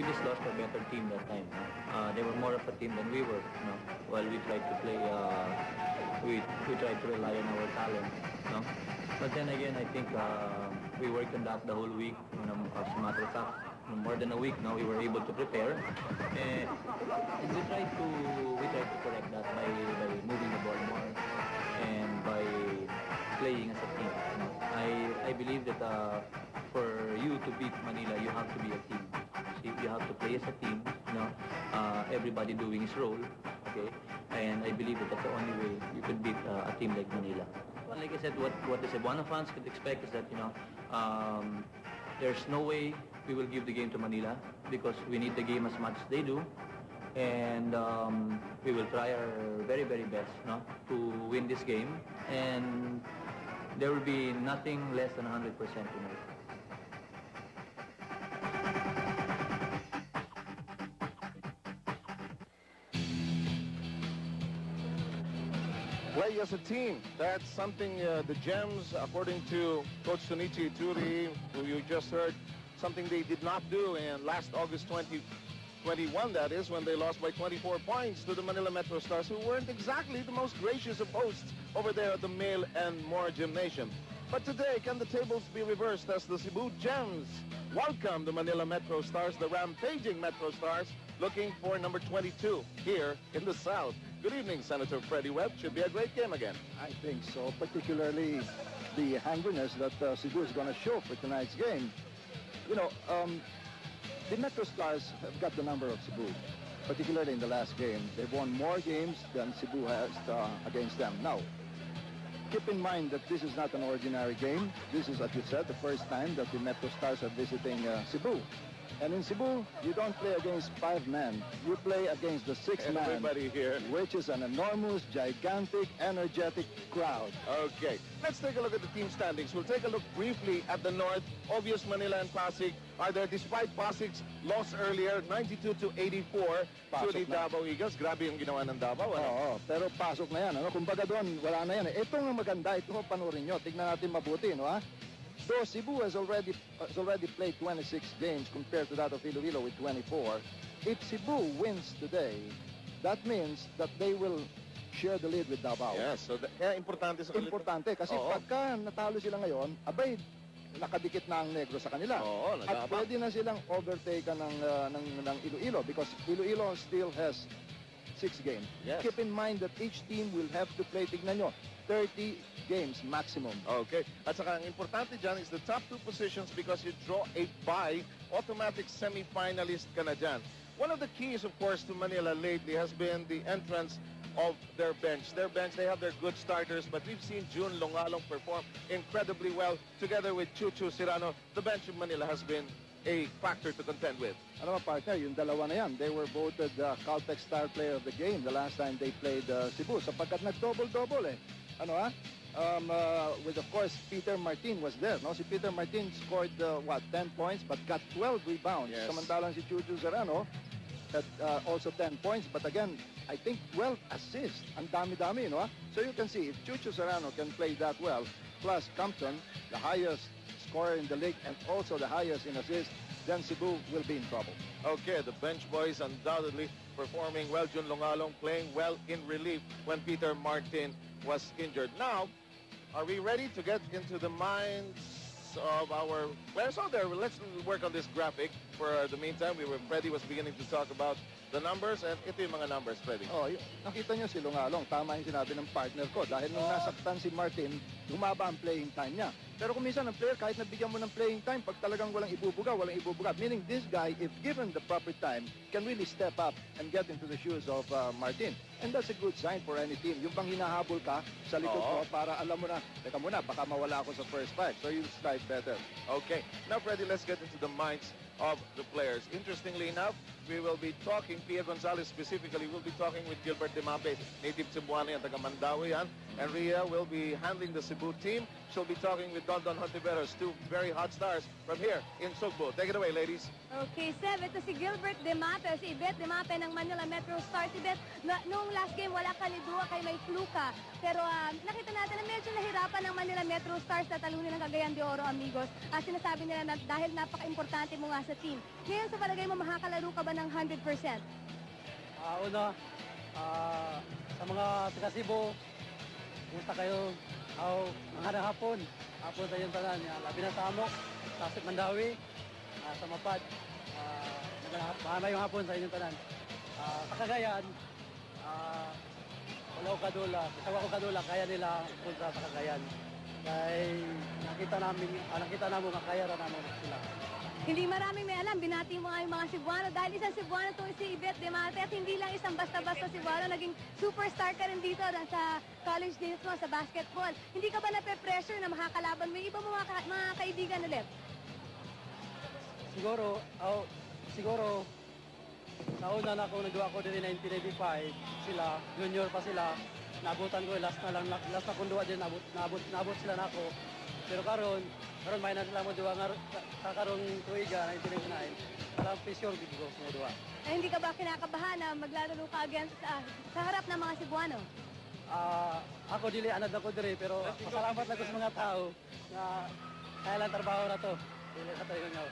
we just lost a better team that time. Uh, they were more of a team than we were. You know, while we tried to play, uh, we we tried to rely on our talent. You know? But then again, I think uh, we worked on that the whole week. You know, as a matter of fact, more than a week now, we were able to prepare, and, and we tried to we tried to correct that by by moving the ball more and by playing as a team. You know? I I believe that uh, for you to beat Manila, you have to be a team. You have to play as a team. You know, uh, everybody doing his role. Okay, and I believe that that's the only way you could beat uh, a team like Manila. Well, like I said, what what the Cebuano fans could expect is that you know, um, there's no way we will give the game to Manila because we need the game as much as they do. And um, we will try our very, very best no, to win this game. And there will be nothing less than 100% tonight. Play as a team. That's something uh, the Gems, according to Coach Tonichi Yturri, who you just heard, something they did not do in last August 2021, that is, when they lost by 24 points to the Manila Metro Stars, who weren't exactly the most gracious of hosts over there at the Male and More Gymnasium. But today, can the tables be reversed as the Cebu Gems welcome the Manila Metro Stars, the rampaging Metro Stars, looking for number 22 here in the South. Good evening, Senator Freddie Webb. Should be a great game again. I think so, particularly the hungriness that uh, Cebu is going to show for tonight's game. You know, um, the Metro Stars have got the number of Cebu, particularly in the last game. They've won more games than Cebu has uh, against them. Now, keep in mind that this is not an ordinary game. This is, as you said, the first time that the Metro Stars are visiting uh, Cebu. And in Cebu, you don't play against five men. You play against the six man, Everybody here. which is an enormous, gigantic, energetic crowd. Okay, let's take a look at the team standings. We'll take a look briefly at the North. Obvious Manila and Pasig are there despite Pasig's loss earlier, 92 to 84 to Pasok the na. Davao Eagles. Grabe yung ginawa ng Davao. Ano? Oo, pero pasok na yan. Ano? Kumbaga doon, wala na yan. Eh. Ito ang maganda. Ito ang panurin nyo. Tignan natin mabuti, no ha? So Cebu has already has already played 26 games compared to that of Iloilo with 24. If Cebu wins today, that means that they will share the lead with Davao. Yes, so the, kaya importante sa. Importante kasi Oo. pagka natalo sila ngayon, abay, nakadikit na ang negro sa kanila. Oo, At nagabang. pwede na silang overtake ng, uh, ng, ng Iloilo because Iloilo still has six games. Yes. Keep in mind that each team will have to play, tignan nyo, 30 games maximum. Okay. At saka ang importante dyan is the top two positions because you draw a bye, automatic semi-finalist ka na dyan. One of the keys, of course, to Manila lately has been the entrance of their bench. Their bench, they have their good starters, but we've seen June Longalong perform incredibly well together with Chuchu Cirano. The bench of Manila has been a factor to contend with. Ano ba partner, yung dalawa na yan, they were voted uh, Caltech Star Player of the Game the last time they played uh, Cebu sapagkat nag-double-double eh. Ano ha? Um, uh, with of course Peter Martin was there. No? Si Peter Martin scored uh, what 10 points but got 12 rebounds. Yes. Samantalang si Chuchu Serrano had uh, also 10 points but again I think 12 assists. Ang dami-dami, no? So you can see if Chuchu Serrano can play that well plus Compton, the highest scorer in the league and also the highest in assists, then Cebu will be in trouble. Okay, the bench boys undoubtedly performing well. Jun Longalong playing well in relief when Peter Martin was injured. Now, are we ready to get into the minds of our players? So there, let's work on this graphic. For the meantime, we were Freddie was beginning to talk about the numbers, and ito yung mga numbers, Freddie. Oh, y- nakita niyo si Lungalong, tama yung sinabi ng partner ko dahil nung nasaktan si Martin, humaba ang playing time niya. Pero kung minsan ang player, kahit nabigyan mo ng playing time, pag talagang walang ibubuga, walang ibubuga. Meaning this guy, if given the proper time, can really step up and get into the shoes of uh, Martin. And that's a good sign for any team. Yung bang hinahabol ka sa likod Oo. mo para alam mo na, teka muna, baka mawala ako sa first five. So you strike better. Okay, now Freddie, let's get into the minds of the players. Interestingly enough, we will be talking, Pia Gonzalez specifically, will be talking with Gilbert Demape, native Cebuano yan, taga Mandawi yan. And Ria will be handling the Cebu team. She'll be talking with Don Don Hontiveros, two very hot stars from here in Sugbo. Take it away, ladies. Okay, Seb, ito si Gilbert Demate, si Ibet Demate ng Manila Metro Stars. Ibet, na, noong last game wala ka ni Dua kay may flu ka. Pero ah, nakita natin na medyo nahirapan ng Manila Metro Stars na talunin ng Cagayan de Oro, amigos. At sinasabi nila na dahil napaka-importante mo nga sa team. Ngayon sa palagay mo, makakalaro ka ba ng 100%? Ah, una, ah, sa mga taga Cebu, pumunta kayo aw mga hapon. Hapon sa iyong tanan, ya, labi na sa Amok, sa Asip Mandawi, ah, sa Mapad. Ah, mahamay yung hapon sa inyong tanan. Ah, sa Cagayan, ah, wala ko kadula, isawa ko kadula, kaya nila punta sa Cagayan. Kaya nakita namin, ah, nakita namin nga kaya ra namin sila. Hindi maraming may alam, binati mo nga yung mga Cebuano dahil isang Cebuano itong si Ibet Demate at hindi lang isang basta-basta Cebuano, naging superstar ka rin dito sa college days mo sa basketball. Hindi ka ba nape-pressure na makakalaban mo yung iba mo mga, ka- mga kaibigan ulit? Siguro, oh, siguro, nauna na ako nagawa ko din in 1985, sila, junior pa sila, nabutan ko, last na lang, last na kong duwa din, nabut, nabut, nabut sila na ako. Pero karon, karon may na sila mo duwa, nga, sa- sa karong tuiga, 1999, alam, pisyon, gid ko mo duwa. Eh, hindi ka ba kinakabahan na maglalaro ka against, ah, sa harap ng mga Cebuano? Ah, ako dili anad ako diri pero pasalamat lang ko sa mga tao na kaya lang trabaho na to. Dili ka tayo nga.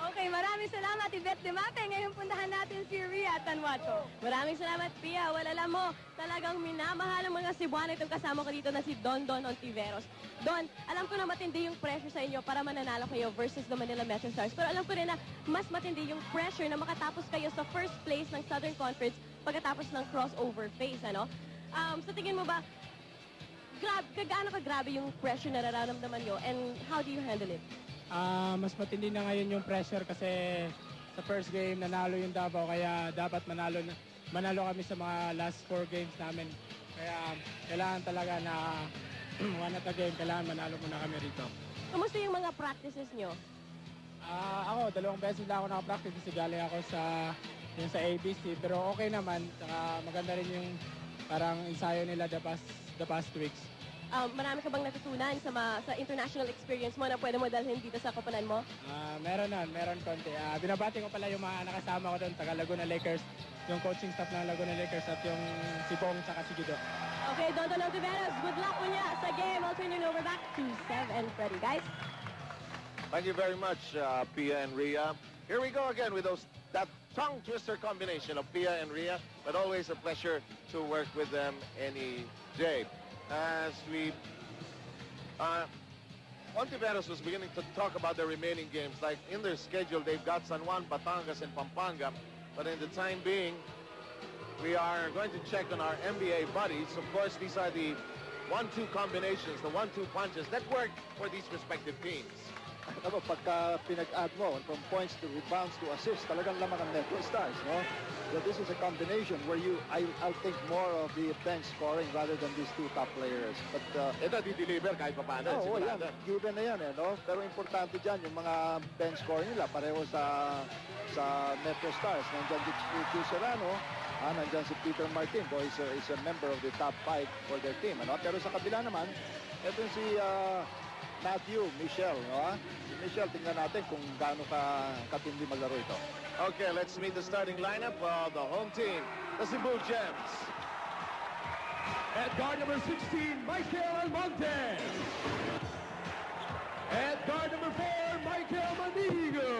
Okay, maraming salamat, Yvette Demate. Ngayon puntahan natin si Ria Tanwato. Maraming salamat, Pia. Wala lang mo, talagang minamahal ng mga Cebuano itong kasama ko dito na si Don Don Ontiveros. Don, alam ko na matindi yung pressure sa inyo para mananalo kayo versus the Manila Metro Stars. Pero alam ko rin na mas matindi yung pressure na makatapos kayo sa first place ng Southern Conference pagkatapos ng crossover phase, ano? Um, sa tingin mo ba, grab, gaano ka grabe yung pressure na nararamdaman nyo and how do you handle it? Ah, mas matindi na ngayon yung pressure kasi sa first game nanalo yung Davao kaya dapat manalo na- manalo kami sa mga last four games namin. Kaya kailangan talaga na one at a game, kailangan manalo muna kami rito. Kamusta yung mga practices nyo? Ah, ako, dalawang beses na ako nakapractice kasi galing ako sa yung sa ABC pero okay naman. Saka maganda rin yung parang ensayo nila the past the past weeks. Um, marami ka bang natutunan sa, ma- sa international experience mo na pwede mo dalhin dito sa koponan mo? Ah, meron nun, meron konti. Ah, binabati ko pala yung mga nakasama ko doon, taga Laguna Lakers, yung coaching staff ng Laguna Lakers at yung si Bong at si Guido. Okay, Don Don Ontiveros, good luck po niya sa game. I'll turn it over back to Sev and Freddy. Guys, Thank you very much, uh, Pia and Ria. Here we go again with those that tongue twister combination of Pia and Ria, but always a pleasure to work with them any day. As we, uh, Hontiveros was beginning to talk about the remaining games. Like in their schedule, they've got San Juan, Batangas, and Pampanga. But in the time being, we are going to check on our MBA buddies. Of course, these are the one-two combinations, the one-two punches that work for these respective teams. Ano, pagka pinag-add mo from points to rebounds to assists, talagang lamang ang Metro Stars, no? So this is a combination where you, I, I'll think more of the bench scoring rather than these two top players. But uh, Ito, di-deliver kahit pa paano. Oo, yan. sigurado. Given na yan, eh, no? Pero importante dyan, yung mga bench score nila, pareho sa sa Metro Stars. Nandyan si Q Serrano, ah, nandyan si Peter Martin, who is a, is a member of the top five for their team. Ano? Pero sa kabila naman, ito si ah, Matthew Mitchell. No? ah? Si tingnan natin kung gaano ka katindi maglaro ito. Okay, let's meet the starting lineup of the home team, the Cebu Gems. At guard number 16, Michael Almonte. At guard number 4, Michael Manigo.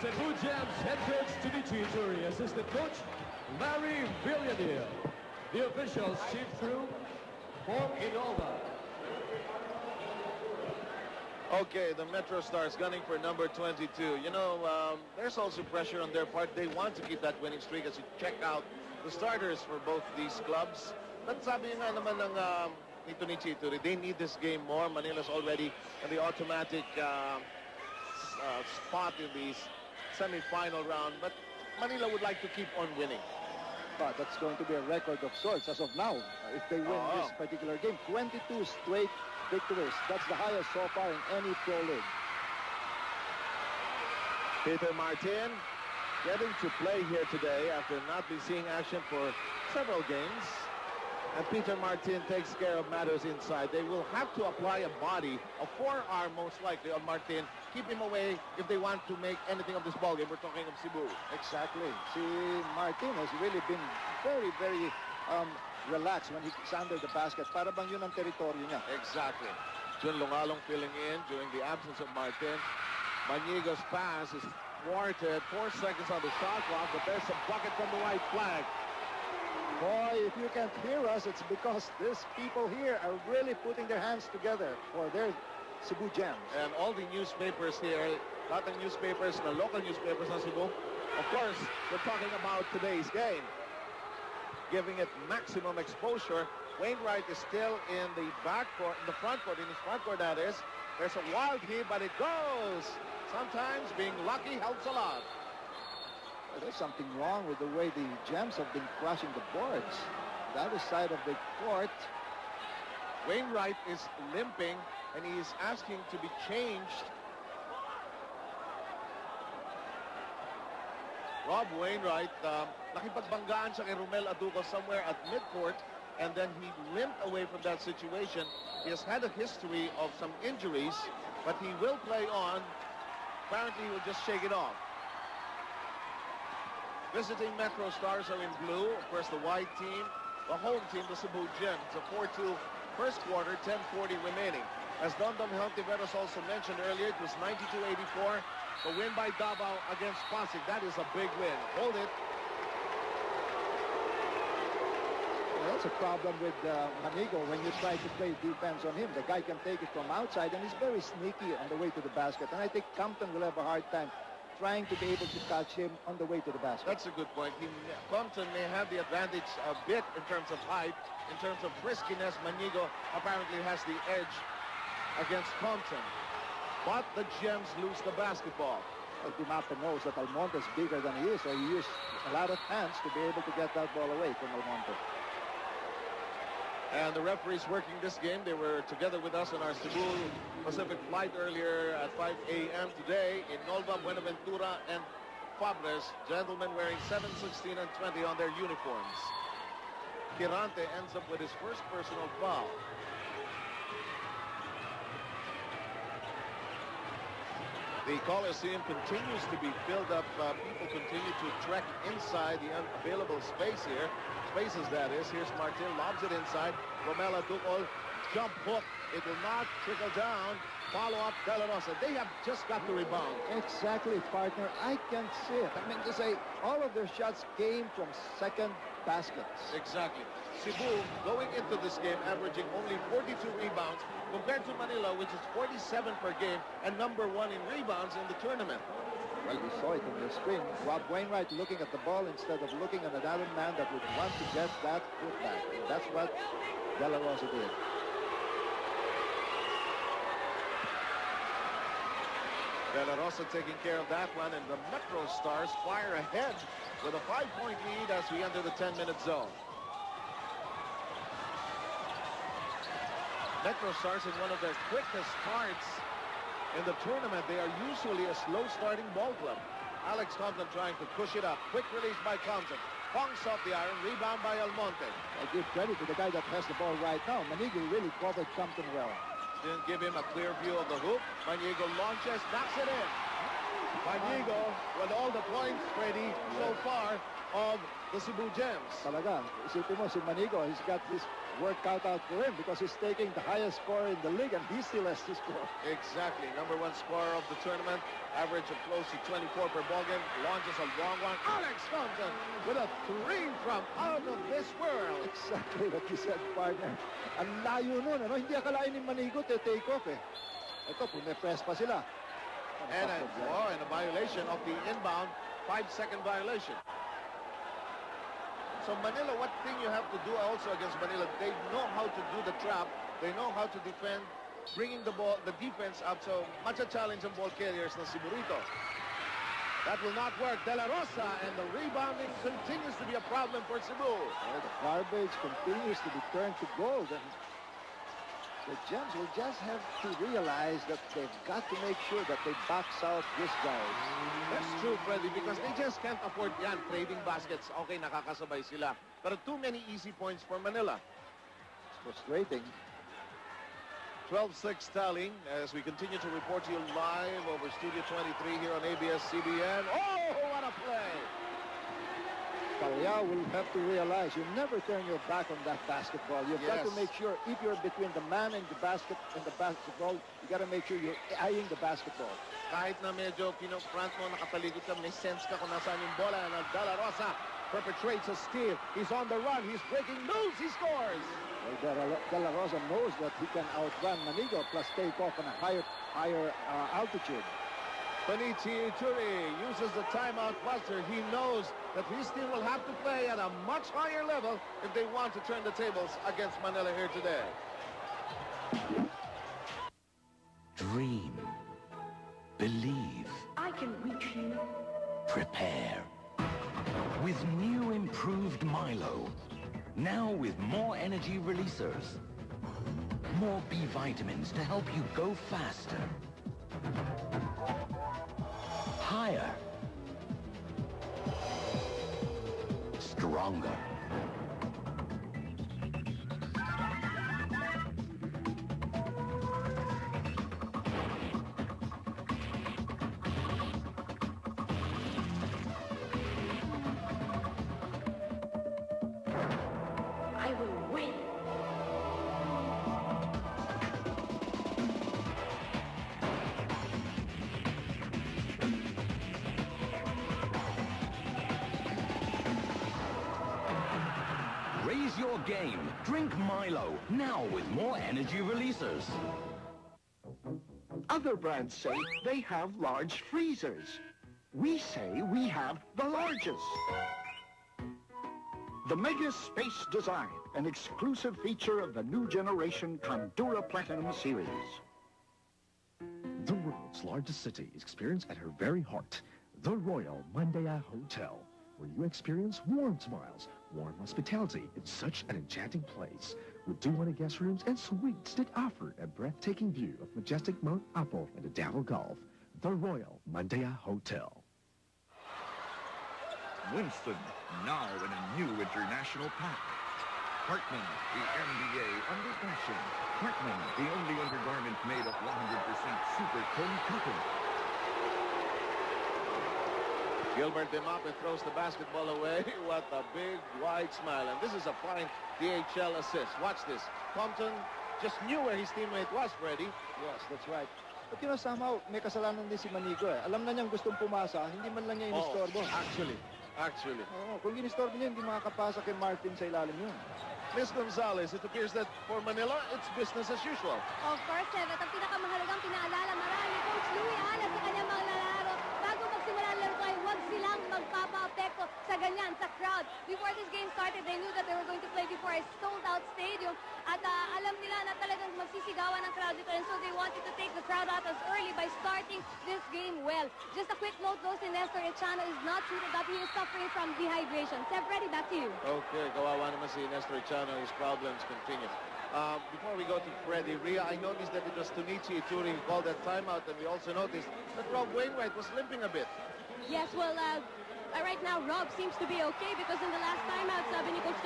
Cebu Gems head coach Tonichi Yturri, assistant coach Larry Villanil. The officials, Chief Crew, Paul Inova. Okay, the Metro Stars gunning for number 22. You know, um, there's also pressure on their part. They want to keep that winning streak as you check out the starters for both these clubs. But sabi nga naman ng um, nito ni they need this game more. Manila's already in the automatic uh, uh, spot in the semi-final round. But Manila would like to keep on winning. But that's going to be a record of sorts as of now. uh, If they win Oo. this particular game, 22 straight victories. That's the highest so far in any pro league. Peter Martin getting to play here today after not be seeing action for several games. And Peter Martin takes care of matters inside. They will have to apply a body, a forearm most likely on Martin keep him away if they want to make anything of this ball game. We're talking of Cebu. Exactly. See, Martin has really been very, very um, relaxed when he's under the basket. Para bang yun ang teritoryo niya. Exactly. Jun Longalong filling in during the absence of Martin. Manigo's pass is thwarted. Four seconds on the shot clock, but there's a bucket from the white flag. Boy, if you can't hear us, it's because these people here are really putting their hands together for their Cebu Gems. And all the newspapers here, not the newspapers, the local newspapers in Cebu, of course, we're talking about today's game. Giving it maximum exposure. Wainwright is still in the back court, in the front court, in his front court that is. There's a wild heave, but it goes. Sometimes being lucky helps a lot. There's something wrong with the way the Gems have been crushing the boards. The other side of the court, Wainwright is limping and he is asking to be changed. Rob Wainwright, um, nakipagbanggaan siya kay Romel Adducul somewhere at midcourt and then he limped away from that situation. He has had a history of some injuries, but he will play on. Apparently, he will just shake it off. Visiting Metro Stars are in blue. Of course, the white team, the home team, the Cebu It's A 4-2 first quarter, 10-40 remaining. As Don Don Hontiveros also mentioned earlier, it was 92-84. The win by Davao against Pasig. That is a big win. Hold it. well, that's a problem with uh, Manigo when you try to play defense on him. The guy can take it from outside, and he's very sneaky on the way to the basket. And I think Compton will have a hard time trying to be able to catch him on the way to the basket. That's a good point. He, Compton may have the advantage a bit in terms of height. In terms of friskiness, Manigo apparently has the edge against Compton. But the Gems lose the basketball. Well, Demape knows that Almonte is bigger than he is, so he used a lot of hands to be able to get that ball away from Almonte. And the referees working this game, they were together with us on our Cebu Pacific flight earlier at 5 a.m. today in Nolva, Buenaventura, and Fabres. Gentlemen wearing 7, 16, and 20 on their uniforms. Kirante ends up with his first personal foul. The Coliseum continues to be filled up. Uh, people continue to trek inside the available space here. Spaces, that is. Here's Martin, lobs it inside. Romel Adducul, jump hook. It will not trickle down. Follow up, De La Rosa. They have just got the rebound. Exactly, partner. I can see it. I mean to say, all of their shots came from second baskets. Exactly. Cebu going into this game averaging only 42 rebounds compared to Manila, which is 47 per game and number one in rebounds in the tournament. Well, we saw it on the screen. Rob Wainwright looking at the ball instead of looking at another man that would want to get that putback. And that's what De La Rosa did. De La Rosa taking care of that one, and the Metro Stars fire ahead with a five-point lead as we enter the 10-minute zone. Metro Stars in one of their quickest starts in the tournament. They are usually a slow starting ball club. Alex Compton trying to push it up. Quick release by Compton. Pongs off the iron. Rebound by Almonte. I give credit to the guy that has the ball right now. Manigo really covered Compton well. Didn't give him a clear view of the hoop. Manigo launches, knocks it in. Manigo with all the points ready so far of the Cebu Gems. Talaga, isipin mo si Manigo, he's got this work out for him because he's taking the highest score in the league and he still has to score. Exactly. Number one scorer of the tournament. Average of close to 24 per ball game. Launches a long one. Alex Compton with a three from out of this world. Exactly what you said, partner. Ang layo nun, ano? Hindi akalain ni Manigo to take off eh. Ito, pume-press pa sila. And a, oh, and a violation of the inbound five-second violation. So Manila, what thing you have to do also against Manila, they know how to do the trap. They know how to defend, bringing the ball, the defense up. So much a challenge on ball carriers na Siburito. That will not work. De La Rosa and the rebounding continues to be a problem for Cebu. Well, the garbage continues to be turned to gold. And the Gems will just have to realize that they've got to make sure that they box out this guy. That's true, Freddy, because they just can't afford yan. Trading baskets, okay, nakakasabay sila. Pero too many easy points for Manila. It's frustrating. 12-6 tally as we continue to report to you live over Studio 23 here on ABS-CBN. Oh, what a play! Calao will have to realize you never turn your back on that basketball. You've got to make sure if you're between the man and the basket and the basketball, you got to make sure you're eyeing the basketball. Kahit na medyo pinong-front mo, nakatalikod ka, may sense ka kung nasaan yung bola. And De La Rosa perpetrates a steal. He's on the run. He's breaking loose. He scores. Well, De La, De La Rosa knows that he can outrun Manigo plus take off on a higher, higher uh, altitude. Tonichi Yturri uses the timeout buzzer. He knows that his team will have to play at a much higher level if they want to turn the tables against Manila here today. Dream. Believe. I can reach you. Prepare. With new improved Milo. Now with more energy releasers. More B vitamins to help you go faster. Higher. Stronger. Releasers. Other brands say they have large freezers. We say we have the largest. The Mega Space Design, an exclusive feature of the new generation Condura Platinum series. The world's largest city is experienced at her very heart. The Royal Mandaya Hotel, where you experience warm smiles, warm hospitality in such an enchanting place, with 200 guest rooms and suites that offer a breathtaking view of majestic Mount Apo and the Davao Gulf. The Royal Mandaya Hotel. Winston, now in a new international pack. Hartman, the NBA under fashion. Hartman, the only undergarment made of 100% super cotton. Gilbert Demape throws the basketball away. What a big, wide smile. And this is a fine DHL assist. Watch this. Compton just knew where his teammate was, Freddy. Yes, that's right. But you know, somehow, may kasalanan din si Manigo eh. Alam na niyang gustong pumasa, hindi man lang niya inistorbo. actually. Actually. Oo, kung ginistorbo niya, hindi makakapasa kay Martin sa ilalim yun. Miss Gonzalez, it appears that for Manila, it's business as usual. Of course, Sev, at ang pinakamahalagang pinaalala marami Coach Louie Alas sa kanyang mga lalaro. Bago magsimula ang laro ay huwag sa crowd. Before this game started, they knew that they were going to play before a sold-out stadium. At ah, alam nila na talagang magsisigawan ng crowd dito. And so they wanted to take the crowd out as early by starting this game well. Just a quick note though, si Nestor Echano is not suited up. He is suffering from dehydration. Sev, ready, back to you. Okay, kawawa naman si Nestor Echano. His problems continue. Uh, before we go to Freddy Ria, I noticed that it was Tonichi Yturri who called that timeout, and we also noticed that Rob Wainwright was limping a bit. Yes, well, uh, uh, right now, Rob seems to be okay because in the last timeout, sabi ni Coach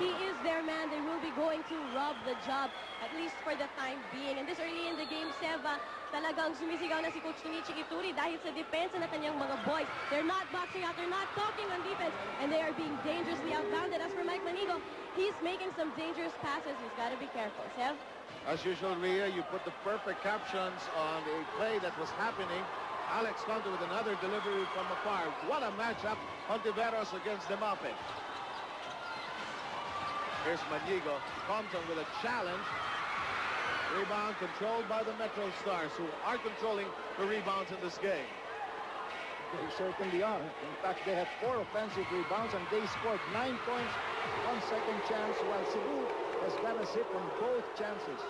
he is their man. They will be going to Rob the job, at least for the time being. And this early in the game, Seva, talagang sumisigaw na si Coach Tonichi Yturri dahil sa depensa na kanyang mga boys. They're not boxing out, they're not talking on defense, and they are being dangerously outbounded. As for Mike Manigo, he's making some dangerous passes. He's got to be careful. Sev? As usual, Ria, you put the perfect captions on a play that was happening. Alex Compton with another delivery from afar. What a matchup, Hontiveros against Demape. Here's Manigo. Compton with a challenge. Rebound controlled by the Metro Stars, who are controlling the rebounds in this game. They certainly are. In fact, they had four offensive rebounds and they scored nine points on second chance while Cebu has got a sip on both chances.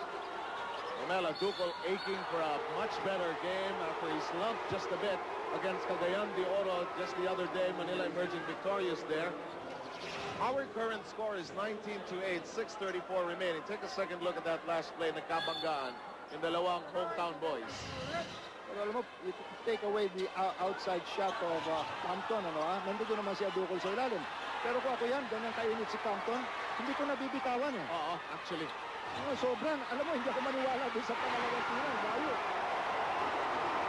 Romel Adducul aching for a much better game after he slumped just a bit against Cagayan de Oro just the other day. Manila emerging victorious there. Our current score is 19 to 8, 6.34 remaining. Take a second look at that last play in the kabanggaan in dalawang hometown boys. Pero alam mo, if you take away the outside shot of uh, Compton, ano ha, nandito naman si Adducul sa ilalim. Pero kung ako yan, ganyan kainit si Compton, hindi ko nabibitawan eh. Oo, actually. Oh, sobrang, alam mo, hindi ako maniwala doon sa tira. Layo.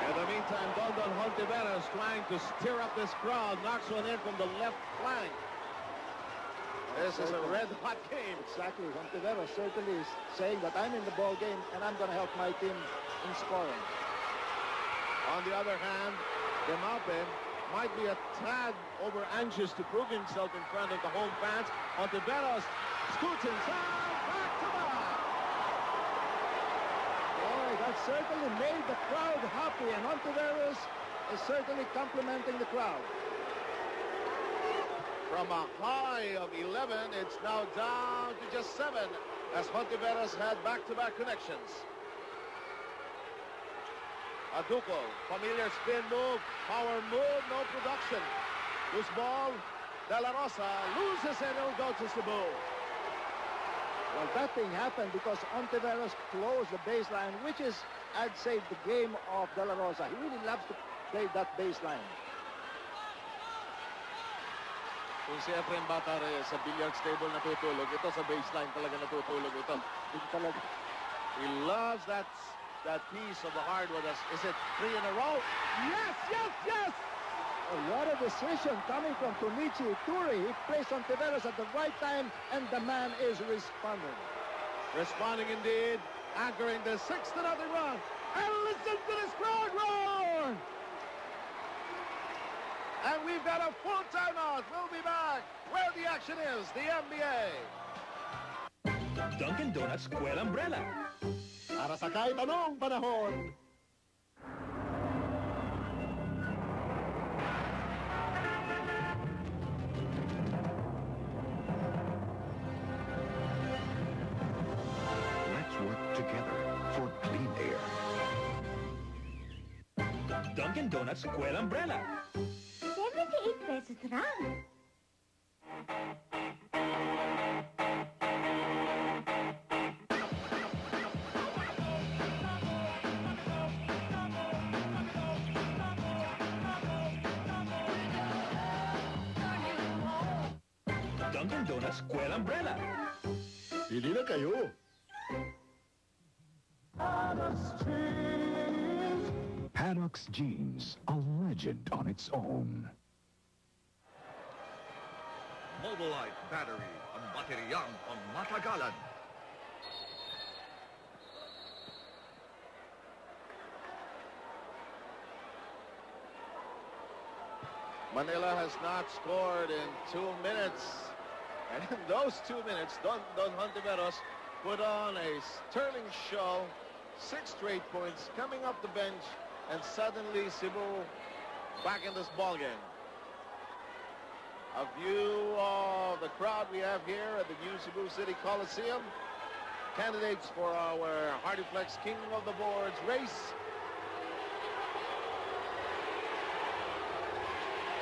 In the meantime, Dondon Hontiveros trying to stir up this crowd, knocks one in from the left flank. This is a red-hot game. Exactly. Hontiveros certainly is saying that I'm in the ball game and I'm going to help my team in scoring. On the other hand, Demape might be a tad over anxious to prove himself in front of the home fans. Hontiveros scoots inside, back to back. Boy, that certainly made the crowd happy and Hontiveros is certainly complimenting the crowd. From a high of 11, it's now down to just 7 as Hontiveros had back-to-back connections. Adducul, familiar spin move, power move, no production. Loose ball, De La Rosa loses it, it'll go to Cebu. Well, that thing happened because Hontiveros closed the baseline, which is, I'd say, the game of De La Rosa. He really loves to play that baseline. Kung si Efren Bata Reyes sa billiards table natutulog, ito sa baseline talaga natutulog ito. Ito talaga. He loves that that piece of the hardwood. Is it three in a row? Yes, yes, yes! What a decision coming from Tonichi Yturri. He plays Hontiveros at the right time, and the man is responding. Responding indeed, anchoring the sixth to nothing run. And listen to this crowd roar! And we've got a full timeout. We'll be back where the action is, the MBA. Dunkin' Donuts Square Umbrella. Para sa kahit anong panahon. Dunkin' Donuts Square Umbrella. 78 pesos lang. Dunkin' Donuts Square Umbrella. Pili na kayo. Panox Jeans, a legend on its own. Mobilite Battery, ang bateryang pangmatagalan. Manila has not scored in two minutes. And in those two minutes, Don, Don Hontiveros put on a sterling show. Six straight points coming up the bench. And suddenly Cebu back in this ball game. A view of the crowd we have here at the new Cebu City Coliseum. Candidates for our Hardiflex King of the Boards race.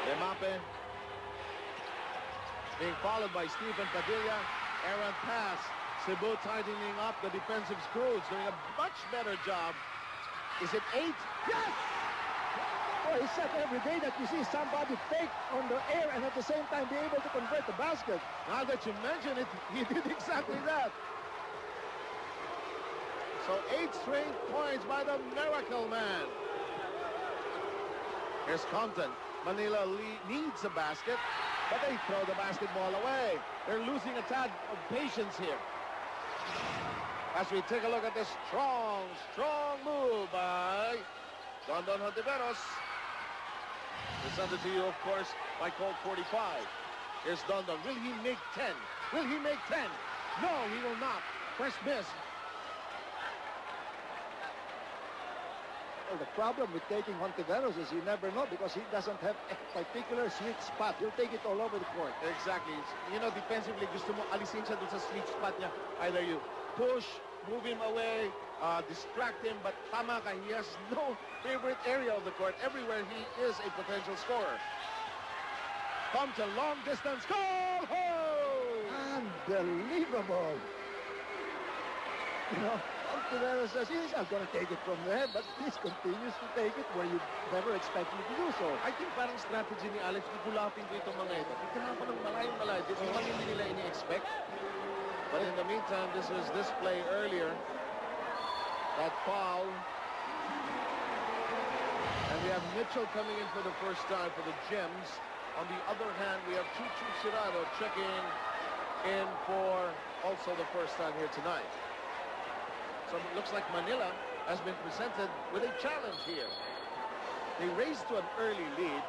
Demape eh? being followed by Stephen Padilla. Errant pass. Cebu tightening up the defensive screws, doing a much better job. Is it eight? Yes! Boy, he said every day that you see somebody fake on the air and at the same time be able to convert the basket. Now that you mention it, he did exactly that. So eight straight points by the Miracle Man. Here's Compton. Manila needs a basket, but they throw the basketball away. They're losing a tad of patience here. As we take a look at this strong, strong move by Don Don Hontiveros. Presented to you, of course, by Colt 45. Here's Don Don. Will he make 10? Will he make 10? No, he will not. First miss. Well, the problem with taking Hontiveros is you never know because he doesn't have a particular sweet spot. He'll take it all over the court. Exactly. You know, defensively, gusto mo alisin siya dun sa sweet spot niya. Either you push, move him away, uh, distract him, but tama ka, he has no favorite area of the court. Everywhere he is a potential scorer. Comes a long distance goal! Ho! Unbelievable. You know, Hontiveros says he's not going to take it from there, but he continues to take it where you never expect him to do so. I think parang strategy ni Alex, pupulapin ko itong mga ito. Ko ng malayong malayo. Di naman hindi nila ini-expect. But in the meantime, this is this play earlier. That foul. And we have Mitchell coming in for the first time for the Gems. On the other hand, we have Chuchu Serrano checking in for also the first time here tonight. So it looks like Manila has been presented with a challenge here. They raised to an early lead,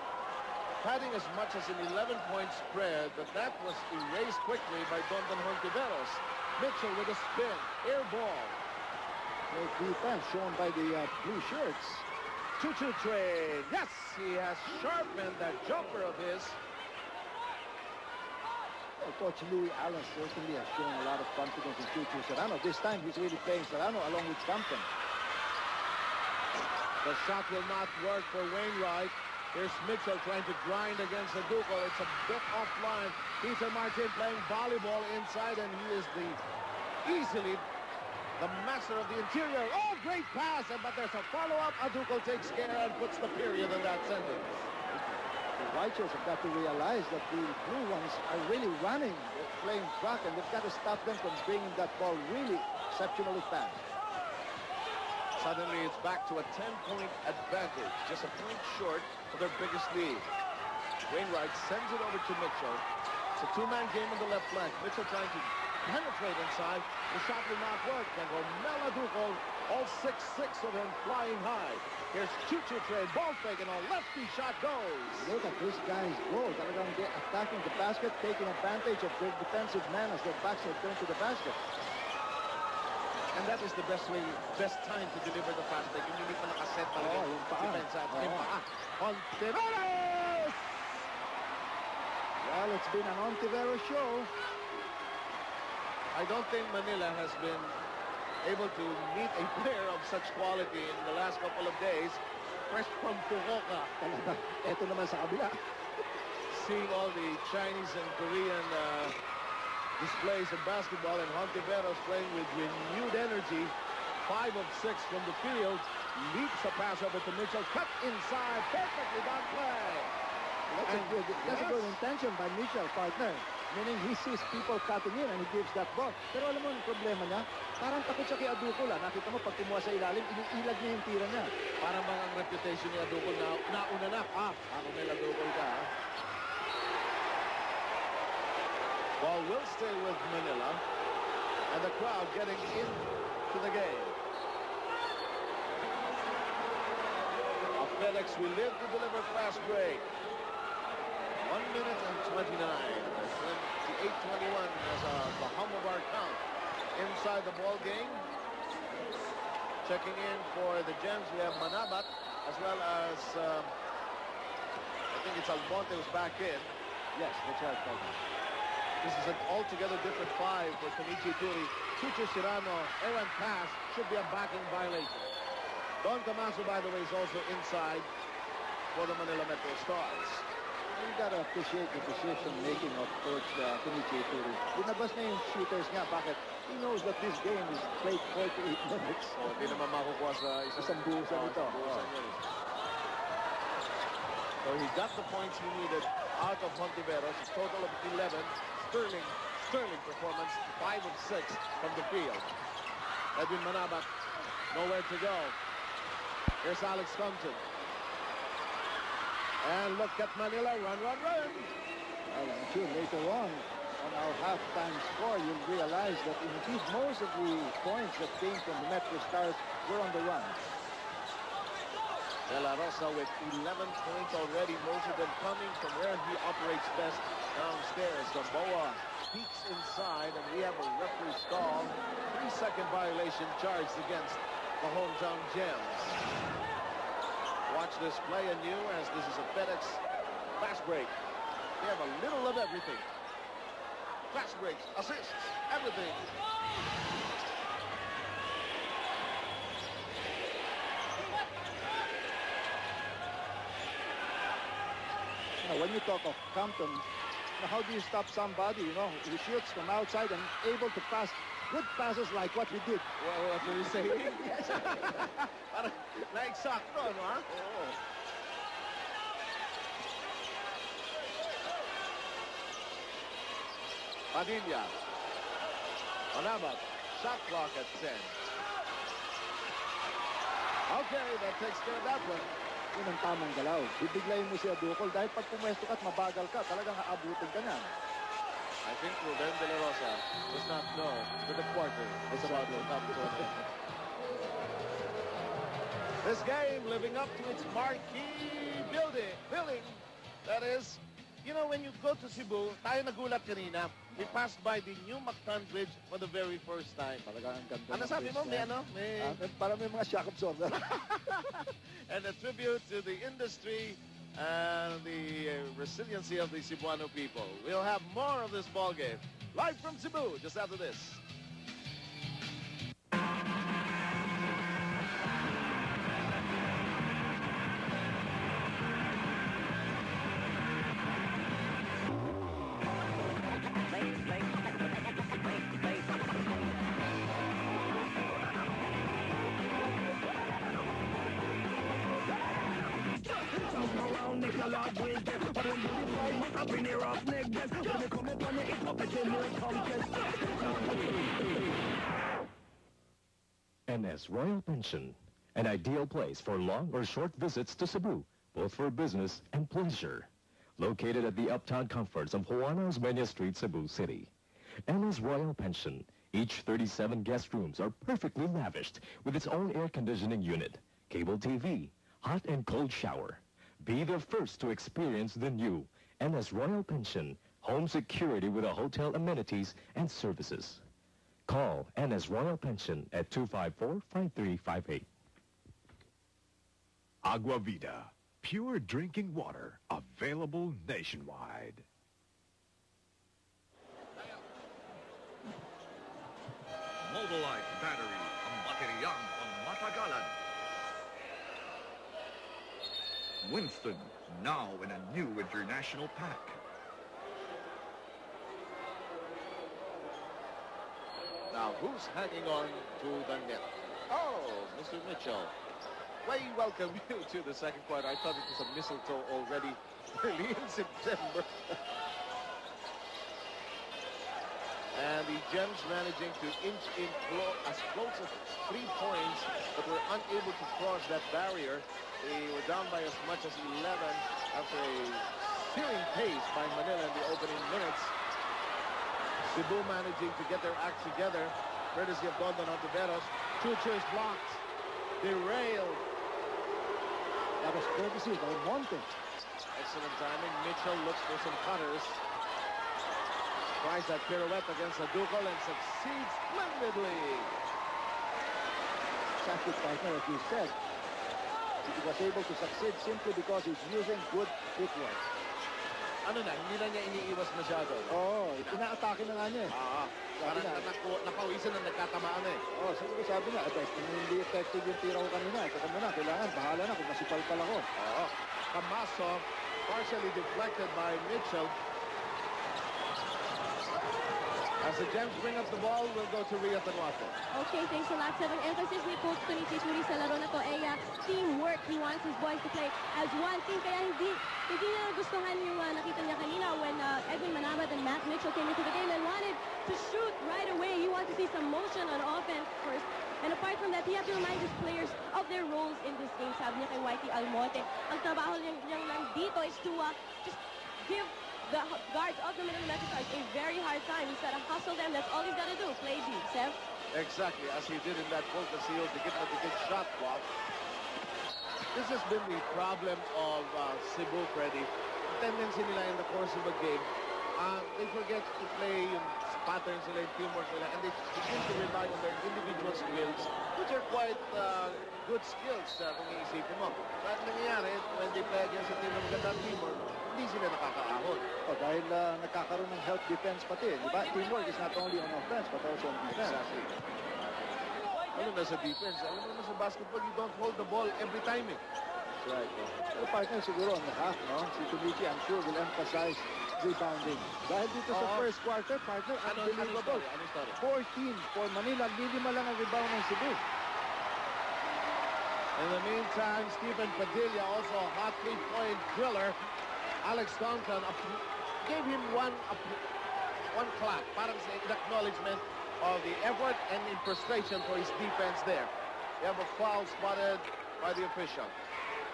padding as much as an 11-point spread, but that was erased quickly by Dondon Hontiveros. Mitchell with a spin, air ball. Great defense shown by the uh, blue shirts. Choo-choo train. Yes, he has sharpened that jumper of his. Well, Coach Louie Alas certainly has shown a lot of confidence in Chuchu Serrano. This time he's really playing Serrano along with Compton. The shot will not work for Wainwright. Here's Mitchell trying to grind against the Duco. It's a bit offline. Peter Martin playing volleyball inside, and he is the easily the master of the interior. Oh, great pass, but there's a follow-up. Adducul takes care and puts the period in that sentence. The Whiteshirts have got to realize that the blue ones are really running, They're playing track, and they've got to stop them from bringing that ball really exceptionally fast. Suddenly, it's back to a 10-point advantage, just a point short of their biggest lead. Wainwright sends it over to Mitchell. It's a two-man game on the left flank. Mitchell trying to penetrate inside. The shot will not work. And Romel Adducul, all six-six of him flying high. Here's trade, ball fake, and a lefty shot goes. Look at this guy's goal. to get attacking the basket, taking advantage of their defensive man as their backs are turned to the basket. And that is the best way, best time to deliver the fast break. Yung hindi pa nakaset talaga. Oh, yung paa. Depensa. Oh. Yung paa. Hontiveros! Well, it's been an Hontiveros show. I don't think Manila has been able to meet a player of such quality in the last couple of days. Fresh from Fukuoka. Talaga. Ito naman sa kabila. Seeing all the Chinese and Korean uh, displays of basketball and Hontiveros playing with renewed energy. Five of six from the field. Leaps a pass over to Mitchell. Cut inside. Perfectly done play. That's a good, that's a good intention by Mitchell, partner. Meaning he sees people cutting in and he gives that ball. Pero alam mo ang problema niya? Parang takot siya kay Adducul lang. Nakita mo pag kumuha sa ilalim, iniilag niya yung tira niya. Para bang ang reputation ni Adducul na nauna na. Ah, ako may Adducul ka. ah. Ball will stay with Manila. And the crowd getting into the game. A FedEx we live to deliver fast break. One minute and 29. 28-21 as uh, the hum of our count inside the ball game. Checking in for the Gems, we have Manabat, as well as, um, I think it's Almonte who's back in. Yes, that's right, partner. This is an altogether different five for Tonichi Yturri. Chuchu Serrano, errant pass, should be a backing violation. Don Tomaso, by the way, is also inside for the Manila Metro Stars. You gotta appreciate the decision-making of Coach uh, Tonichi Yturri. Binabas na yung shooters nga. Bakit? He knows that this game is played 48 minutes. So, hindi naman makukuha sa isang, Isang buhusan Oh, ito. buhusan yun. So he got the points he needed out of Montiveros. A total of 11. Sterling, sterling performance, 5 of 6 from the field. Edwin Manabat, nowhere to go. Here's Alex Compton. And look at Manila, run, run, run. Well, I'm sure later on, on our halftime score, you'll realize that indeed most of the points that came from the Metro Stars were on the run. De La Rosa with 11 points already, most of them coming from where he operates best downstairs. Gamboa peeks inside, and we have a referee stall. Three-second violation charged against the hometown Gems. Watch this play anew as this is a FedEx fast break. We have a little of everything. Fast breaks, assists, everything. Now, when you talk of Compton, how do you stop somebody, you know, who shoots from outside and able to pass good passes like what we did? Well, what were you saying? Parang na-eksakto, ano ha? Oo. Padilla. Onabat, shot clock at 10. Okay, that takes care of that one. Yun ang tamang galaw. Bibiglayin mo si Adukol dahil pag pumwesto ka at mabagal ka, talagang aabutin ka niyan. I think Ruben De La Rosa does not know that the quarter is about to come to an end. This game living up to its marquee building, billing. That is, you know, when you go to Cebu, tayo nagulat kanina, we passed by the new Mactan Bridge for the very first time. Talagang ang ganda. Ano ng sabi mo? May ano? May... Ah, may- parang may mga shock absorber. and a tribute to the industry and the uh, resiliency of the Cebuano people. We'll have more of this ball game live from Cebu just after this. Royal Pension, an ideal place for long or short visits to Cebu, both for business and pleasure. Located at the uptown comforts of Juana Osmeña Street, Cebu City. NS Royal Pension, each 37 guest rooms are perfectly lavished with its own air conditioning unit, cable TV, hot and cold shower. Be the first to experience the new NS Royal Pension, home security with a hotel amenities and services. Call NS Royal Pension at 254-5358. Agua Vida, pure drinking water, available nationwide. Mobilite Battery, ang bateryang pangmatagalan. Winston, now in a new international pack. Now, who's hanging on to the net? Oh, Mr. Mitchell. We welcome you to the second quarter. I thought it was a mistletoe already early in September. and the Gems managing to inch in as close as three points, but were unable to cross that barrier. They were down by as much as 11 after a searing pace by Manila in the opening minutes. Cebu managing to get their act together, courtesy of Dondon Hontiveros. Two choice blocks. derailed. That was courtesy of El Monte. Excellent timing. Mitchell looks for some cutters. Tries that pirouette against Adducul and succeeds splendidly. Exactly, partner, as you said. He was able to succeed simply because he's using good footwork. Ano na, hindi na niya iniiwas masyado. Oo, oh, ina-atake na nga niya eh. Ah, Sabi parang na. naku- napawisan na nagkatamaan eh. Oh, siguro sabi niya, "Abay, kung hindi effective yung tira ko kanina, ito ka muna, kailangan, bahala na kung masipalpal ako. Oo. Camaso, partially deflected by Mitchell. As the Gems bring up the ball, we'll go to Ria Tanjuatco. Okay, thanks a lot, Seven emphasis ni Coach Tonichi Yturri sa laro na to ay ah, teamwork. He wants his boys to play as one team. Kaya hindi, hindi niya gustuhan yung ah, nakita niya kanina when uh, Edwin Manabat and Matt Mitchell came into the game and wanted to shoot right away. He wants to see some motion on offense first. And apart from that, he has to remind his players of their roles in this game. Sabi niya kay Whitey Almonte, ang trabaho niyang lang dito is to uh, just give the guards of the Manila Metro Stars a very hard time. He's got to hustle them. That's all he's got to do. Play deep, Seb. Exactly, as he did in that goal to seal to get the good shot block. This has been the problem of uh, Cebu, Freddy. Tendency nila in the course of a game, uh, they forget to play yung patterns yung teamwork and they begin to rely on their individual skills, which are quite uh, good skills uh, kung iisipin mo. Ang nangyayari, when they play against a team na magandang teamwork, hindi sila nakakaahon. Oh, dahil ah, nagkakaroon ng help defense pati. Di ba? Teamwork is not only on offense, but also on defense. Exactly. Alam na sa defense, alam mo na sa basketball, you don't hold the ball every time eh. That's right. Oh. Pero partner, siguro on the half, no? Si Tumichi, I'm sure, will emphasize rebounding. Dahil dito sa Oo. first quarter, partner, Ano, ano unbelievable. story? Ano story? 14 for Manila. Minima lang ang rebound ng Cebu. In the meantime, Stephen Padilla, also a hot three-point driller. Alex Duncan gave him one one clap, parang sa acknowledgement. of the effort and in frustration for his defense there. We have a foul spotted by the official.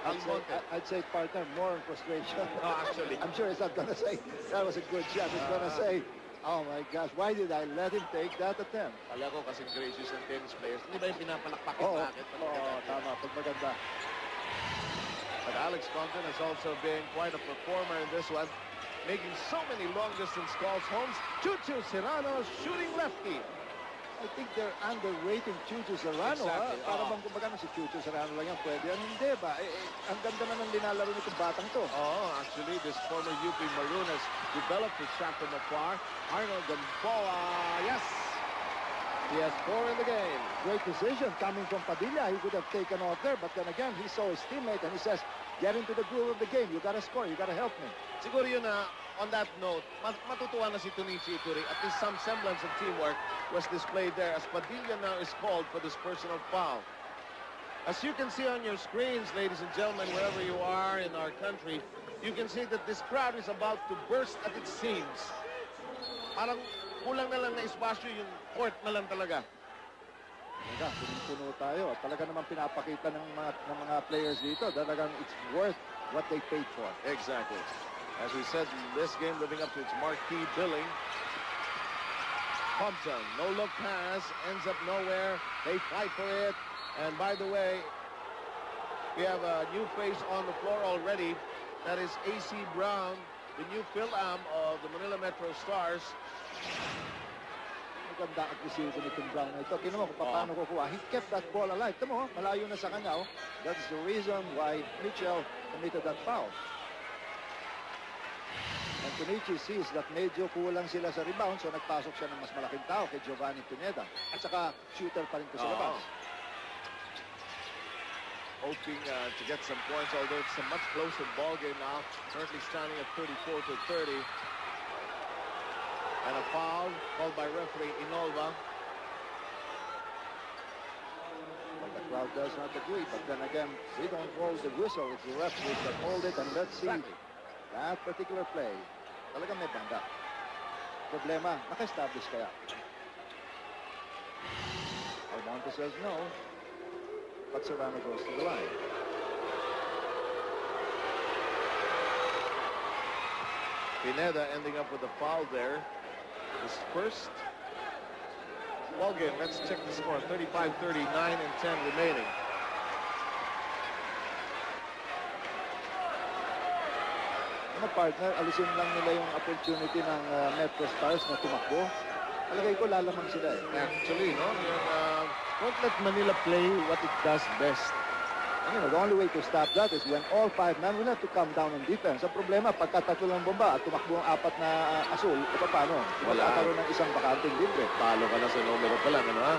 I'd say, I'd say partner, more in frustration. No, actually. I'm sure he's not going to say, that was a good shot. He's going to uh. say, oh my gosh, why did I let him take that attempt? Kala ko kasing gracious ng tennis players. Hindi ba yung pinapalakpak yung oh, Oo, bakit? oo, oh, tama, pag maganda. But Alex Compton has also been quite a performer in this one, making so many long-distance calls. Holmes, Chuchu Serrano shooting lefty. I think they're underrating Chuchu Serrano. Exactly, Ha? Para oo. bang kumbaga si Chuchu Serrano lang yan, pwede yan. Hindi ba? Eh, eh, ang ganda na ng linalaro nitong batang to. Oh, actually, this former UP Maroon has developed his shot from afar. Arnold Gamboa, yes! He has four in the game. Great decision coming from Padilla. He could have taken off there, but then again, he saw his teammate and he says, get into the groove of the game. You got to score. You got to help me. Siguro yun na, on that note, mat matutuwa na si Tonichi Yturri. At least some semblance of teamwork was displayed there as Padilla now is called for this personal foul. As you can see on your screens, ladies and gentlemen, wherever you are in our country, you can see that this crowd is about to burst at its seams. Parang kulang na lang na espasyo yung court na lang talaga. Talaga, punong-puno tayo. Talaga naman pinapakita ng mga, ng mga players dito. Talagang it's worth what they paid for. Exactly. As we said, this game living up to its marquee billing. Compton, no look pass, ends up nowhere. They fight for it. And by the way, we have a new face on the floor already. That is AC Brown, the new Phil-Am of the Manila Metro Stars. Maganda ang resibo nitong Brown na ito. Tingnan mo kung paano kukuha. He kept that ball alive. Tingnan mo, malayo na sa kanya. Oh. That's the reason why Mitchell committed that foul. And Tonichi sees that medyo kulang sila sa rebound, so nagpasok siya ng mas malaking tao kay Giovanni Pineda. At saka shooter pa rin to sa Oo. labas. Hoping uh, to get some points, although it's a much closer ball game now. Currently standing at 34 to 30. And a foul called by referee Inolva. But the crowd does not agree. But then again, we don't hold the whistle. It's the referee that hold it. And let's see that particular play. Talagang may banda. Problema, naka-establish kaya. Almonte says no. But Serrano goes to the line. Pineda ending up with a foul there. His first ball game. Let's check the score. 35-39 and 10 remaining. Ano partner, alisin lang nila yung opportunity ng uh, Metro Stars na tumakbo. Alagay ko lalamang sila eh. Actually, no? Yung, uh, don't let Manila play what it does best. You know, the only way to stop that is when all five men will have to come down on defense. Ang problema, pagka tatlo ng bomba at tumakbo ang apat na uh, asul, ito paano? Wala. Magkakaroon ng isang bakanting libre. Talo ka na sa numero pa lang, ano ha?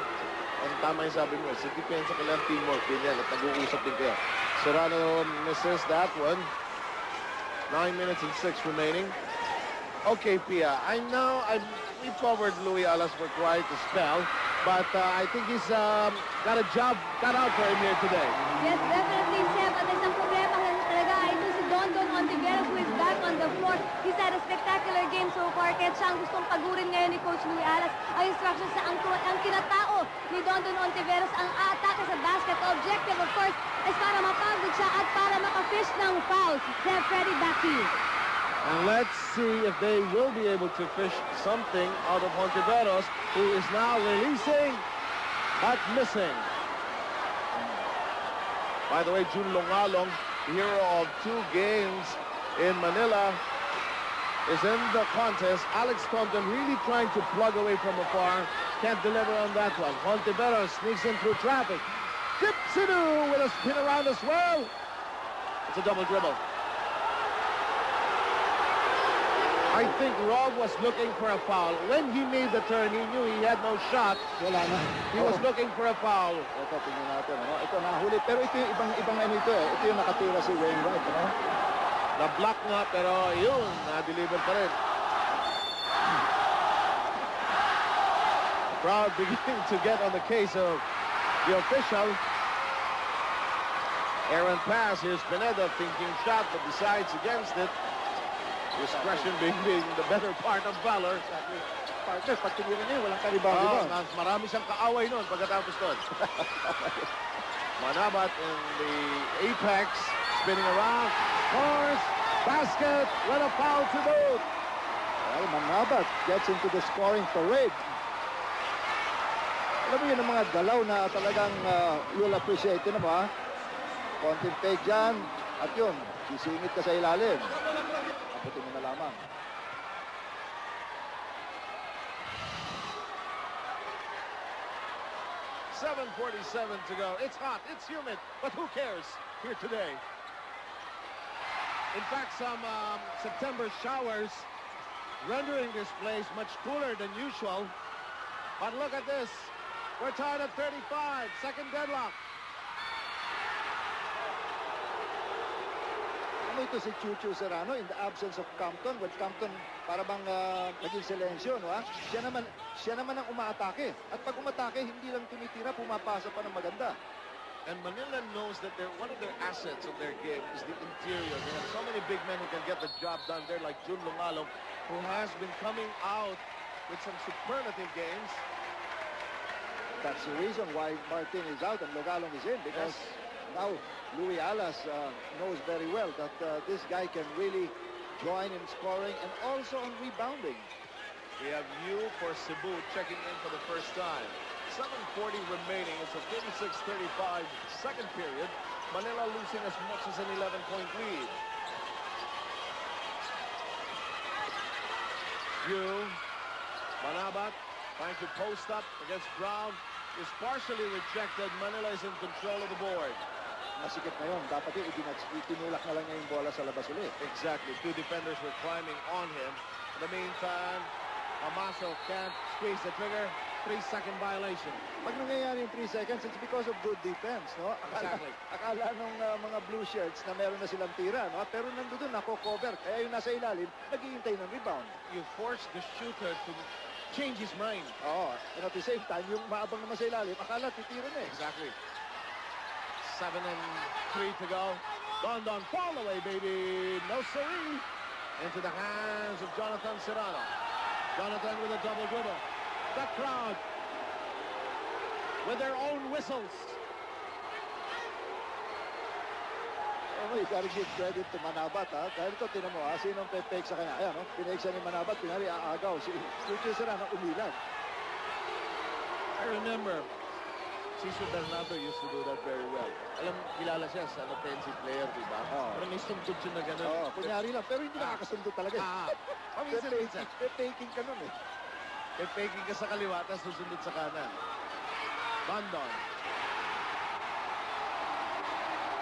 Ang tama yung sabi mo, sa depensa kailangan teamwork din yan at nag-uusap din kayo. Serrano misses that one. Nine minutes and six remaining. Okay, Pia, I know I've, we've covered Louis Alas for quite a spell, but uh, I think he's um, got a job cut out for him here today. Yes, definitely, Seb. At isang problema talaga, ito si Don Don Ontiveros who is back on the floor. He's had a spectacular game so far. Kaya siya ang gustong pagurin ngayon ni Coach Louis Alas. Ang instructions sa ang, ang kinatao ni Don Don Ontiveros ang atake sa basket. Objective, of course, is para mapagod siya at para makafish ng fouls. Seb, Freddy, back to you. And let's see if they will be able to fish something out of Hontiveros, who is now releasing, but missing. By the way, Jun Longalong, ah hero of two games in Manila, is in the contest. Alex Compton really trying to plug away from afar. Can't deliver on that one. Hontiveros sneaks in through traffic. Dipsinu with a spin around as well. It's a double dribble. I think Rob was looking for a foul. When he made the turn, he knew he had no shot. Wala na. He was looking for a foul. Ito, tingnan natin. Ano? Ito, nahuli. Pero ito yung ibang, ibang ano ito eh. Ito yung nakatira si Wainwright. Ano? Na-block nga, pero yun, na-deliver pa rin. The crowd beginning to get on the case of the official. Aaron pass. Here's Pineda thinking shot, but decides against it. Discretion being, being the better part of valor. partner, pag tinira niya, walang ka-rebound. Ah, rebound. mas marami siyang kaaway noon pagkatapos doon. Manabat in the apex, spinning around, scores, basket, with a foul to boot. Well, Manabat gets into the scoring parade. Alam mo yun ang mga galaw na talagang uh, you'll appreciate. Yun ha? Konting fake dyan. At yun, sisingit ka sa ilalim. Forty-seven to go. It's hot, it's humid, but who cares here today? In fact, some um, September showers rendering this place much cooler than usual. But look at this. We're tied at 35, second deadlock. Ano ito si Chuchu Serrano in the absence of Compton? When Compton para bang uh, naging silensyo, no ha? Siya naman, siya naman ang umaatake. At pag umatake, hindi lang tumitira, pumapasa pa ng maganda. And Manila knows that they're, one of their assets of their game is the interior. They have so many big men who can get the job done there, like Jun Lungalong, who has been coming out with some superlative games. That's the reason why Martin is out and Logalong is in because now Louie Alas uh, knows very well that uh, this guy can really join in scoring and also on rebounding. We have you for Cebu checking in for the first time. 7.40 remaining. It's a 36-35 second period. Manila losing as much as an 11-point lead. You, Manabat, trying to post up against Brown, is partially rejected. Manila is in control of the board. Masikip na yun. Dapat yung itinats- itinulak na lang niya yung bola sa labas ulit. Exactly. Two defenders were climbing on him. In the meantime, Amaso can't squeeze the trigger. Three-second violation. Pag nangyayari yung 3 seconds, it's because of good defense, no? Akala, Exactly. akala nung uh, mga blue shirts na meron na silang tira, no? Pero nandun nako-cover. Kaya yung nasa ilalim, naghihintay ng rebound. You force the shooter to change his mind. Oo. And at the same time, yung maabang naman sa ilalim, akala titira na eh. Exactly. Seven and three to go. Don Don fall away, baby. No siree. Into the hands of Jonathan Serrano. Jonathan with a double dribble. The crowd with their own whistles. Oh, you gotta give credit to Manabat, ha? Dahil ito, tinan mo, ah, ha? Sinong pe-fake sa kanya? Ayan, no? Pinake siya ni Manabat, pinari aagaw. Ah, ah, si Chuchu Serrano umilag. I remember Cesar Bernardo used to do that very well. Alam, kilala siya sa offensive player, di ba? Oo. Pero may sumtod siya na gano'n. Oo, kunyari lang. Pero hindi nakakasundo talaga. eh. Ah, paminsan-minsan. Pe-faking ka nun, eh. May faking ka sa kaliwa, tapos susunod sa kanan. Bandon.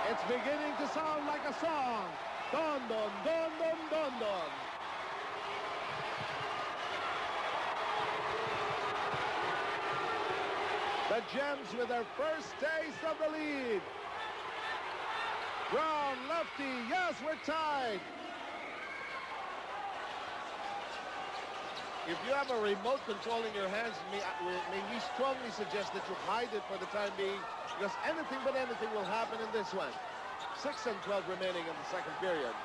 It's beginning to sound like a song. Don, don, don, don, don, don. The Gems with their first taste of the lead. Brown, lefty, yes, we're tied. If you have a remote control in your hands, may, may we strongly suggest that you hide it for the time being because anything but anything will happen in this one. 6 and 12 remaining in the second period.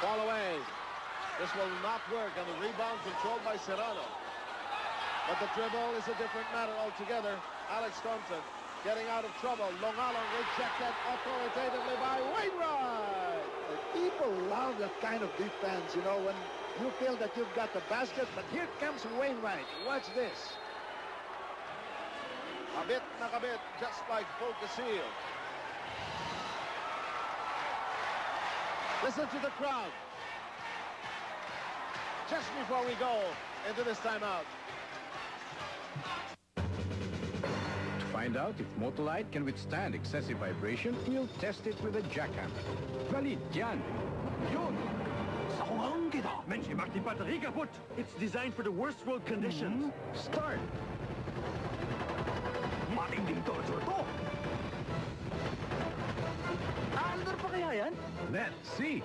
Fall away. This will not work and the rebound controlled by Serrano. But the dribble is a different matter altogether. Alex Compton getting out of trouble. Longalong rejected authoritatively by Wainwright. People love that kind of defense, you know, when you feel that you've got the basket, but here comes Wainwright. Watch this. Kabit na kabit, just like Volcasil. Listen to the crowd. Just before we go into this timeout. To find out if Motolite can withstand excessive vibration, you'll test it with a jackhammer. Valid yan. Yun! Sakuhan kita! Mensch, macht die Batterie kaputt! It's designed for the worst road conditions. Hmm? Start! Matinding torture to! Aandar pa kaya yan? Let's see.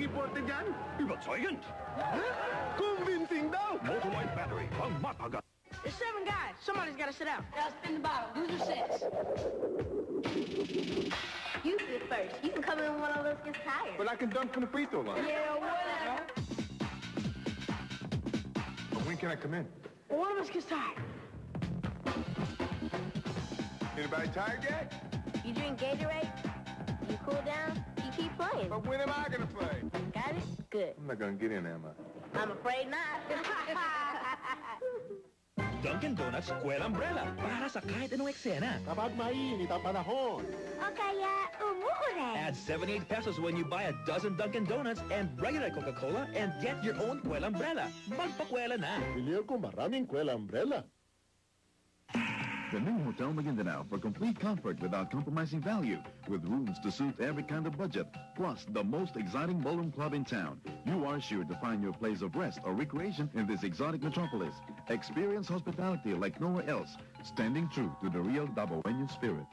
Kaya pa rin iporte dyan? Überzeugend! Convincing daw! Motolite battery, pang matagal. There's seven guys. Somebody's got to sit out. Gotta spin the bottle. Who's your sets? You sit first. You can come in when one of those gets tired. But I can dunk from the free throw line. Yeah, whatever. But when can I come in? One of us gets tired. Anybody tired yet? You drink Gatorade, you cool down, you keep playing. But when am I gonna play? Got it? Good. I'm not gonna get in, am I? I'm afraid not. Dunkin' Donuts Square Umbrella para sa kahit anong eksena. Kapag mainit ang panahon. o kaya umuulan. Add 78 pesos when you buy a dozen Dunkin' Donuts and regular Coca-Cola and get your own Kwela Umbrella. Magpakwela na. Bili ako maraming kwela umbrella. The new Hotel Maguindanao for complete comfort without compromising value, with rooms to suit every kind of budget, plus the most exciting ballroom club in town. You are sure to find your place of rest or recreation in this exotic metropolis. Experience hospitality like nowhere else, standing true to the real Dabawenyo spirit.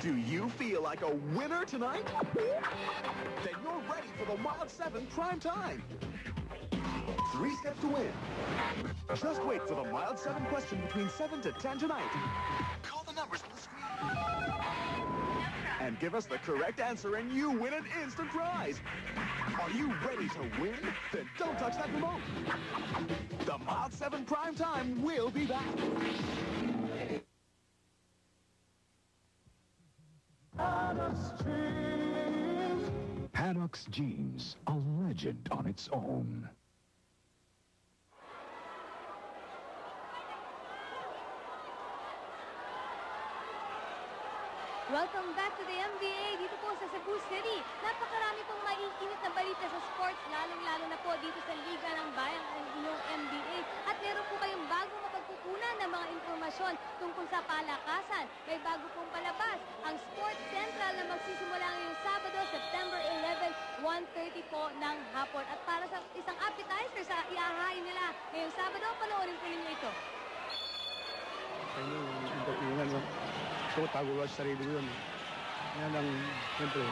Do you feel like a winner tonight? Then you're ready for the Mild 7 prime time. Three steps to win. Just wait for the Mild 7 question between 7 to 10 tonight. Call the numbers on the screen. And give us the correct answer and you win an instant prize. Are you ready to win? Then don't touch that remote. The Mild 7 prime time will be back. Paddock's Jeans, a legend on its own. Welcome back to the NBA dito po sa Cebu City. Napakarami pong maiinit na balita sa sports, lalong-lalo na po dito sa Liga ng Bayan ang inyong NBA. At meron po kayong bagong mapagkukunan ng mga impormasyon tungkol sa palakasan. May bago pong palabas, ang Sports Central na magsisimula ngayong Sabado, September 11, 1.30 po ng hapon. At para sa isang appetizer sa iahain nila ngayong Sabado, panoorin po ninyo ito. Ano yung no? So, tago ko sa sarili ko yun. Yan ang, siyempre,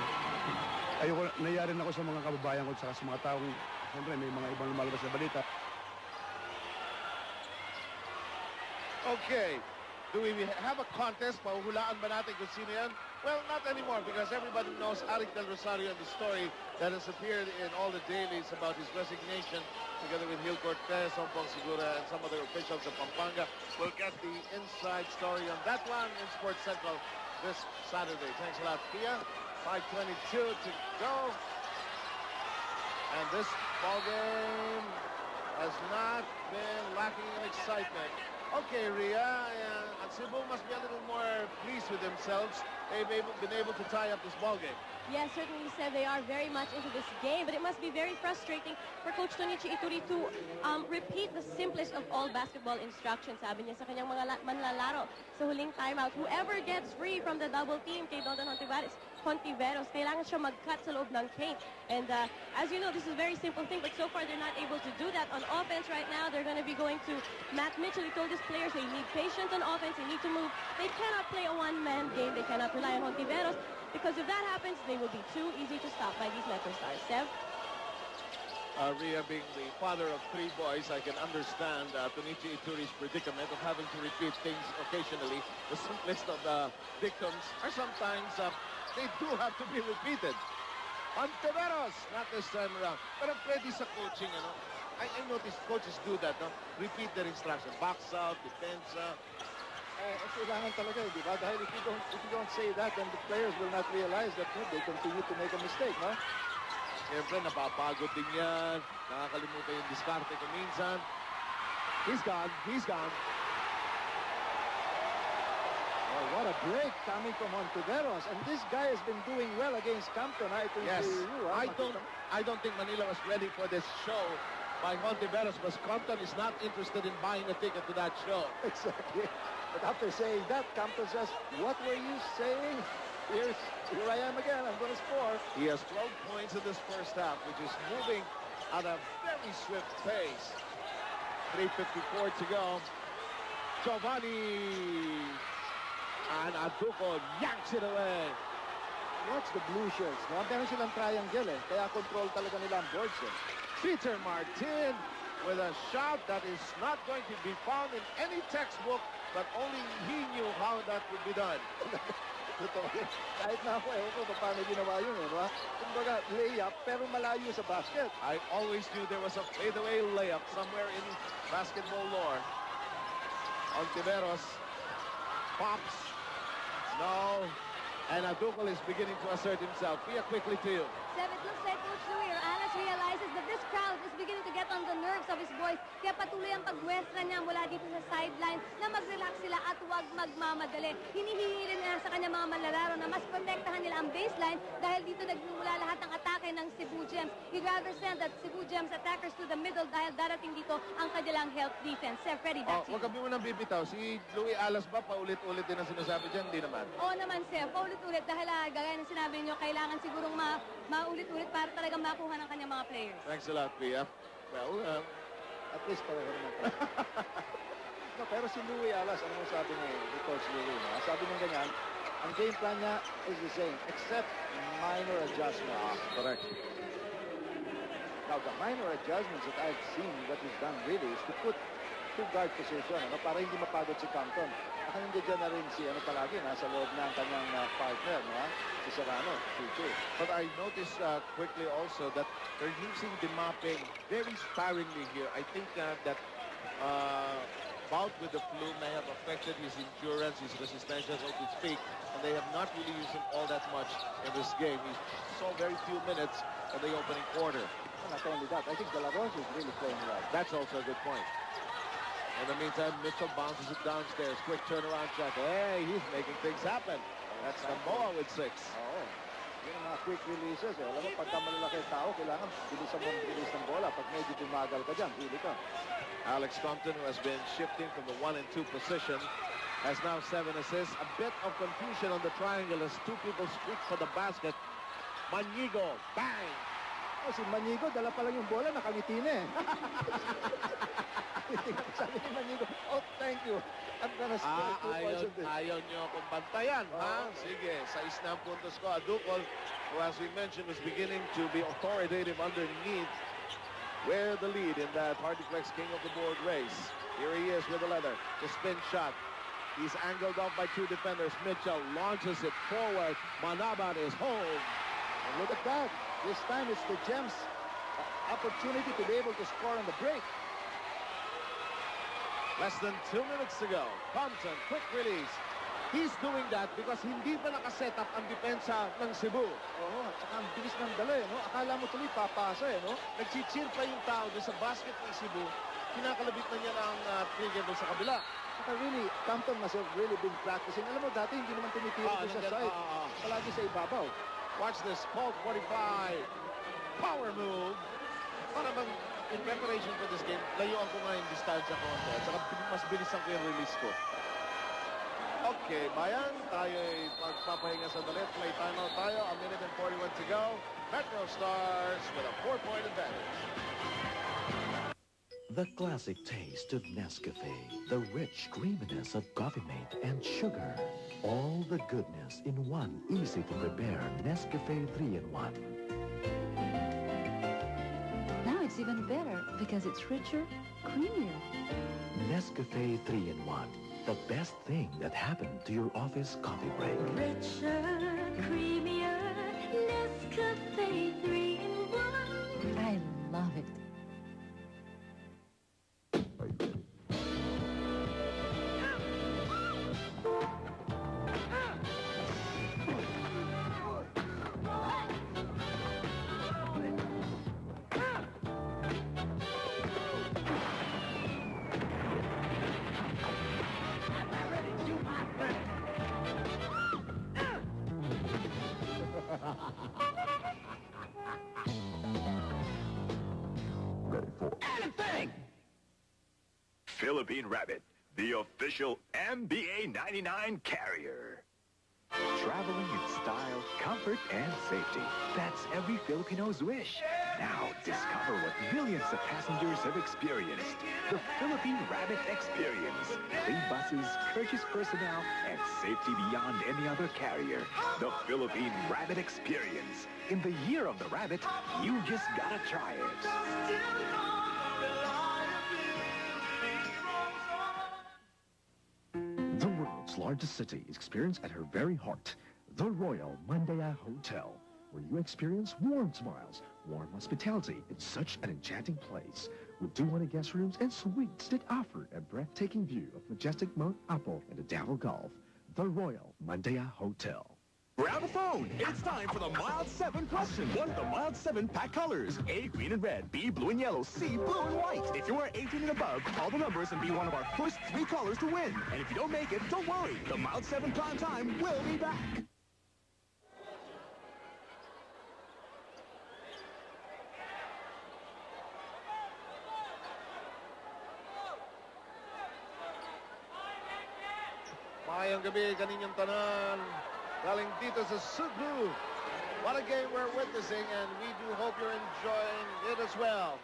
ayoko, naiya rin ako sa mga kababayan ko at sa mga taong, siyempre, may mga ibang lumalabas na balita. Okay. Do we have a contest? Pahuhulaan ba natin kung sino yan? Well, not anymore because everybody knows Alec Del Rosario and the story that has appeared in all the dailies about his resignation together with Gil Cortez, Ompong Segura, and some other officials of Pampanga. We'll get the inside story on that one in Sports Central this Saturday. Thanks a lot, Pia. 5.22 to go. And this ball game has not been lacking in excitement. Okay, Ria, uh, Cebu must be a little more pleased with themselves. They've able, been able to tie up this ball game. Yes, certainly said they are very much into this game, but it must be very frustrating for Coach Tonichi Yturri to um, repeat the simplest of all basketball instructions, sabi niya sa kanyang mga la- manlalaro sa huling timeout. Whoever gets free from the double team kay Dondon Hontiveros, Hontiveros, kailangan siya mag-cut sa loob ng paint. And uh, as you know, this is a very simple thing, but so far they're not able to do that on offense right now. They're going to be going to Matt Mitchell. He told his players they need patience on offense. They need to move. They cannot play a one-man game. They cannot rely on Hontiveros because if that happens, they will be too easy to stop by these Metro Stars. Sev? Uh, being the father of three boys, I can understand uh, Tonichi Yturri's predicament of having to repeat things occasionally. The simplest of the dictums are sometimes, uh, they do have to be repeated. Anteveros, not this time around. Pero pwede sa coaching, ano? I, I noticed coaches do that, no? Repeat their instructions. Box out, defense, uh, Eh, eh, kailangan talaga, eh, di ba? Dahil if you don't, if you don't say that, then the players will not realize that no, they continue to make a mistake, no? Siyempre, napapagod din yan. Nakakalimutan yung diskarte ko minsan. He's gone. He's gone. What a break coming from Hontiveros. And this guy has been doing well against Compton. I think Yes, you, ah, I don't, I don't think Manila was ready for this show by Monteveros because Compton is not interested in buying a ticket to that show. Exactly. But after saying that, Compton says, what were you saying? Here's, here I am again. I'm going to score. He has 12 points in this first half, which is moving at a very swift pace. 3.54 to go. Giovanni and Adducul yanks it away. Watch the blue shirts. No? Meron silang triangle eh. Kaya control talaga nila ang boards eh. Peter Martin with a shot that is not going to be found in any textbook, but only he knew how that would be done. Totoo yun. Kahit na ako, ewan ko pa paano ginawa yun, eh, di ba? Kumbaga, layup, pero malayo sa basket. I always knew there was a fadeaway layup somewhere in basketball lore. Hontiveros pops. No. And Aducal is beginning to assert himself. Pia, quickly to you. Seb, it looks like Coach Louie or Alas realizes that this crowd is beginning to get on the nerves of his boys. Kaya patuloy ang pagwestra niya mula dito sa sideline na mag-relax sila at huwag magmamadali. Hinihingi rin niya sa kanya mga manlalaro na mas protektahan nila ang baseline dahil dito nagmumula lahat ng atake ng Cebu Gems. He'd rather send that Cebu Gems attackers to the middle dahil darating dito ang kanilang help defense. Sir Freddy, Oh, back to huwag kami mo nang bibitaw. Si Louis Alas ba paulit-ulit din ang sinasabi dyan? Hindi naman. Oo naman, sir. Paulit-ulit dahil ah, gaya ng sinabi niyo, kailangan sigurong ma maulit-ulit para talaga makuha ng kanyang mga players. Thanks a lot, Pia. Well, uh, At least pareho naman tayo. no, pero si Louie Alas, ano mo sabi ni, ni Coach Louie? No? Sabi niya ganyan, ang game plan niya is the same, except minor adjustments. correct. Now, the minor adjustments that I've seen that he's done really is to put two guard position, ano, para hindi mapagod si Compton. Baka nandiyan na rin si, ano palagi, nasa loob kanyang uh, partner, no, ha? si Serrano, Chuchu. But I noticed uh, quickly also that they're using the mapping very sparingly here. I think uh, that uh, bout with the flu may have affected his endurance, his resistance, so to speak, and they have not really used him all that much in this game. He saw very few minutes in the opening quarter. Not only that, I think De La is really playing well. That's also a good point. In the meantime, Mitchell bounces it downstairs. Quick turnaround check. Hey, he's making things happen. That's Gamboa with six. Oo. Mga quick releases. Eh. Alam mo, pagka malalaki tao, kailangan bilisan mo ang release ng bola. Pag medyo bumagal ka dyan, huli ka. Alex Compton, who has been shifting from the one and two position, has now seven assists. A bit of confusion on the triangle as two people streak for the basket. Manigo, bang! Oh, si Manigo, dala pa lang yung bola, nakangiti na eh. Sabi ni Manigo, oh, thank you. Score Ah, ayaw, ayaw nyo akong bantayan, ha? Sige, sais na ang puntos ko. Adducul, who as we mentioned was beginning to be authoritative underneath, where the lead in that Hardiplex King of the Board race. Here he is with the leather. The spin shot. He's angled off by two defenders. Mitchell launches it forward. Manabat is home. And look at that. This time it's the Gems opportunity to be able to score on the break. Less than two minutes to go. Compton, quick release. He's doing that because hindi pa nakaset up ang depensa ng Cebu. Oo, at saka ang bilis ng dala eh, no? Akala mo tuloy papasa eh, no? Nagchichir pa yung tao doon sa basket ng Cebu. Kinakalabit na niya ng uh, trigger doon sa kabila. Saka really, Campton must have really been practicing. Alam mo, dati hindi naman tumitira Ah, doon sa side. ah, ah, ah. Palagi sa ibabaw. Watch this, Colt 45. Power move. Para bang in preparation for this game, layuan ko nga yung distansya ko. At saka mas bilisan ko yung release ko. Okay, bayan, tayo ay magpapahinga sa dalit. Play timeout tayo. A minute and 41 to go. Metro Stars with a four-point advantage. The classic taste of Nescafe, the rich creaminess of Coffee Mate and sugar. All the goodness in one easy-to-prepare Nescafe 3-in-1. Now it's even better because it's richer, creamier. Nescafe 3-in-1, the best thing that happened to your office coffee break. Richer, creamier, Nescafe 3-in-1. I love it. Philippine Rabbit, the official MBA 99 carrier. Traveling in style, comfort, and safety. That's every Filipino's wish. Now, discover what millions of passengers have experienced. The Philippine Rabbit Experience. Clean buses, courteous personnel, and safety beyond any other carrier. The Philippine Rabbit Experience. In the year of the rabbit, you just gotta try it. Largest city is experienced at her very heart. The Royal Mandaya Hotel, where you experience warm smiles, warm hospitality in such an enchanting place, with 200 guest rooms and suites that offer a breathtaking view of majestic Mount Apo and the Davao Gulf. The Royal Mandaya Hotel. Grab a phone. It's time for the Mild 7 question. What are the Mild 7 pack colors? A, green and red. B, blue and yellow. C, blue and white. If you are 18 and above, call the numbers and be one of our first three callers to win. And if you don't make it, don't worry. The Mild 7 prime time will be back. Mayang gabi, kaninyang tanan. Sa Cebu. What a game we're witnessing, and we do hope you're enjoying it as well.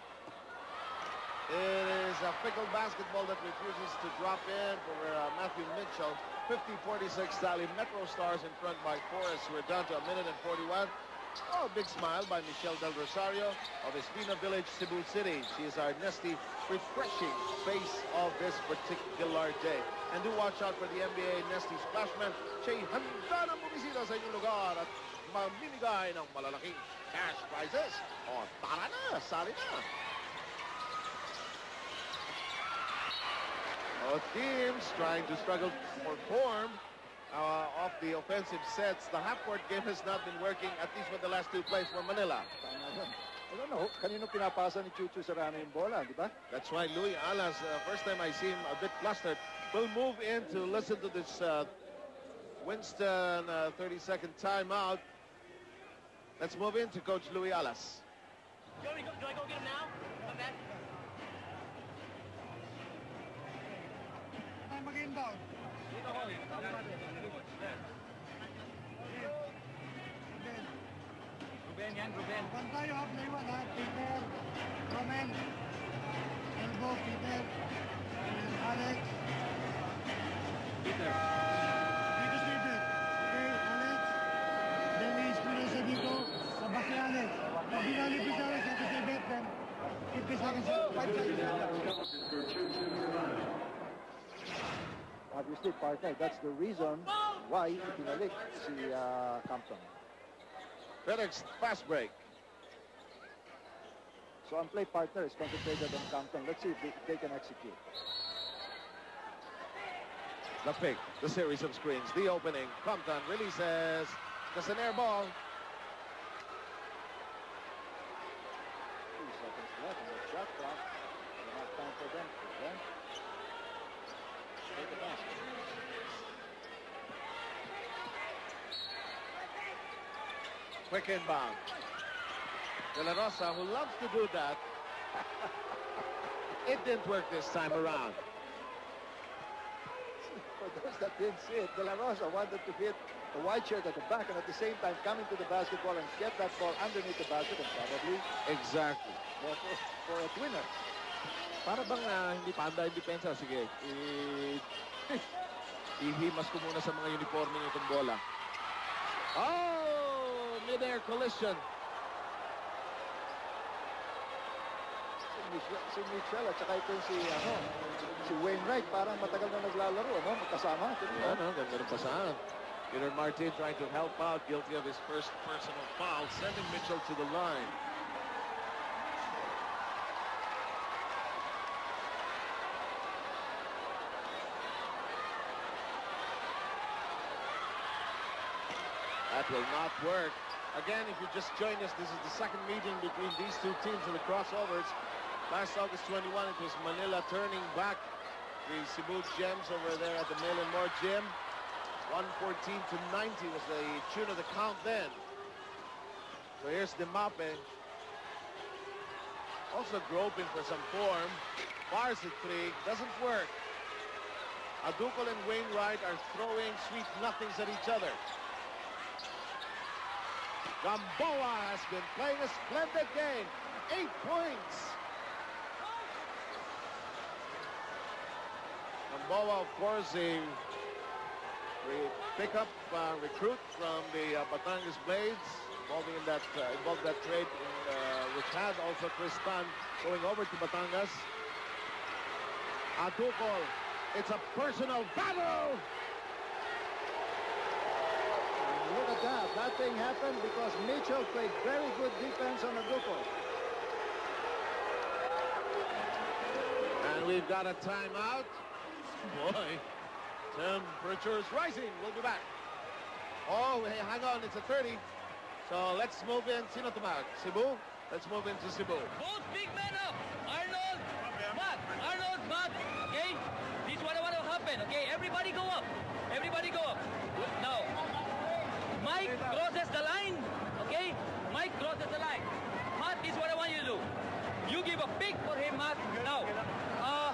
It is a fickle basketball that refuses to drop in for uh, Matthew Mitchell. 50-46 tally. Metro Stars in front by Forrest. We're down to a minute and 41. Oh, big smile by Michelle Del Rosario of Espina Village, Cebu City. She is our nesty, refreshing face of this particular day. And do watch out for the MBA Nesty Splashman. Siya'y handa na bumisita sa inyong lugar at mamimigay ng malalaking cash prizes. O, tara na, sali na. Both teams trying to struggle for form uh, off the offensive sets. The half-court game has not been working, at least for the last two plays for Manila. I don't know, kanino pinapasa ni Chuchu Serrano yung bola, di ba? That's why Louie Alas, uh, first time I see him a bit flustered, will move in to listen to this uh, Winston 30-second timeout. Let's move in to Coach Louie Alas. Do I go, do I go get him now? Come back? Ay, mag-inbound. Ruben yan, Ruben. Huwag tayo half lane one ha. Peter, Roman, Elbow, Peter, and Alex. Peter. Dito Peter. Okay, Alex. Dennis, Pires, Amigo, Sabas si Alex. Pag binalipis Alex, ito si Bet, then ipis ako sa 5 seconds. Obviously, partner, that's the reason why pinalik si uh, Compton. FedEx fast break. So ang play partner is concentrated on Compton. Let's see if they, they can execute. The pick, the series of screens, the opening. Compton releases. Just an air ball. Quick inbound. De La Rosa, who loves to do that. it didn't work this time around. For those that didn't see it, De La Rosa wanted to hit the white shirt at the back and at the same time come into the basketball and get that ball underneath the basket and probably Exactly. for, for a winner. Para bang ah, hindi panda, hindi pensa. Sige, ihimas ko muna sa mga uniforme niyo itong bola. Oh! Mid-air collision. Si Michelle, at saka ito si, ano, si Wainwright parang matagal na naglalaro, ano, magkasama. Ano, no, ganda rin pasaan. Peter Martin trying to help out, guilty of his first personal foul, sending Mitchell to the line. That will not work. Again, if you just joined us, this is the second meeting between these two teams in the crossovers. Last August 21, it was Manila turning back the Cebu Gems over there at the Malin Moore Gym. 114 to 90 was the tune of the count then. So here's Demape. Eh? Also groping for some form. Fires at three. Doesn't work. Adducul and Wainwright are throwing sweet nothings at each other. Gamboa has been playing a splendid game. Eight points. Gamboa, of course, re- pickup uh, recruit from the uh, Batangas Blades, involving in that uh, involved that trade, in, uh, which had also Chris Tan going over to Batangas. Adducul, it's a personal battle. Look thing happened because Mitchell played very good defense on the Duco. And we've got a timeout. Boy, temperature's rising. We'll be back. Oh, hey, hang on. It's a 30. So let's move in. Sino tumark? Cebu? Let's move into Cebu. Both big men up. Arnold, Matt, Arnold, Matt. Okay? This is what I want to happen. Okay? Everybody go up. Everybody go up. Now, Mike crosses the line. Okay? Mike crosses the line. Matt, this is what I want you to do. You give a pick for him, Matt. Now, uh,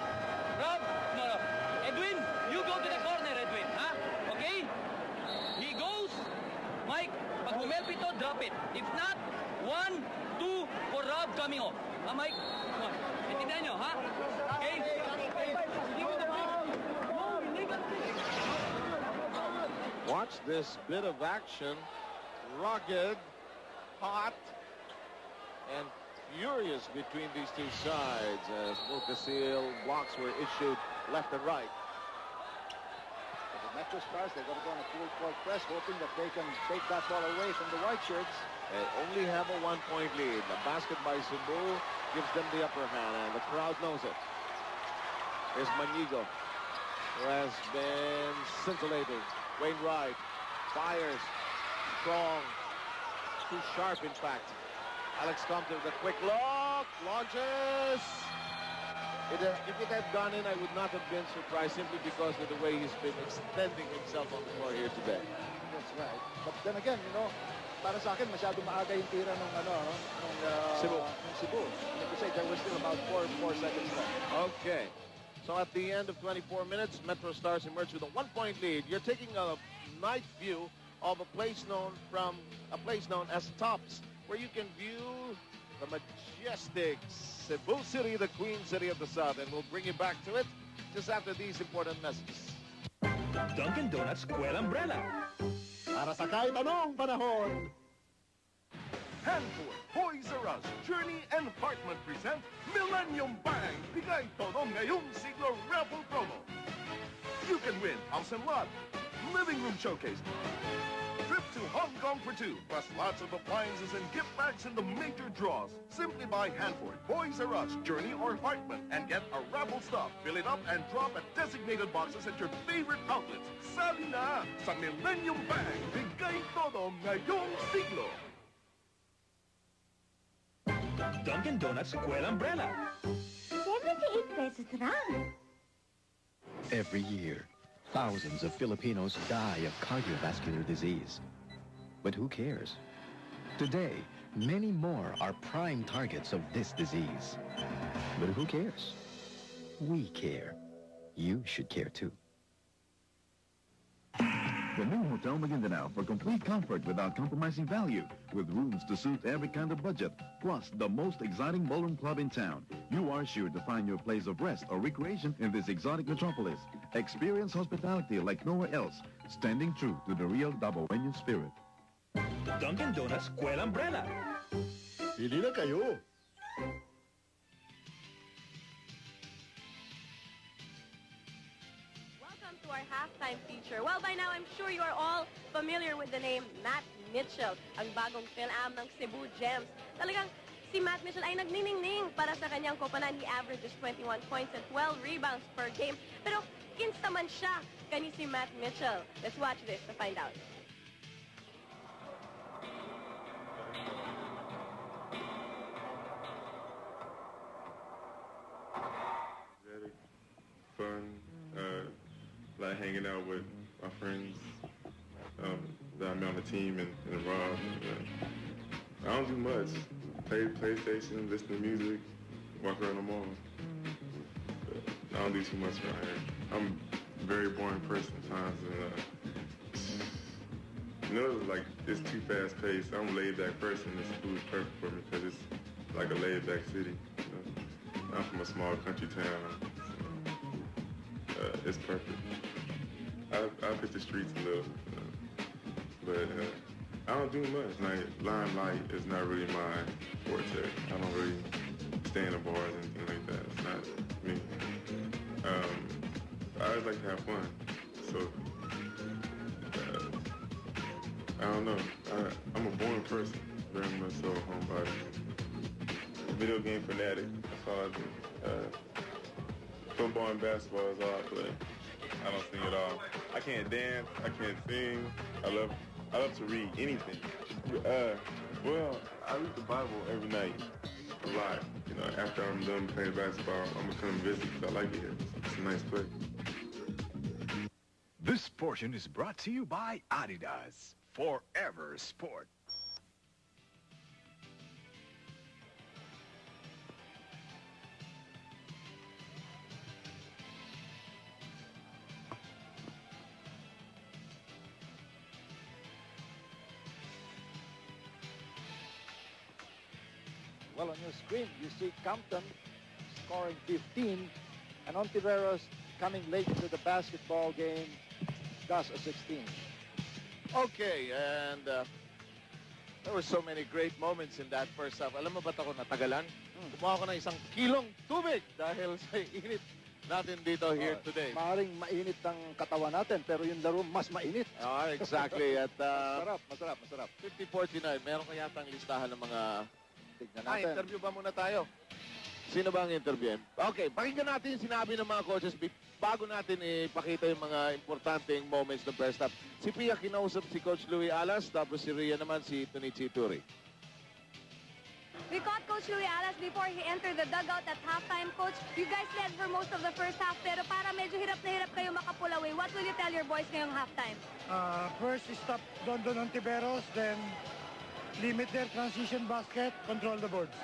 Rob, no, no. Edwin, you go to the corner, Edwin. Huh? Okay? He goes. Mike, pag humelpito, drop it. If not, one, two, for Rob coming off. Ha, Mike? Come on. Intindihan nyo? Okay? Watch this bit of action. Rugged, hot, and furious between these two sides as Mulcasil blocks were issued left and right. The Metro Stars, they're going to go on a full court press, hoping that they can take that ball away from the white shirts. They only have a one-point lead. The basket by Cebu gives them the upper hand, and the crowd knows it. Here's Manigo, who has been scintillating. Wainwright fires, strong, too sharp, in fact. Alex Compton with a quick look, launches. It, uh, if it had gone in, I would not have been surprised simply because of the way he's been extending himself on the floor here today. That's right. But then again, you know, para sa akin, masyado maaga yung tira ng ano, no? Nung, uh, Cebu. nung Cebu. Like you say, there was still about four, four seconds left. Okay. So at the end of 24 minutes, Metro Stars emerge with a one-point lead. You're taking a night view of a place known from a place known as Tops, where you can view the majestic Cebu City, the Queen City of the South, and we'll bring you back to it just after these important messages. Dunkin' Donuts Square Umbrella. Para sa kahit anong panahon. Hanford, Toys R Us, Journey, and Hartman present Millennium Bang! Bigay todo ngayong siglo raffle promo. You can win house and lot, living room showcase, trip to Hong Kong for two, plus lots of appliances and gift bags in the major draws. Simply buy Hanford, Toys R Us, Journey, or Hartman and get a raffle stop. Fill it up and drop at designated boxes at your favorite outlets. Sali na sa Millennium Bang! Bigay todo ngayong siglo. Dunkin' Donuts Square Umbrella. 78 pesos lang. Every year, thousands of Filipinos die of cardiovascular disease. But who cares? Today, many more are prime targets of this disease. But who cares? We care. You should care too. The new Hotel Maguindanao for complete comfort without compromising value, with rooms to suit every kind of budget, plus the most exciting ballroom club in town. You are sure to find your place of rest or recreation in this exotic metropolis. Experience hospitality like nowhere else, standing true to the real Dabawenyo spirit. Dunkin' Donuts Square Umbrella. Pili na kayo. Halftime feature. Well, by now, I'm sure you are all familiar with the name Matt Mitchell, ang bagong Phil-Am ng Cebu Gems. Talagang si Matt Mitchell ay nagniningning para sa kanyang koponan. He averages 21 points and 12 rebounds per game. Pero kinsta man siya kani si Matt Mitchell. Let's watch this to find out. fun, like hanging out with my friends um, that I met on the team and, and Rob. I don't do much. Play PlayStation, listen to music, walk around the mall. But I don't do too much around here. I'm a very boring person sometimes. And, uh, you know, like it's too fast paced. I'm a laid back person. This food is perfect for me because it's like a laid back city. You know? I'm from a small country town. So, uh, it's perfect. I, I hit the streets a little, but uh, I don't do much. Like limelight is not really my forte. I don't really stay in the bars and anything like that. It's not me. Um, I always like to have fun, so uh, I don't know. I, I'm a born person, very much so homebody. Video game fanatic. That's all I do. Uh, football and basketball is all I play. I don't sing at all. I can't dance. I can't sing. I love I love to read anything. Uh, well, I read the Bible every night, a lot. You know, after I'm done playing basketball, I'm gonna come visit because I like it here. It's a nice place. This portion is brought to you by Adidas. Forever Sport. Your screen, you see Compton scoring 15, and Ontiveros coming late into the basketball game, does a 16. Okay, and uh, there were so many great moments in that first half. Alam mo ba't ako natagalan? Kumuha ko ng isang kilong tubig dahil sa init natin dito here Oh, today. Maaring mainit ang katawan natin, pero yung laro mas mainit. Ah, exactly. At uh, masarap, masarap, masarap. 50-49, meron ka yatang listahan ng mga... Tignan Ah, natin. interview ba muna tayo? Sino ba ang interview? Okay, pakinggan natin yung sinabi ng mga coaches be- bago natin ipakita yung mga importanteng moments ng first half. Si Pia kinausap si Coach Louis Alas, tapos si Ria naman si Tunichi Turi. We caught Coach Louis Alas before he entered the dugout at halftime. Coach, you guys led for most of the first half, pero para medyo hirap na hirap kayo makapull away. What will you tell your boys ngayong halftime? Uh, first, stop Don Don Ontiveros, then limit their transition basket, control the boards.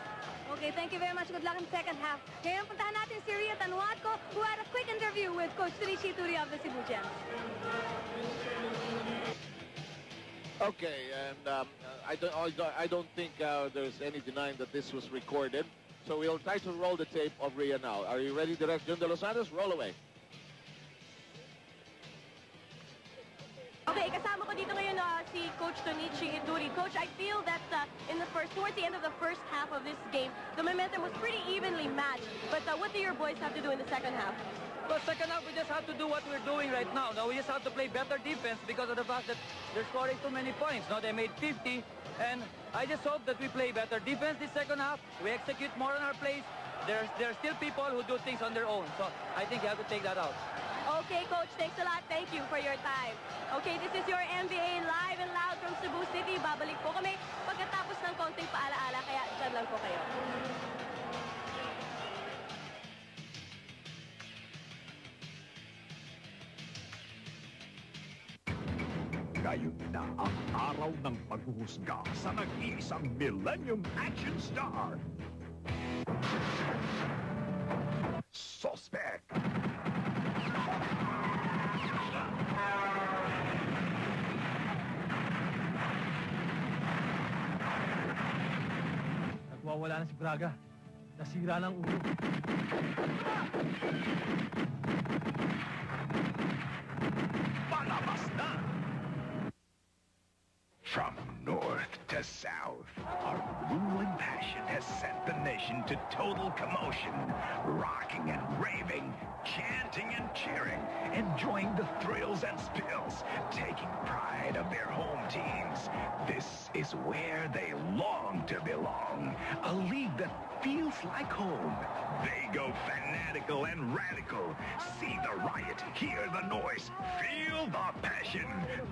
Okay, thank you very much. Good luck in the second half. Ngayon, puntahan natin si Ria Tanjuatco, who had a quick interview with Coach Tonichi Yturri of the Cebu Gems. Okay, and um, I don't, I don't, think uh, there's any denying that this was recorded. So we'll try to roll the tape of Ria now. Are you ready, Director John De Los Santos? Roll away. Okay, kasama ko dito ngayon uh, si Coach Tonichi Yturri. Coach, I feel that uh, in the first, towards the end of the first half of this game, the momentum was pretty evenly matched. But uh, what do your boys have to do in the second half? Well, second half, we just have to do what we're doing right now. Now, we just have to play better defense because of the fact that they're scoring too many points. Now, they made 50, and I just hope that we play better defense this second half. We execute more on our plays. There's, there's still people who do things on their own, so I think you have to take that out. Okay, Coach, thanks a lot. Thank you for your time. Okay, this is your NBA live and loud from Cebu City. Babalik po kami pagkatapos ng konting paalaala, kaya dyan lang po kayo. Ngayon na ang araw ng paghuhusga sa nag-iisang Millennium Action Star. Suspect. Nagwawala na si Braga. Nasira ng ulo. Palabas na! From north to south, our ruling passion has sent the nation to total commotion, rocking and raving, chanting and cheering, enjoying the thrills and spills, taking pride of their home teams. This is where they long to belong, a league that feels like home. They go fanatical and radical. See the riot, hear the noise, feel the passion.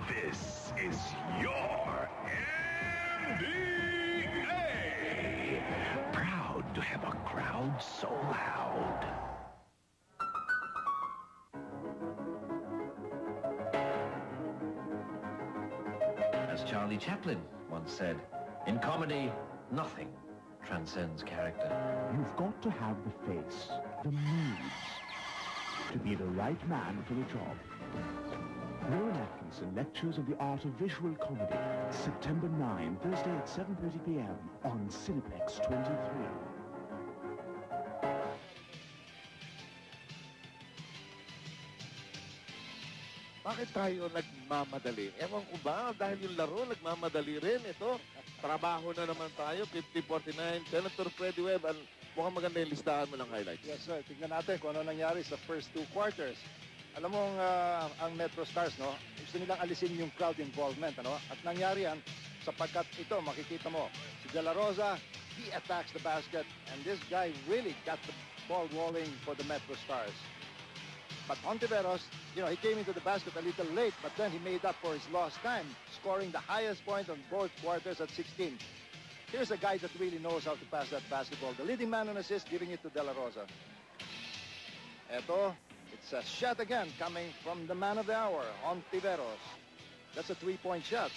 This is your MBA. Proud to have a crowd so loud. As Charlie Chaplin once said, in comedy, nothing transcends character. You've got to have the face, the moves, to be the right man for the job. Rowan Atkinson lectures on the art of visual comedy. September 9, Thursday at 7.30 p.m. on Cineplex 23. Bakit tayo nagmamadali? Ewan ko ba, dahil yung laro nagmamadali rin. Ito, trabaho na naman tayo, 50-49. Senator Freddy Webb, ang, mukhang maganda yung listahan mo ng highlights. Yes, sir. Tingnan natin kung ano nangyari sa first two quarters. alam mo ang Metro Stars, no? Gusto nilang alisin yung crowd involvement, ano? At nangyari yan sapagkat ito, makikita mo, si De La Rosa, he attacks the basket and this guy really got the ball rolling for the Metro Stars. But Hontiveros, you know, he came into the basket a little late, but then he made up for his lost time, scoring the highest point on both quarters at 16. Here's a guy that really knows how to pass that basketball. The leading man on assist, giving it to De La Rosa. Eto, it's a shot again coming from the man of the hour, Hontiveros. That's a three-point shot.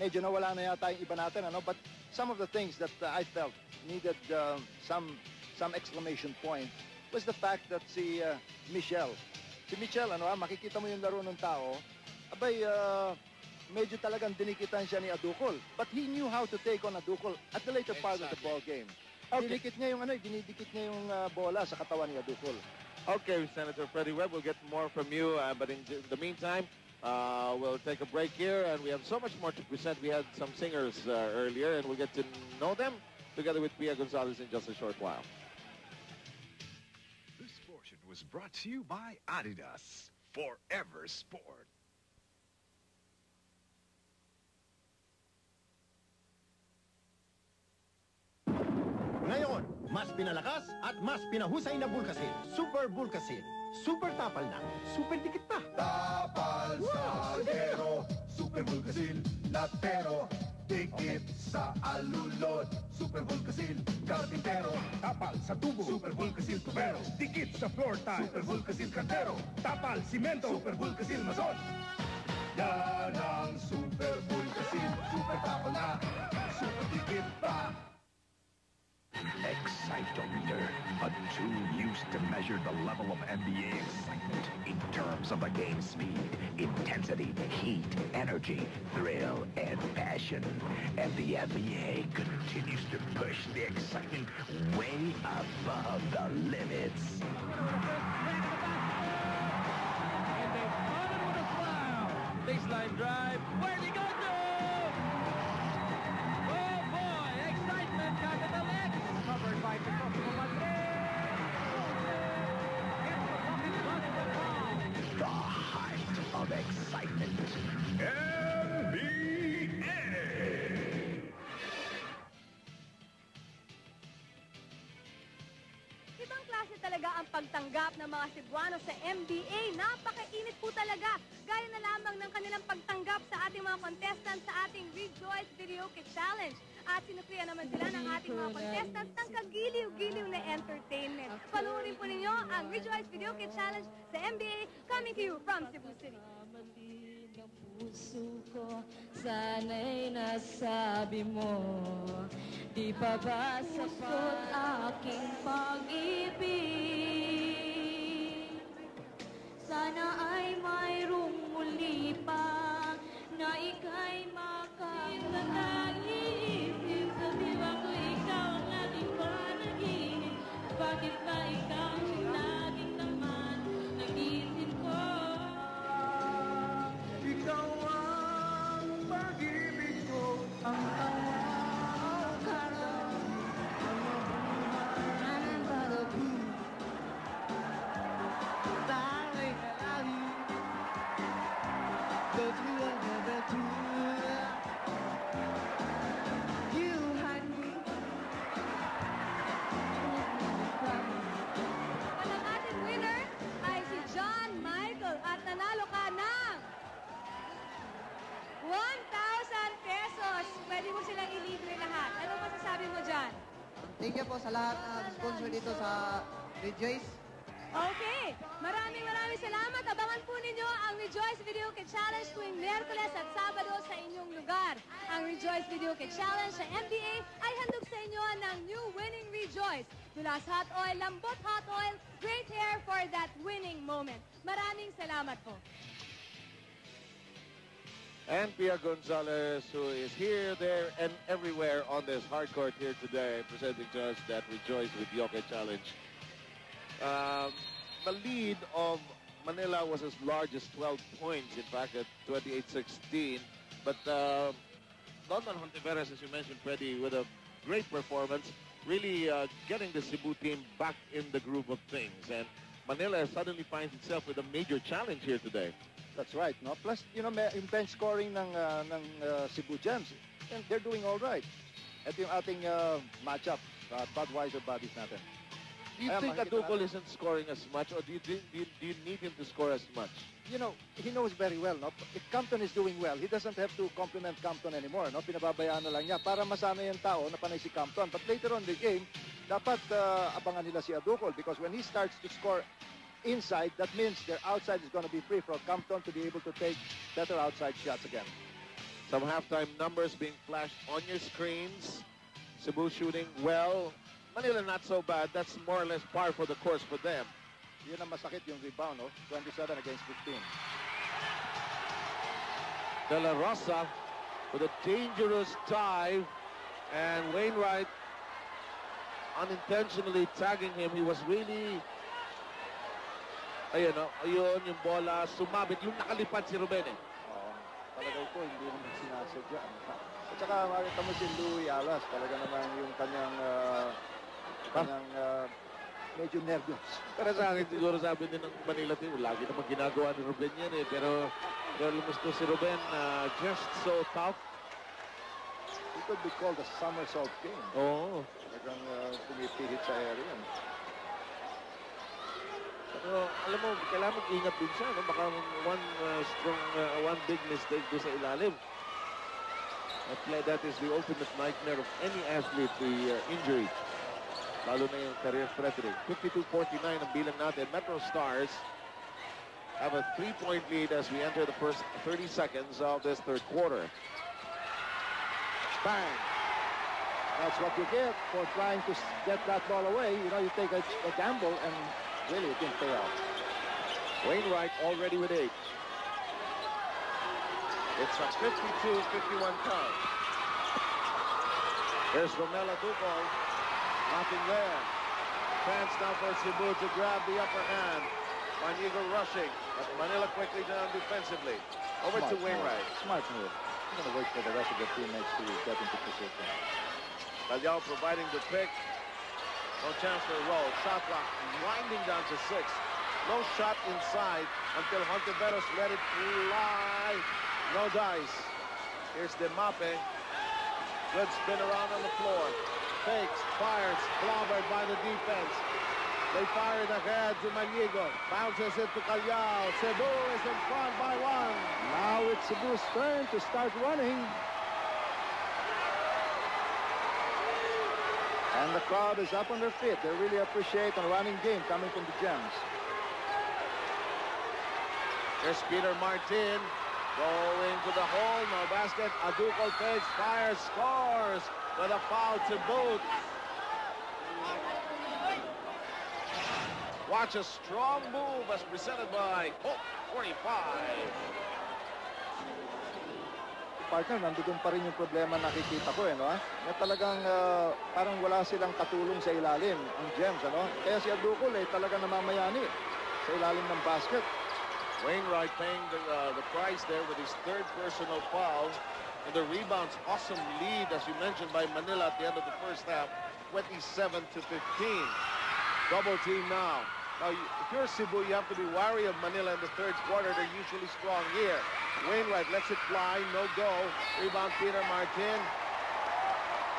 Medyo nawala na yata yung iba natin, ano? But some of the things that uh, I felt needed uh, some some exclamation point was the fact that si uh, Michelle, si Michelle, ano, ah, makikita mo yung laro ng tao, abay, uh, medyo talagang dinikitan siya ni Adukol. But he knew how to take on Adukol at the later part of the ball game. Dinikit niya yung ano, dinidikit niya yung uh, bola sa katawan ni Adukol. Okay, Senator Freddie Webb, we'll get more from you, uh, but in the meantime, uh, we'll take a break here, and we have so much more to present. We had some singers uh, earlier, and we'll get to know them together with Pia Gonzalez in just a short while. Was brought to you by Adidas. Forever Sport. Ngayon, mas pinalakas at mas pinahusay na Bulkasil. Super Bulkasil. Super tapal na. Super dikit pa. Tapal sa altero. Super Bulkasil. Latero. Dikit sa alulod. Super Bulkasil. Karpintero. Tapal sa tubo. Super Bulkasil tubero. Dikit sa floor tile. Super Bulkasil kantero. Tapal, simento. Super Bulkasil mason. Yan ang Super Bulkasil. Super tapal na. Excitometer, a tool used to measure the level of MBA excitement in terms of the game speed, intensity, heat, energy, thrill, and passion. And the MBA continues to push the excitement way above the limits. Baseline drive. Where'd he go to? NBA. Napakainit po talaga. Gaya na lamang ng kanilang pagtanggap sa ating mga contestants sa ating Rejoice Video Kit Challenge. At sinukriya naman sila ng ating mga contestants ng kagiliw-giliw na entertainment. Panuorin po ninyo ang Rejoice Video Kit Challenge sa NBA coming to you from Cebu City. puso ko Sana'y nasabi mo Di pa ba sapat aking pag-ibig Sana ay mayroong muli pa Na ika'y makapagkakaisip Sa diwa ko ikaw ang ating panaginip Bakit ba ikaw Thank you po sa lahat na sponsor dito sa Rejoice. Okay, maraming maraming salamat. Abangan po ninyo ang Rejoice Video Kit Challenge tuwing Merkules at Sabado sa inyong lugar. Ang Rejoice Video Kit Challenge sa MBA ay handog sa inyo ng new winning Rejoice. Dulas Hot Oil, Lambot Hot Oil, great hair for that winning moment. Maraming salamat po. And Pia Gonzalez, who is here, there, and everywhere on this hard court here today, presenting to us that Rejoice with Yoke Challenge. Um, the lead of Manila was as large as 12 points, in fact, at 28-16. But uh, Don Don Hontiveros, as you mentioned, Freddie, with a great performance, really uh, getting the Cebu team back in the groove of things. And Manila suddenly finds itself with a major challenge here today. That's right, no? Plus, you know, may, yung bench scoring ng, uh, ng uh, Cebu Gems, and they're doing all right. Ito yung ating uh, matchup, uh, Budweiser buddies natin. Do you Ayan, think natin. isn't scoring as much, or do you, do you, do you need him to score as much? You know, he knows very well, no? If Compton is doing well, he doesn't have to compliment Compton anymore, no? Pinababayaan na lang niya para masanay yung tao na panay si Compton. But later on the game, dapat uh, abangan nila si Adukol because when he starts to score inside, that means their outside is going to be free for Compton to be able to take better outside shots again. Some halftime numbers being flashed on your screens. Cebu shooting well. Manila not so bad. That's more or less par for the course for them. Yun ang masakit yung rebound, no? 27 against 15. De La Rosa with a dangerous dive. And Wainwright unintentionally tagging him. He was really... Ayun, no? ayun yung bola. Sumabit. Yung nakalipad si Ruben eh. Oo. Talaga ito, hindi naman sinasadya. At saka makita mo si Louis Alas, talaga naman yung kanyang, uh, kanyang uh, medyo nervyos. Para sa akin, siguro sabi din ng Manila team, lagi naman ginagawa ni Ruben yan eh. Pero, pero lumusto si Ruben, uh, just so tough. It could be called a somersault game. Oo. Talagang uh, pumipihit sa area. Pero alam mo, kailangan mag-ingat din siya. No? Baka one uh, strong, uh, one big mistake doon sa ilalim. At like that is the ultimate nightmare of any athlete, the uh, injury. Lalo na yung career threatening. 52-49 ang bilang natin. Metro Stars have a three-point lead as we enter the first 30 seconds of this third quarter. Bang! That's what you get for trying to get that ball away. You know, you take a, a gamble and really it didn't pay off. Wainwright already with eight. It's a 52-51 count. There's Romel Adducul. Nothing there. Chance now for Cebu to grab the upper hand. Manigo rushing. But Manila quickly down defensively. Over Smart to Wainwright. Move. Smart move. I'm going to wait for the rest of the teammates to get into position. Calyao providing the pick. No chance for a roll. Shot clock winding down to six. No shot inside until Hunter Hontiveros let it fly. No dice. Here's Demape. Good spin around on the floor. Fakes, fires, clobbered by the defense. They fire it ahead to Manigo. Bounces it to Calyao. Cebu is in front by one. Now it's Cebu's turn to start running. And the crowd is up on their feet. They really appreciate a running game coming from the Gems. There's Peter Martin going to the hole. No basket. Adducul takes, fires, scores with a foul to boot. Watch a strong move as presented by Colt 45. Partner, nandoon pa rin yung problema nakikita ko eh, no? Na talagang ah, parang wala silang katulong sa ilalim, ang Gems, ano? Kaya si Adukol eh, talaga namamayani sa ilalim ng basket. Wainwright paying the, uh, the price there with his third personal foul. And the rebounds, awesome lead, as you mentioned, by Manila at the end of the first half, 27 to 15. Double team now. Now, if you're Cebu, you have to be wary of Manila in the third quarter. They're usually strong here. Wainwright lets it fly, no go. Rebound Peter Martin.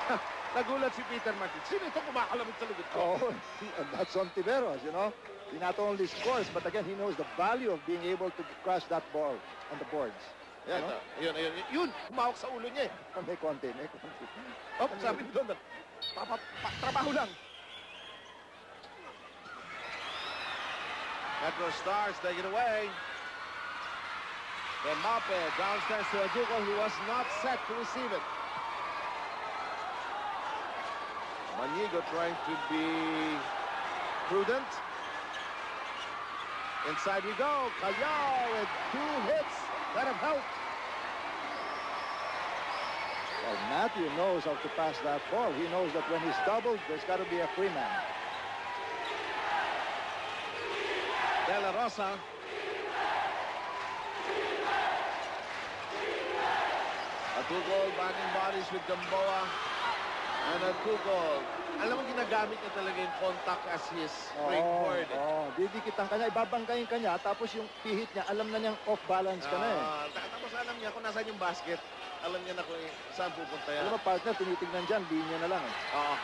Nagulat si Peter Martin. Sino ito kumakalamit sa likod ko? Oh, and that's Hontiveros, you know? He not only scores, but again, he knows the value of being able to crush that ball on the boards. Yan, Ano? uh, yun, yun, yun, humawak sa ulo niya eh. May konti, may konti. Oh, sabi ni Donald, papa, pa, trabaho lang. Metro Stars take it away. Demape downstairs to Adducul, who was not set to receive it. Manigo trying to be prudent. Inside we go. Calyao with two hits that have helped. Well, Matthew knows how to pass that ball. He knows that when he's doubled, there's got to be a free man. De La Rosa. Atugol backing bodies with Gamboa. And Adukol, alam mo ginagamit niya talaga yung contact as his springboard. eh. Oo, didikit ang kanya, ibabangkayin kanya, tapos yung pihit niya, alam na niyang off-balance ka na eh. Ta- tapos alam niya kung nasaan yung basket. Alam niya na kung saan pupunta yan. Alam mo, partner, tinitignan dyan, linya na lang eh. Oo.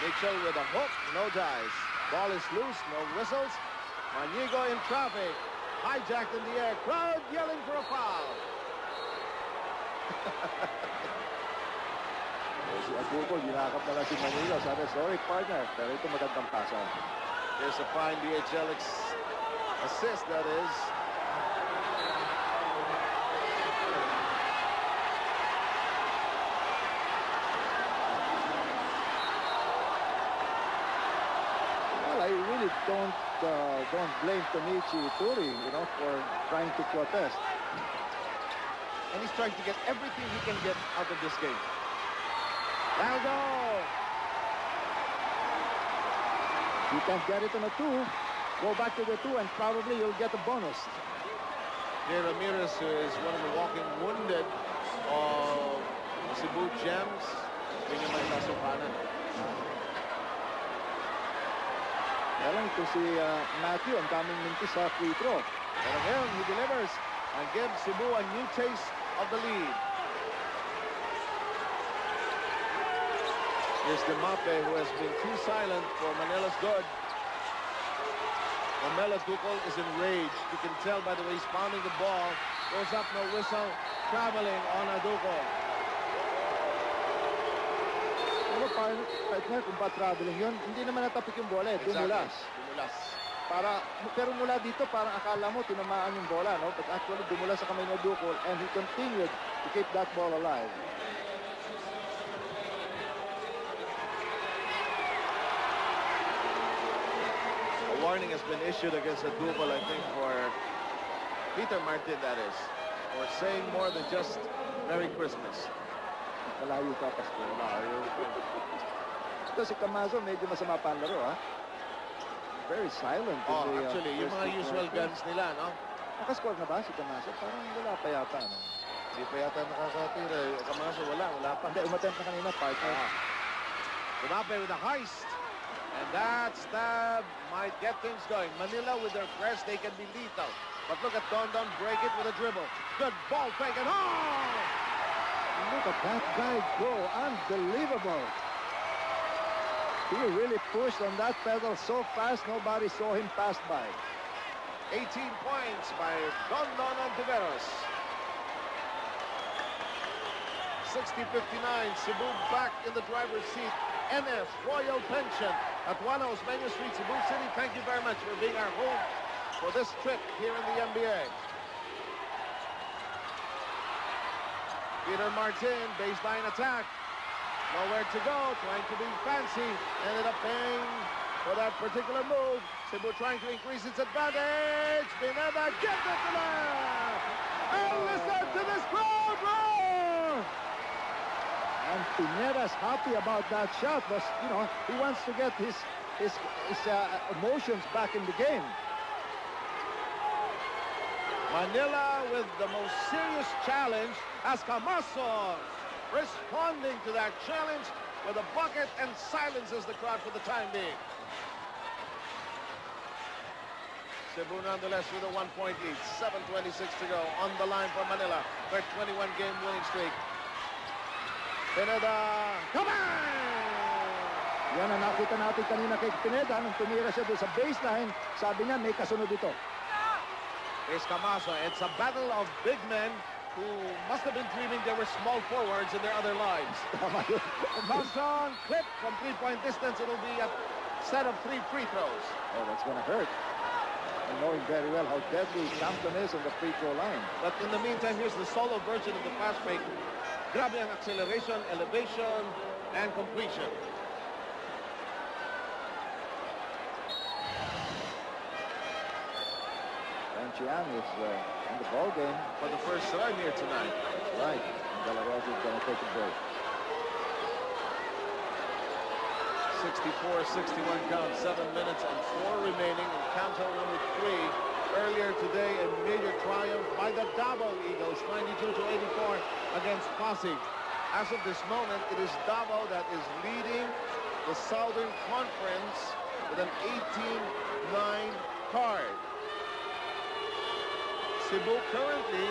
Mitchell with a hook, no dice. Ball is loose, no whistles. Manigo in traffic. Hijacked in the air. Crowd yelling for a foul. Si Adducul, ginakap na lang si Manila. Sabi, sorry partner, pero ito magandang pasa. Here's a fine DHL assist, that is. Well, I really don't uh, don't blame Tonichi Yturri, you know, for trying to protest. And he's trying to get everything he can get out of this game. That'll go. You can't get it on a two, go back to the two, and probably you'll get a bonus. Here Ramirez is one of the walking wounded of Cebu Gems. Hindi niya may nasukanan. Lang ito si uh, Matthew, ang daming mintis sa free throw. Pero ngayon, he delivers and gives Cebu a new taste of the lead. Here's Demape, who has been too silent for Manila's good. Mamela Ducol is enraged. You can tell by the way he's pounding the ball. Goes up, no whistle. Traveling on a Adducul. Pero pa- partner, kung pa-traveling yun, hindi naman natapik yung bola eh, dumulas. Dumulas. Para, pero mula dito, parang akala mo tinamaan yung bola, no? But actually, dumulas sa kamay ng Ducol and he continued to keep that ball alive. A warning has been issued against Aduco, I think, for Peter Martin, that is. For saying more than just Merry Christmas. Malayo ka, Pasko. Malayo. Ito si Camazo, medyo masama pa ang laro, ha? Very silent. Oh, the, uh, actually, yung first mga usual quarters. guns nila, no? Nakascore na ba si Camazo? Parang wala pa yata, no? Hindi pa yata nakakatira. eh. Kamaso, wala. Wala pa. Hindi, umatempt na kanina, partner. Demape with a heist. And that stab might get things going. Manila with their press, they can be lethal. But look at Don Don break it with a dribble. Good ball fake and oh! Look at that guy go. Unbelievable. He really pushed on that pedal so fast, nobody saw him pass by. 18 points by Don Don Hontiveros. 60-59, Cebu back in the driver's seat. NS Royal Pension at One House Menu Street, Cebu City. Thank you very much for being our home for this trip here in the MBA. Peter Martin, baseline attack. Nowhere to go, trying to be fancy. Ended up paying for that particular move. Cebu trying to increase its advantage. Pineda gets it to. And listen to this crowd roar! And Pineda's happy about that shot. Was you know he wants to get his his, his uh, emotions back in the game. Manila with the most serious challenge as Camaso responding to that challenge with a bucket and silences the crowd for the time being. Cebu nonetheless with a one-point lead. 7.26 to go on the line for Manila. Their 21-game winning streak. Pineda, come on! Yan ang nakita natin kanina kay Pineda nung tumira siya doon sa baseline. Sabi niya may kasunod ito. Here's Camaso. It's a battle of big men who must have been dreaming there were small forwards in their other lives. Camason, clip from three-point distance. It'll be a set of three free throws. Oh, that's gonna hurt. And knowing very well how deadly Compton is on the free throw line. But in the meantime, here's the solo version of the fast break. Grabe ang acceleration, elevation, and completion. And Chiang is uh, in the ball game. For the first time here tonight. That's right. And De La Rosa is gonna take a break. 64-61 count, seven minutes and four remaining, and Canto won with three. Earlier today, a major triumph by the Davao Eagles, 92 to 84 against Pasig. As of this moment, it is Davao that is leading the Southern Conference with an 18-9 card. Cebu currently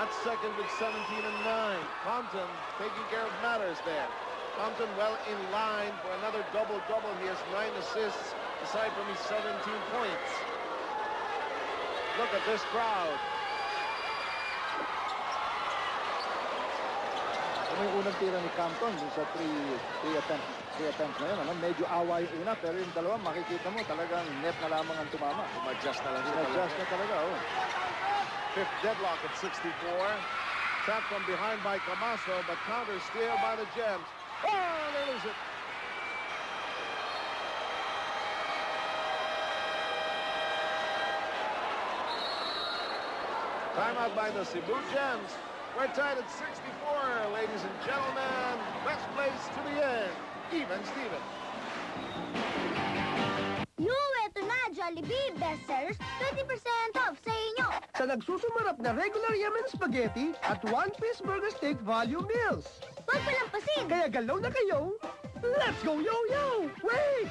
at second with 17 and 9. Compton taking care of matters there. Compton well in line for another double-double. He has nine assists aside from his 17 points. Look at this crowd. Ano yung unang tira ni Compton dun sa 3 3 attempts, 3 attempts na yun, ano? Medyo awa yung una, pero yung dalawa, makikita mo, talagang net na lamang ang tumama. Umadjust na lang siya Umadjust na talaga, oh. Fifth deadlock at 64. Trapped from behind by Camaso, but counter steal by the Gems. Oh, they lose it. Timeout by the Cebu Gems. We're tied at 64, ladies and gentlemen. Best place to the end. Even Steven. Yo, eto na, Jollibee Bestsellers, 20% off sa inyo. Sa nagsusumarap na regular Yemen spaghetti at one-piece burger steak value meals. Huwag palampasin. Kaya galaw na kayo. Let's go, yo-yo! Wait!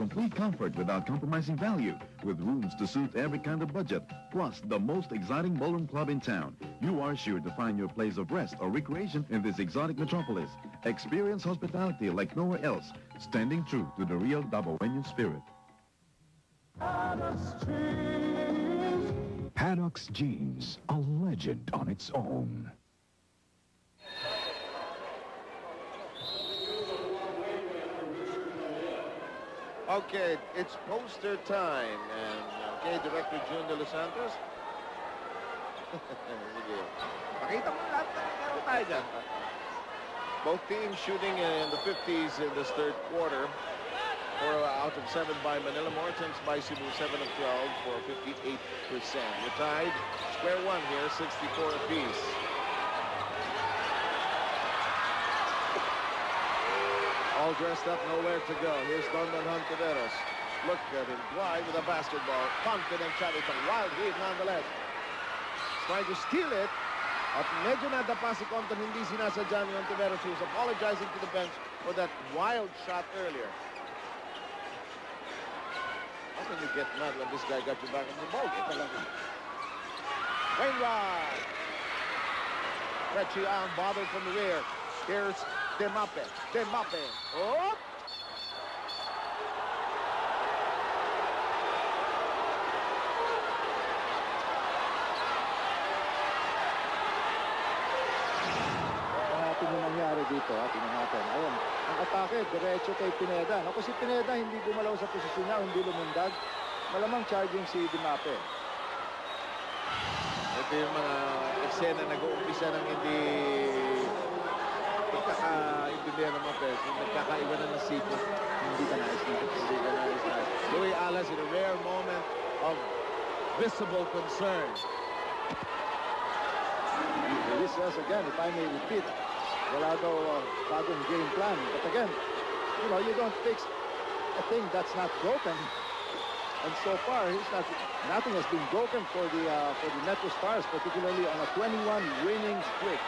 Complete comfort without compromising value, with rooms to suit every kind of budget, plus the most exciting ballroom club in town. You are sure to find your place of rest or recreation in this exotic metropolis. Experience hospitality like nowhere else, standing true to the real Dabawenyan spirit. Paddock's Jeans, a legend on its own. Okay, it's poster time. And, uh, okay, Director June De Los Santos. Both teams shooting in the 50s in this third quarter. Four out of seven by Manila Mortons by Cebu, 7 of 12 for 58%. We're tied. Square one here, 64 apiece. All dressed up, nowhere to go. Here's Don Don Hontiveros. Look at him glide with a basketball. Confident shot. It's a wild heave nonetheless. Trying to steal it. At medyo nadapa si Compton, hindi sinasadya ni Hontiveros who's apologizing to the bench for that wild shot earlier. How can you get mad when this guy got you back on the ball? Wainwright. Reggie Ang bothered from the rear. Here's Demape. Demape. Oh! Tingnan natin yung nangyari dito, ha? Tingnan natin. Ayun, ang atake, diretso kay Pineda. No? Kasi Pineda hindi gumalaw sa posisyon niya, hindi lumundag. Malamang charging si Dimape. Ito yung mga eksena nag-uumpisa ng hindi pagkakaintindihan ng mga pes. Yung nagkakaiwanan ng sikot. Hindi ka nais dito. Hindi ka nais na. Louie Alas in a rare moment of visible concern. This is, again, if I may repeat, wala daw uh, bagong game plan. But again, you know, you don't fix a thing that's not broken. And so far, not, nothing has been broken for the uh, for the Metro Stars, particularly on a 21 winning streak.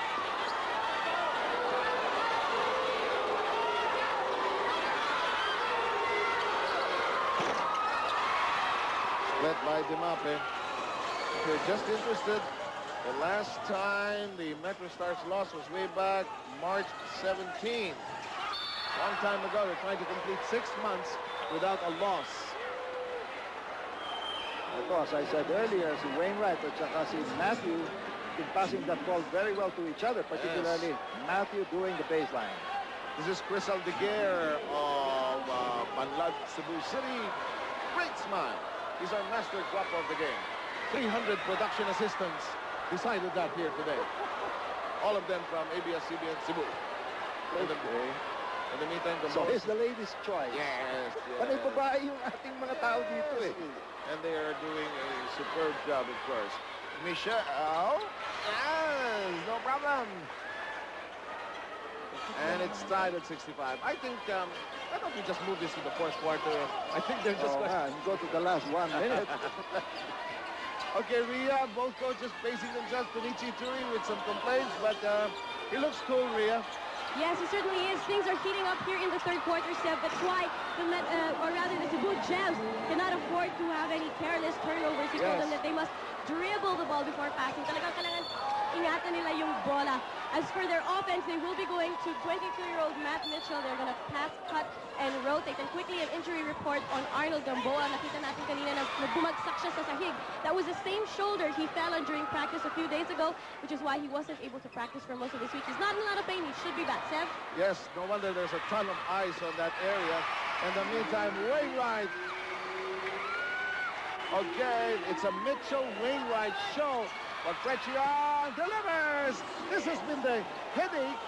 Led by Demape. If you're just interested, the last time the Metro Stars lost was way back March 17. Long time ago, they're trying to complete six months without a loss. Of course, I said earlier, si Wainwright at saka si Matthew, been passing that ball very well to each other, particularly Matthew doing the baseline. This is Chris Aldeguer of uh, Banlag, Cebu City. Great smile. He's our master guapo of the game. 300 production assistants decided that here today. All of them from ABS-CBN Cebu. Okay. in the meantime, the So he's the ladies' choice. Yes, Panay yes. babae yung ating mga tao dito eh. And they are doing a superb job, of course. Michelle. Yes, no problem. And it's tied at 65. I think, um, why don't we just move this to the fourth quarter? I think they're just Oh, going man, go to the last one minute. okay, Ria, both coaches facing themselves. Tonichi Yturri with some complaints, but uh, he looks cool, Ria. Yes, he certainly is. Things are heating up here in the third quarter, Seb. That's why the Met, uh, or rather the Cebu Gems cannot afford to have any careless turnovers. He told them that they must dribble the ball before passing. Talagang kailangan ingatan nila yung bola. As for their offense, they will be going to 22-year-old Matt Mitchell. They're going to pass, cut, and rotate. And quickly, an injury report on Arnold Gamboa. Nakita natin kanina na na bumagsak siya sa sahig. That was the same shoulder he fell on during practice a few days ago, which is why he wasn't able to practice for most of this week. He's not in a lot of pain. He should be back. Seb? Yes, no wonder there's a ton of ice on that area. In the meantime, Wainwright. Okay, it's a Mitchell Wainwright show. But Frechion delivers. This has been the headache,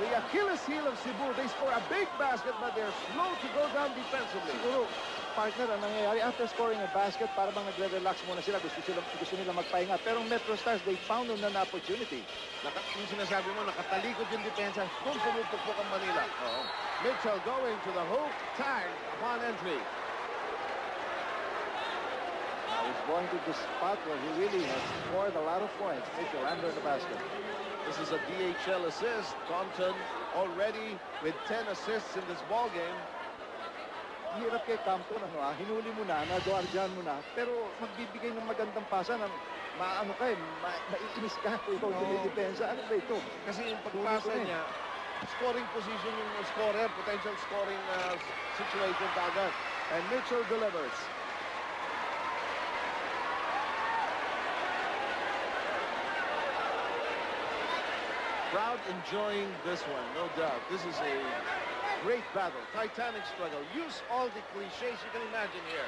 the Achilles heel of Cebu. They score a big basket, but they're slow to go down defensively. Siguro, partner, ang nangyayari, after scoring a basket, para bang nagre-relax muna sila. Gusto, sila, gusto nila magpahinga. Pero Metro Stars, they found an opportunity. Naka, yung sinasabi mo, nakatalikod yung depensa. Kung pumupukpok ang Manila. Mitchell going to the hoop. Tag upon entry. Now he's going to the spot where he really has scored a lot of points. Mitchell under the basket. This is a DHL assist. Compton already with 10 assists in this ball game. Hirap kay Campton, ano ah, hinuli mo na, na-guardian mo na, pero magbibigay ng magandang pasa na maano ka eh, ma maiinis ka kung ikaw Oo. depensa. Ano ba ito? Kasi yung pagpasa eh. niya, scoring position yung scorer, potential scoring uh, situation kagad. And Mitchell delivers. Crowd enjoying this one, no doubt. This is a great battle, titanic struggle. Use all the cliches you can imagine here.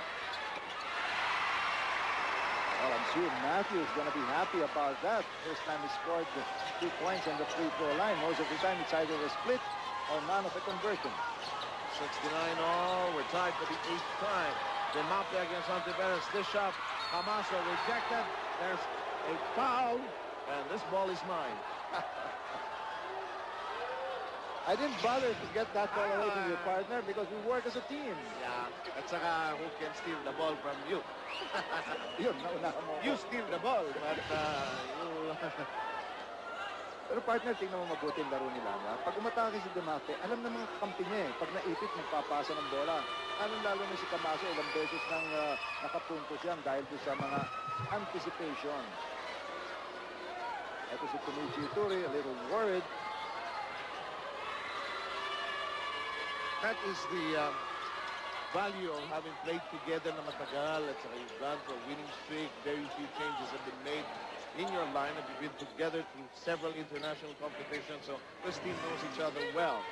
Well, I'm sure Matthew is going to be happy about that. First time he scored the two points on the free throw line. Most of the time it's either a split or none of a conversion. 69 all. We're tied for the eighth time. Demape against Hontiveros. This shot, Hamaso rejected. There's a foul, and this ball is mine. I didn't bother to get that ball away from your partner because we work as a team. Yeah, at saka who can steal the ball from you? Yun, naunahan mo. you steal the ball, but uh, you... Pero partner, tingnan mo mabuti ang laro nila. Ha? Pag umatake si Demape, alam na mga kampi niya eh. Pag naipit, magpapasa ng bola. Ano lalo na si Camaso, ilang beses nang uh, nakapuntos yan dahil doon sa mga anticipation. Ito si Kunichi Ituri, a little worried. That is the um, value of having played together na matagal at saka you've gone for a winning streak. Very few changes have been made in your lineup. You've been together through several international competitions, so this team knows each other well.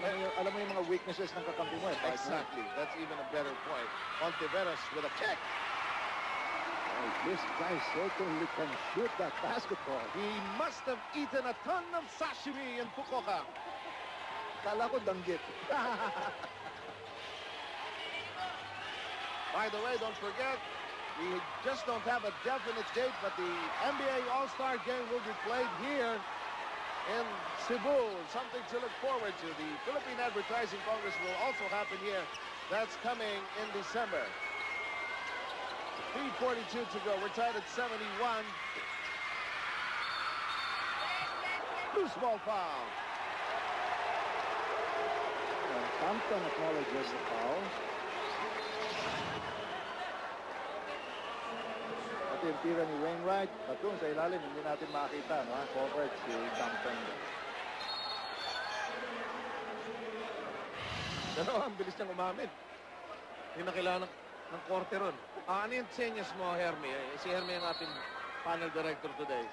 Alam mo, yung, alam mo yung mga weaknesses ng kakampi mo eh. Exactly. That's even a better point. Hontiveros with a kick. Oh, this guy certainly can shoot that basketball. He must have eaten a ton of sashimi in Fukuoka. Kala ko danggit. By the way, don't forget, we just don't have a definite date, but the MBA All-Star Game will be played here in Cebu. Something to look forward to. The Philippine Advertising Congress will also happen here. That's coming in December. 3.42 to go. We're tied at 71. Loose ball foul. Compton acknowledges the foul. At yung tira ni Wainwright, at doon sa ilalim, hindi natin makita, no? Covered si Compton. Pero ang bilis niyang umamin. Hindi na kailangan ng, ng korte ron. Ah, ano yung senyas mo, Hermie? Eh, Si Hermie ang ating panel director today.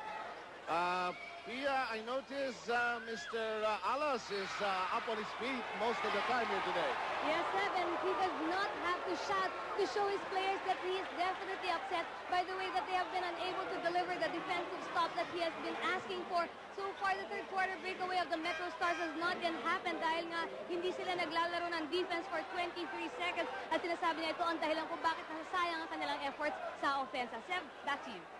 Uh, Pia, I notice uh, Mr. uh, Alas is uh, up on his feet most of the time here today. Yes, Evan, he does not have to shout to show his players that he is definitely upset by the way that they have been unable to deliver the defensive stop that he has been asking for. So far, the third quarter breakaway of the Metro Stars has not yet happened dahil nga hindi sila naglalaro ng defense for 23 seconds at sinasabi niya ito ang dahilan kung bakit nasasayang ang kanilang efforts sa offense. Seb, back to you.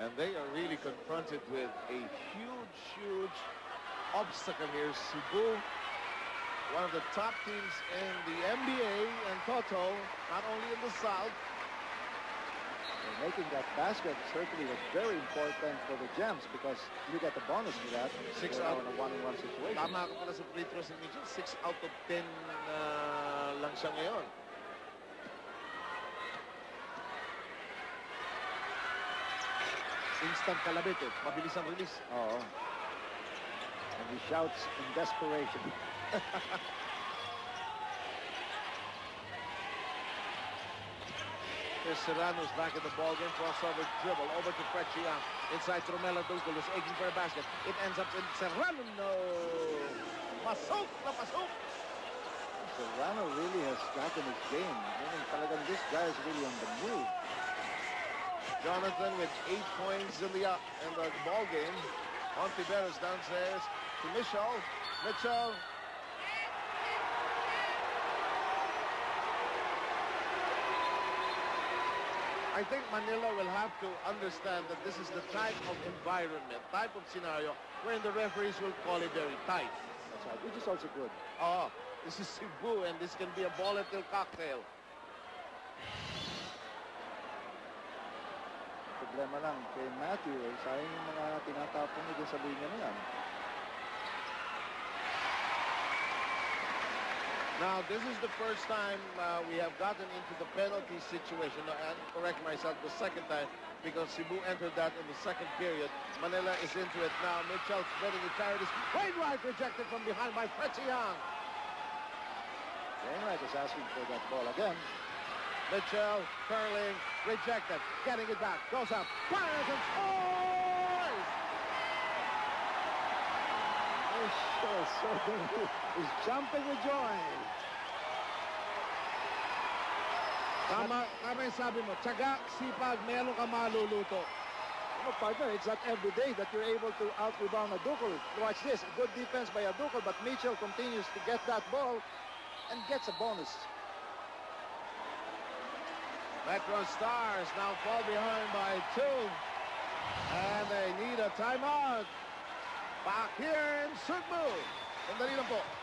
And they are really confronted with a huge, huge obstacle here. Cebu, one of the top teams in the MBA and Toto, not only in the South. And making that basket certainly was very important for the Gems because you get the bonus for that. Six They're out. now in a one-on-one situation. Tama ka pala sa free throws ni Mitchell. Six out of ten uh, lang siya ngayon. Instant kalabit eh. Mabilis ang release. Oo. And he shouts in desperation. Here's Serrano's back at the ball game. Crossover dribble over to Fred Chiang. Inside to Romelo who's aching for a basket. It ends up in Serrano. No. Pasok na pasok. Serrano really has gotten his game. Meaning talagang this guy is really on the move. Jonathan with eight points in the uh, in the ball game. Hontiveros downstairs to Mitchell. Mitchell. I think Manila will have to understand that this is the type of environment, type of scenario, when the referees will call it very tight. That's right, which is also good. Oh, this is Cebu and this can be a volatile cocktail. Problema lang kay Matthew, eh, sayang yung mga tinatapon niya dun sa linya na yan. Now, this is the first time uh, we have gotten into the penalty situation. No, and correct myself the second time because Cebu entered that in the second period. Manila is into it now. Mitchell spreading carried his Wainwright rejected from behind by Fletcher Young. Wainwright is asking for that ball again. Mitchell curling, rejected, getting it back, goes up, fires and scores! Oh, sure, so he's jumping with joy. Tama, tama yung sabi mo. Tsaga, sipag, meron ka maluluto. You know, partner, it's not every day that you're able to out-rebound Adducul. Watch this, good defense by Adducul, but Mitchell continues to get that ball and gets a bonus. Metro Stars now fall behind by two. And they need a timeout. Back here in Sugbu. Sandali lang po.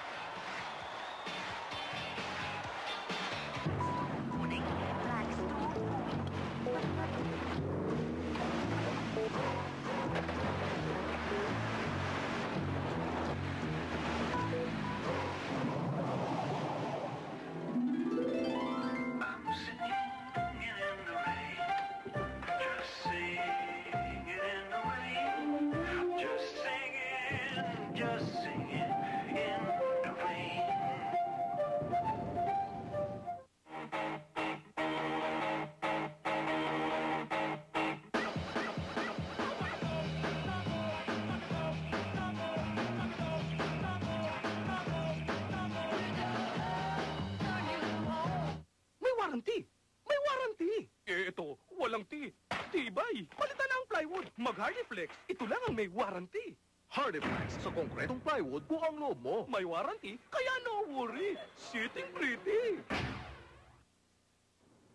Warranty. Hardiflex sa konkretong plywood kung ang loob mo. May warranty, kaya no worry. Sitting pretty.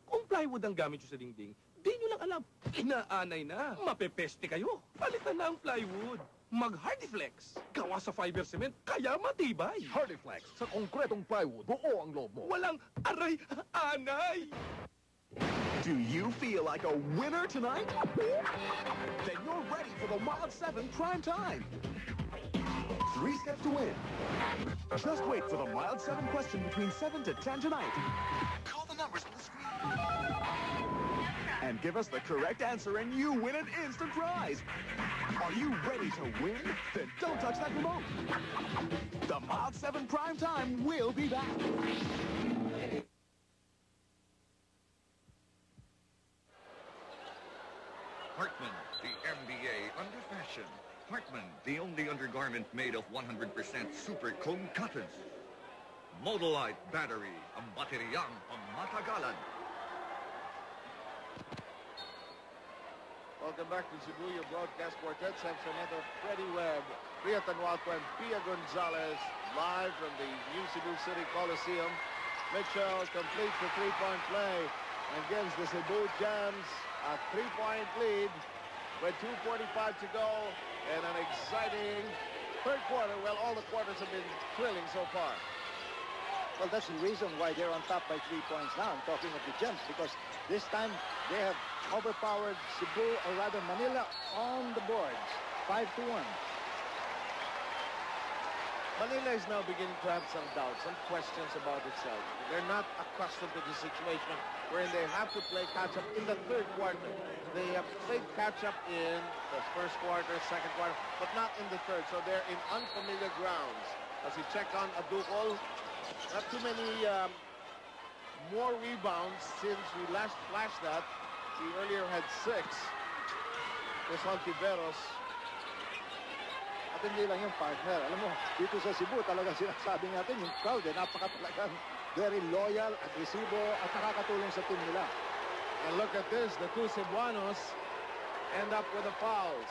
Kung plywood ang gamit nyo sa dingding, di nyo lang alam. Inaanay na. Mapepeste kayo. Palitan na ang plywood. Mag-Hardiflex. Gawa sa fiber cement, kaya matibay. Hardiflex sa konkretong plywood. Buo ang loob mo. Walang aray, anay. Do you feel like a winner tonight? Then you're ready for the Mild 7 prime time. Three steps to win. Just wait for the Mild 7 question between 7 to 10 tonight. Call the numbers on the screen. And give us the correct answer and you win an instant prize. Are you ready to win? Then don't touch that remote. The Mild 7 prime time will be back. Hartman, the MBA under fashion. Hartman, the only undergarment made of 100% super cone cotton. Modolite battery, ang bateryang pamatagalan. Welcome back to Shibuya Broadcast Quartet. Sam Sarmiento, Freddie Webb, Ria Tanjuatco, and Pia Gonzalez live from the new Cebu City Coliseum. Mitchell completes the three-point play and gives the Cebu Gems a three-point lead with 2.45 to go and an exciting third quarter. Well, all the quarters have been thrilling so far. Well, that's the reason why they're on top by three points now. I'm talking of the Gems because this time they have overpowered Cebu, or rather Manila, on the boards. Five to one. Manila is now beginning to have some doubts, some questions about itself. They're not accustomed to the situation wherein they have to play catch-up in the third quarter. They have played catch-up in the first quarter, second quarter, but not in the third. So they're in unfamiliar grounds. As we check on Adducul, not too many um, more rebounds since we last flashed that. He earlier had six. This Hontiveros At hindi lang yung partner. Alam mo, dito sa Cebu, talagang sinasabi natin, yung crowd, eh, napaka talagang very loyal, agresibo, at nakakatulong sa team nila. And look at this, the two Cebuanos end up with the fouls.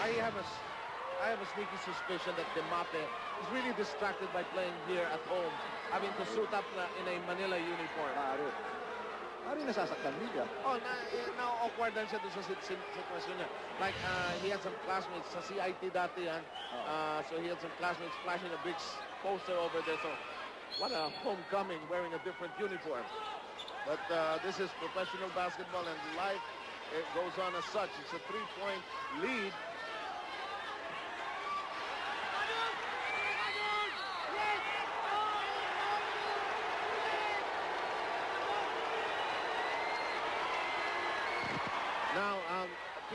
I have a, I have a sneaky suspicion that Demape is really distracted by playing here at home, having to suit up na, in a Manila uniform. Maaari. Nasasaktan. Oh, na, eh, now awkward din siya doon sa sit- sit- sitwasyon niya. Like, uh, he had some classmates sa CIT dati yan. Uh, so he had some classmates flashing a big poster over there. So, what a homecoming wearing a different uniform. But uh, this is professional basketball and life it goes on as such. It's a three-point lead. Now, um,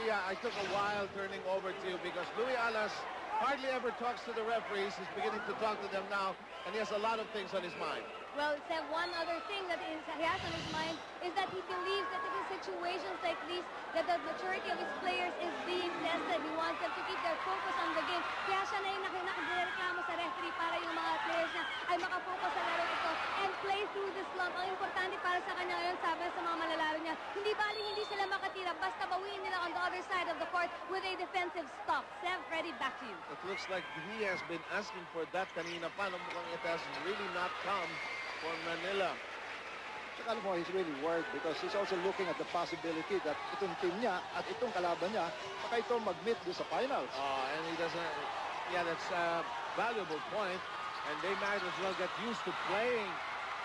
Pia, uh, I took a while turning over to you because Louie Alas hardly ever talks to the referees. He's beginning to talk to them now, and he has a lot of things on his mind. Well, Seb, one other thing that is, he has on his mind is that he believes that in situations like these, that the maturity of his players is being tested. He wants them to keep their focus on the game. Kaya siya na yung nak- nakagreklamo sa referee para yung mga players niya ay makafocus sa laro ito and play through this slump. Ang importante para sa kanya ngayon, sabi sa mga malalaro niya, hindi baling hindi sila makatira, basta bawiin nila on the other side of the court with a defensive stop. Seb, Freddy, back to you. It looks like he has been asking for that kanina pa. Mukhang it has really not come for Manila. Tsaka mo, he's really worried because he's also looking at the possibility that itong team niya at itong kalaban niya, baka ito mag-meet sa finals. Oh, and he doesn't, yeah, that's a valuable point. And they might as well get used to playing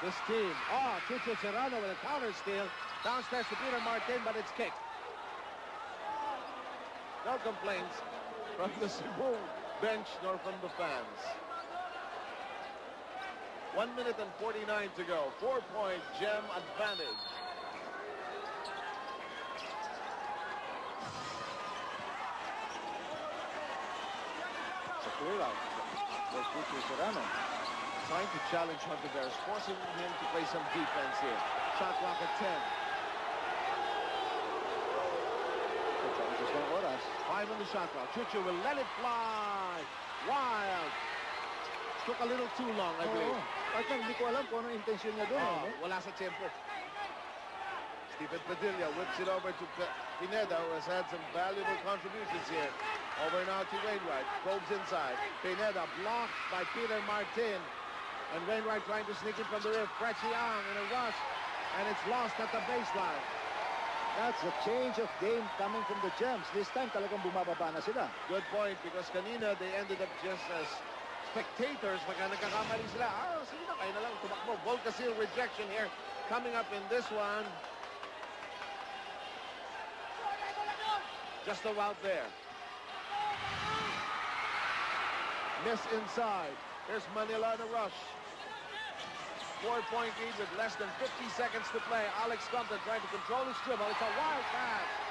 this team. Oh, Chuchu Serrano with a counter steal. Downstairs to Peter Martin, but it's kicked. No complaints from the Cebu bench nor from the fans. One minute and 49 to go. Four-point gem advantage. Sa clear out. There's Chuchu Serrano. Trying to challenge Hontiveros, forcing him to play some defense here. Shot clock at 10. Sa isang oras. Five on the shot clock. Chuchu will let it fly. Wild. Took a little too long, I believe. Oo. Partner, hindi ko alam kung anong intensyon niya doon. Oh, eh. wala sa tiempo. Stephen Padilla whips it over to Pineda, who has had some valuable contributions here. Over now to Wainwright. Probes inside. Pineda blocked by Peter Martin. And Wainwright trying to sneak in from the rear. Frechiang in a rush. And it's lost at the baseline. That's a change of game coming from the Gems. This time talagang bumababa na sila. Good point because kanina they ended up just as spectators pagka nagkakamali sila. Ah, sige na, kayo na lang tumakbo. Volcasil rejection here coming up in this one. Just a route there. Miss inside. Here's Manila in a rush. Four-point lead with less than 50 seconds to play. Alex Compton trying to control his dribble. It's a wild pass.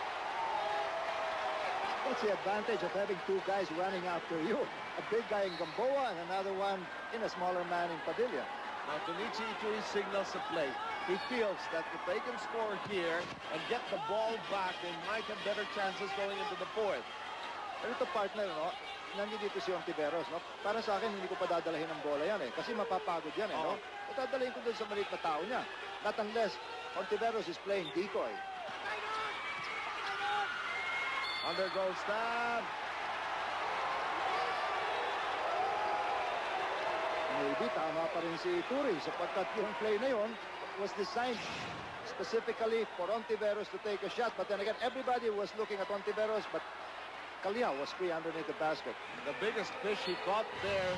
That's the advantage of having two guys running after you. A big guy in Gamboa and another one in a smaller man in Padilla. Now, Tonichi Ituri signals the play. He feels that if they can score here and get the ball back, they might have better chances going into the fourth. Pero ito partner, no? Nandiyan dito si Ontiveros, no? Para sa akin, hindi ko pa dadalahin ng bola yan eh. Kasi mapapagod yan eh, no? O dadalahin ko doon sa maliit na tao niya. Not unless Ontiveros is playing decoy. Under goal stab. Maybe tama pa rin si Turi sapagkat yung play na yon was designed specifically for Ontiveros to take a shot. But then again, everybody was looking at Ontiveros, but Kalia was free underneath the basket. The biggest fish he caught there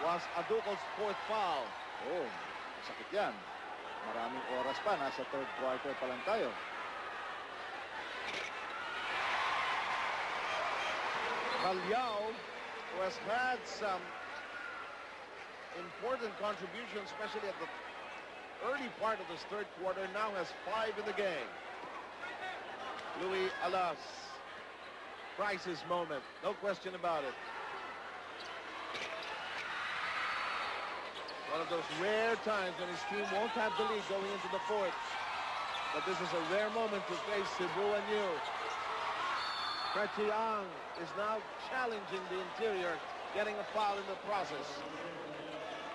was Aduko's fourth foul. Oh, sakit yan. Maraming oras pa. Nasa third quarter pa lang tayo. Calyao, who has had some important contributions, especially at the early part of this third quarter, now has five in the game. Louie Alas, crisis moment, no question about it. One of those rare times when his team won't have the lead going into the fourth. But this is a rare moment to face Cebu and you. Pretiang is now challenging the interior, getting a foul in the process.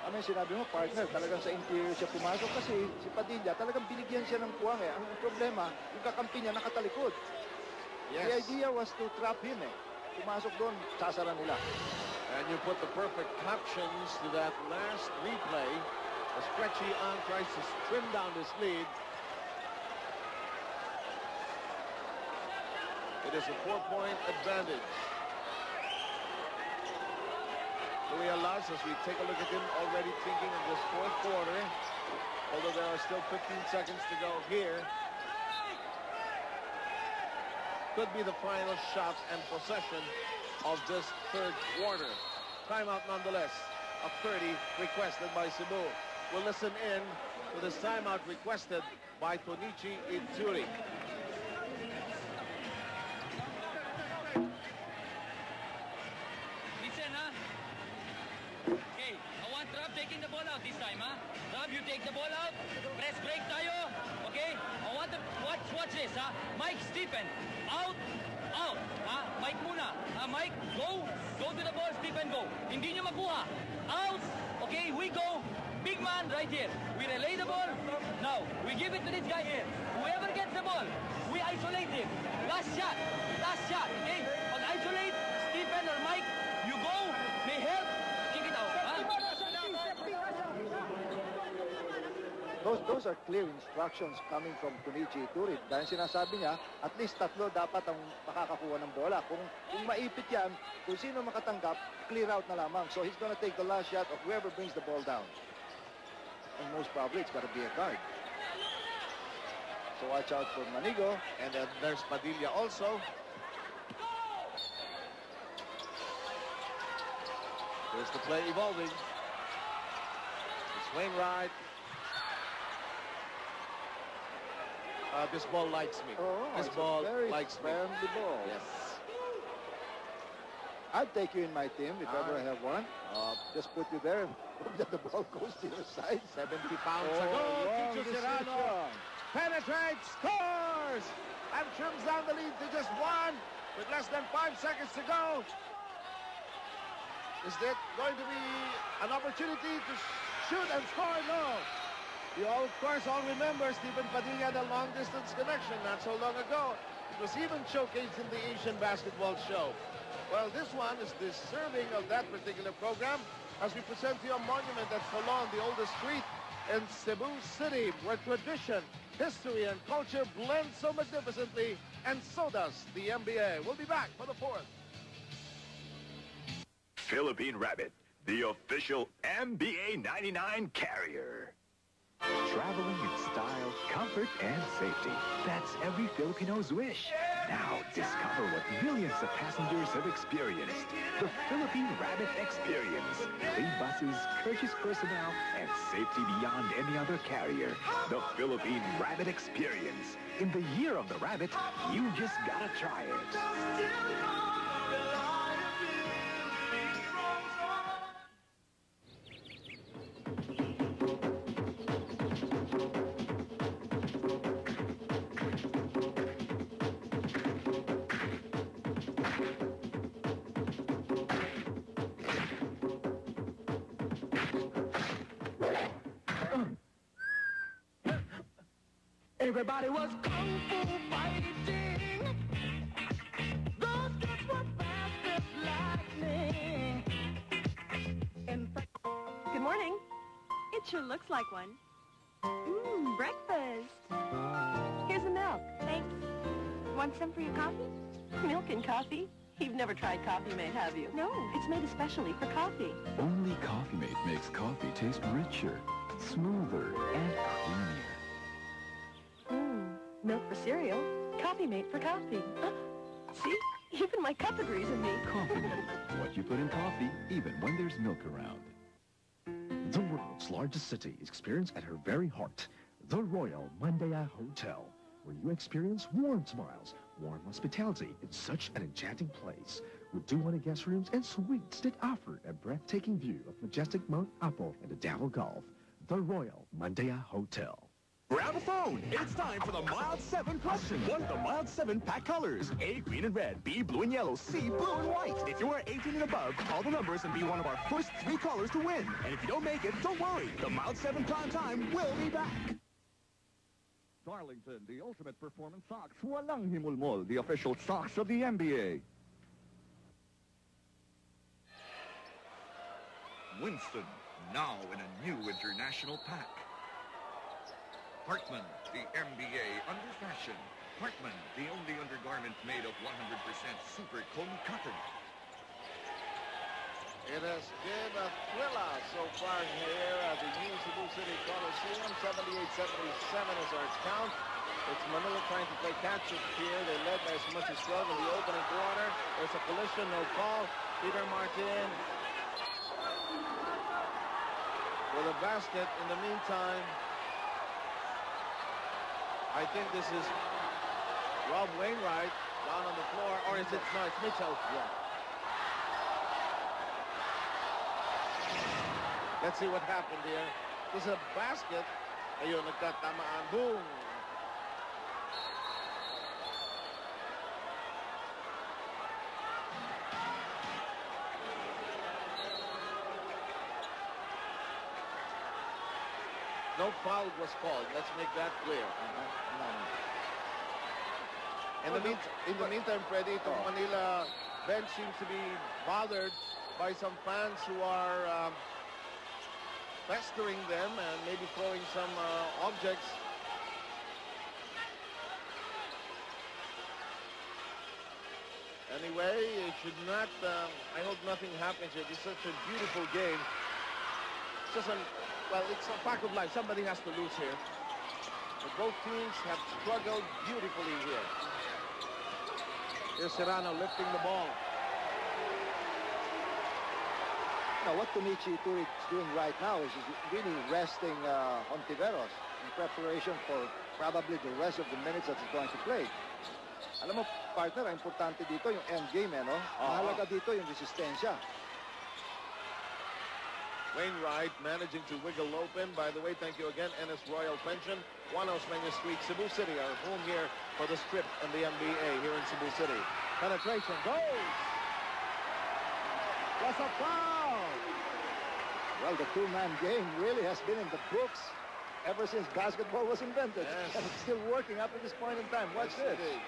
Ano yung sinabi mo, partner? Talagang sa interior siya pumasok kasi si Padilla talagang binigyan siya ng puwang eh. Ang problema, yung kakampi niya nakatalikod. The Yes. idea was to trap him eh. Pumasok doon, sasara nila. And you put the perfect captions to that last replay as Stretchy Ang tries to trim down this lead. It is a four-point advantage. Louie Alas, as we take a look at him already thinking of this fourth quarter, although there are still 15 seconds to go here, could be the final shot and possession of this third quarter. Timeout nonetheless, a 30 requested by Cebu. We'll listen in to this timeout requested by Tonichi Yturri. Listen, ha? Okay, I want Rob taking the ball out this time, ha? Rob, you take the ball out. Press break tayo. Okay? Oh, I want the... Watch, watch this, ha? Mike Stephen. Out. Out. Ha? Mike muna. Ha? Mike, go. Go to the ball, Stephen, go. Hindi nyo makuha. Out. Okay, we go. Big man right here. We relay the ball. Now, we give it to this guy here. Whoever gets the ball, we isolate him. Last shot. Last shot. Okay? Pag isolate, Stephen or Mike, you go. May help. Kick it out. Ha? Those, those are clear instructions coming from Tonichi Yturri. Dahil sinasabi niya, at least tatlo dapat ang makakakuha ng bola. Kung, kung maipit yan, kung sino makatanggap, clear out na lamang. So he's gonna take the last shot of whoever brings the ball down. And most probably, it's gotta be a guard. So watch out for Manigo. And then there's Padilla also. Here's the play evolving. It's Wainwright. Uh, this ball likes me. Oh, this ball likes me. ball. Yes. I'd take you in my team if Ah. ever I have one. Uh, just put you there. Hope that the ball goes to your side. 70 pounds Oh, ago. Chuchu Serrano penetrates, scores, and trims down the lead to just one with less than five seconds to go. Is that going to be an opportunity to shoot and score? No. You all, of course, all remember Stephen Padilla, the long-distance connection not so long ago. It was even showcased in the Asian basketball show. Well, this one is deserving of that particular program as we present to you a monument at Colon, the oldest street in Cebu City, where tradition, history, and culture blend so magnificently, and so does the MBA. We'll be back for the fourth. Philippine Rabbit, the official MBA 99 carrier. Traveling in style, comfort, and safety. That's every Filipino's wish. Now discover what millions of passengers have experienced. The Philippine Rabbit Experience. Clean buses, courteous personnel, and safety beyond any other carrier. The Philippine Rabbit Experience. In the year of the rabbit, you just gotta try it. Everybody was kung fu fighting. Those kids were fast as lightning. Good morning. It sure looks like one. Mmm, breakfast. Here's the milk. Thanks. Want some for your coffee? Milk and coffee? You've never tried Coffee Mate, have you? No, it's made especially for coffee. Only Coffee Mate makes coffee taste richer, smoother, and creamier. Cereal. Coffee Mate for coffee. See? Even my cup agrees with me. Coffee Mate. What you put in coffee, even when there's milk around. The world's largest city is experienced at her very heart. The Royal Mandaya Hotel, where you experience warm smiles, warm hospitality in such an enchanting place. With 200 guest rooms and suites that offer a breathtaking view of majestic Mount Apo and the Davao Gulf. The Royal Mandaya Hotel. Grab a phone. It's time for the Mild 7 question. One of the Mild 7 pack colors. A, green and red. B, blue and yellow. C, blue and white. If you are 18 and above, call the numbers and be one of our first three callers to win. And if you don't make it, don't worry. The Mild 7 prime time will be back. Darlington, the ultimate performance socks. Walang himulmol, the official socks of the MBA. Winston, now in a new international pack. Hartman, the MBA under fashion. Hartman, the only undergarment made of 100% super cone cotton. It has been a thriller so far here at the new City Coliseum. 78-77 is our count. It's Manila trying to play catch-up here. They led by as much as 12 in the opening quarter. There's a collision, no call. Peter Martin with a basket. In the meantime, I think this is Rob Wainwright down on the floor. Or is it, no, it's Mitchell. Yeah. Let's see what happened here. This is a basket. Ayun, nagkatamaan. Boom! No foul was called. Let's make that clear. In the, in the meantime, Freddie, the Manila bench seems to be bothered by some fans who are um, pestering them and maybe throwing some uh, objects. Anyway, it should not, um, I hope nothing happens here. It's such a beautiful game. It's just an, well, it's a fact of life. Somebody has to lose here. But both teams have struggled beautifully here. Here's Serrano lifting the ball. Now, what Tonichi Yturri is doing right now is he's really resting uh, Hontiveros in preparation for probably the rest of the minutes that he's going to play. Alam mo, partner, ang importante dito yung end game, eh, no? Mahalaga dito yung resistensya. Wainwright managing to wiggle open. By the way, thank you again, Ennis Royal Pension, 1 Osmeña Street, Cebu City, our home here for the strip and the MBA here in Cebu City. Penetration goes. That's a foul. Well, the two-man game really has been in the books ever since basketball was invented. Yes. And it's still working up to this point in time. Watch Yes, this. it is.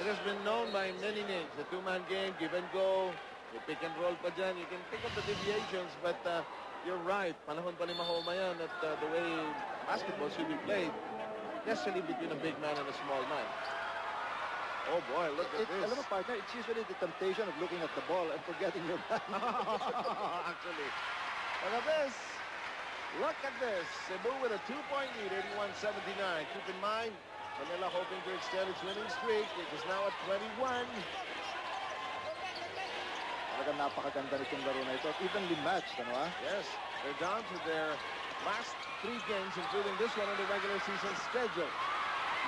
It has been known by many names. The two-man game, give and go, the pick and roll pa dyan. You can pick up the deviations, but uh, you're right. Panahon pa ni Mahoma yan that uh, the way basketball should be played, especially between a big man and a small man. Oh boy, look at It, this. alam mo, partner, it's usually the temptation of looking at the ball and forgetting your man. Actually. Look at this. Look at this. Cebu with a two-point lead, 81-79. Keep in mind, Manila hoping to extend its winning streak. It is now at 21. Talagang napakaganda nitong laro na ito. Evenly matched, ano ah? Yes, they're down to their last three games, including this one on the regular season schedule.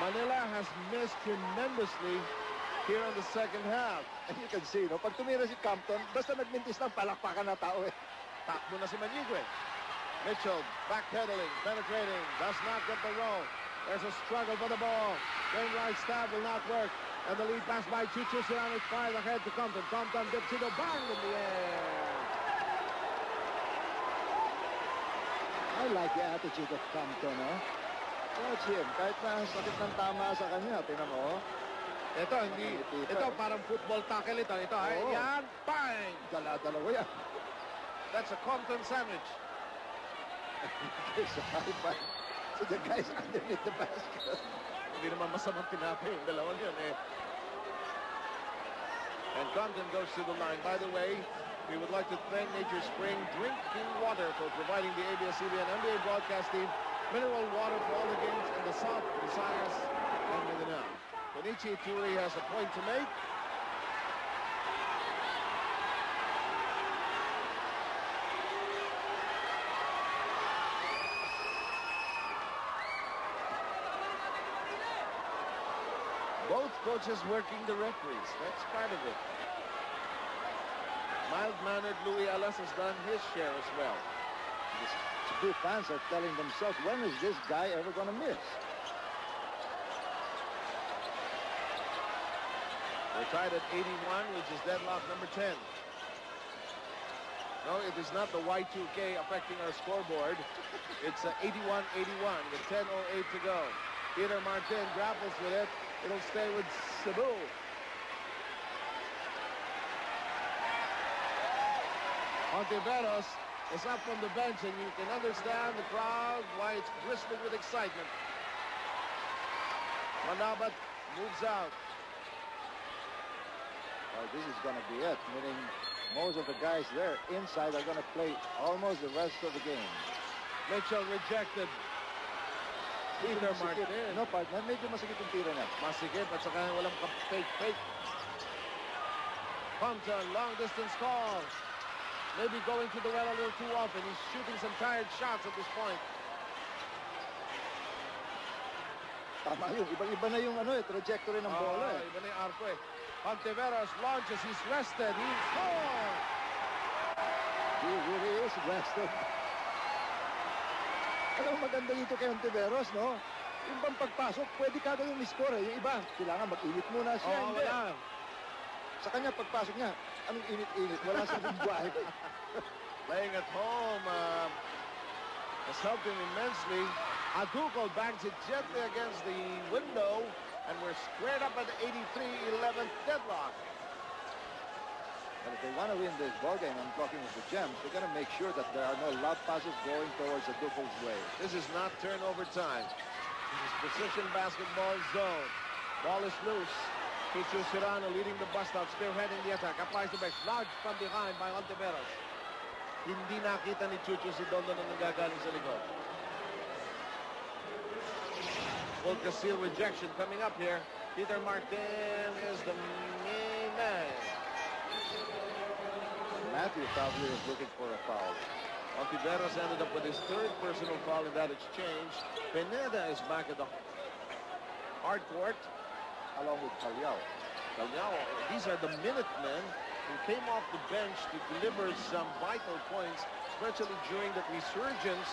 Manila has missed tremendously here in the second half. And you can see, no? Pag tumira si Compton, basta nagmintis ng palakpakan na tao eh. Takbo na si Manigwe. Mitchell backpedaling, penetrating, does not get the roll. There's a struggle for the ball. Wainwright stab will not work. And the lead pass by Chuchu Ceramic five ahead to Compton. Compton dips it, a bang in the air. I like the attitude of Compton, no? Watch him. Kahit na sakit ng tama sa kanya, tinan mo. oh. Ito, hindi. Ito, eh. parang football tackle ito. Ito, ay, Oo. yan, bang! Dala-dalawa yan. That's a Compton sandwich. It's a high five to the guys underneath the basket. Hindi naman masamang tinapay yung dalawang yun eh. And Compton goes to the line. By the way, we would like to thank Nature Spring Drinking Water for providing the ABS-CBN MBA broadcast team mineral water for all the games in the South, Visayas, and Mindanao. Tonichi Yturri has a point to make. Both coaches working the referees. That's part of it. Mild-mannered Louie Alas has done his share as well. The Cebu fans are telling themselves, when is this guy ever going to miss? We're tied at 81, which is deadlock number 10. No, it is not the Y2K affecting our scoreboard. It's uh, 81-81 with 10.08 to go. Peter Martin grapples with it. It'll stay with Cebu. Hontiveros is up from the bench, and you can understand the crowd, why it's bristling with excitement. Manabat moves out. Well, this is going to be it, meaning most of the guys there inside are going to play almost the rest of the game. Mitchell rejected. Peter Masikip. Martin. No, partner, medyo masikip yung tira niya. Masikip at saka walang fake-fake. Compton, long distance call. Maybe going to the well a little too often. He's shooting some tired shots at this point. Tama yun. Ibang-iba na yung ano, eh, trajectory ng bola. Ah, Eh. iba na yung arco eh. Ontiveros launches. He's rested. He scores! He really is rested. Alam mo, maganda dito kay Ontiveros, no? Yung bang pagpasok, pwede kagad yung score eh. Yung iba, kailangan mag-init muna siya. Oo, Hindi. wala. Sa kanya, pagpasok niya, anong init-init? Wala sa lingwahe. Playing at home uh, has helped him immensely. Aduko bangs it gently against the window, and we're squared up at the 83-11 deadlock. But if they want to win this ball game, I'm talking with the Gems, they're going to make sure that there are no lob passes going towards the Dukel's way. This is not turnover time. This is precision basketball zone. Ball is loose. Chuchu Serrano leading the bust out, spearheading the attack. Applies the back. Lodged from behind by Hontiveros. Hindi nakita ni Chuchu si Don Don na nagagaling sa likod. Full Casil rejection coming up here. Peter Martin is the main man. Matthew probably was looking for a foul. Hontiveros ended up with his third personal foul in that exchange. Pineda is back at the hard court. Along with Calyao. Calyao, these are the Minutemen who came off the bench to deliver some vital points, especially during that resurgence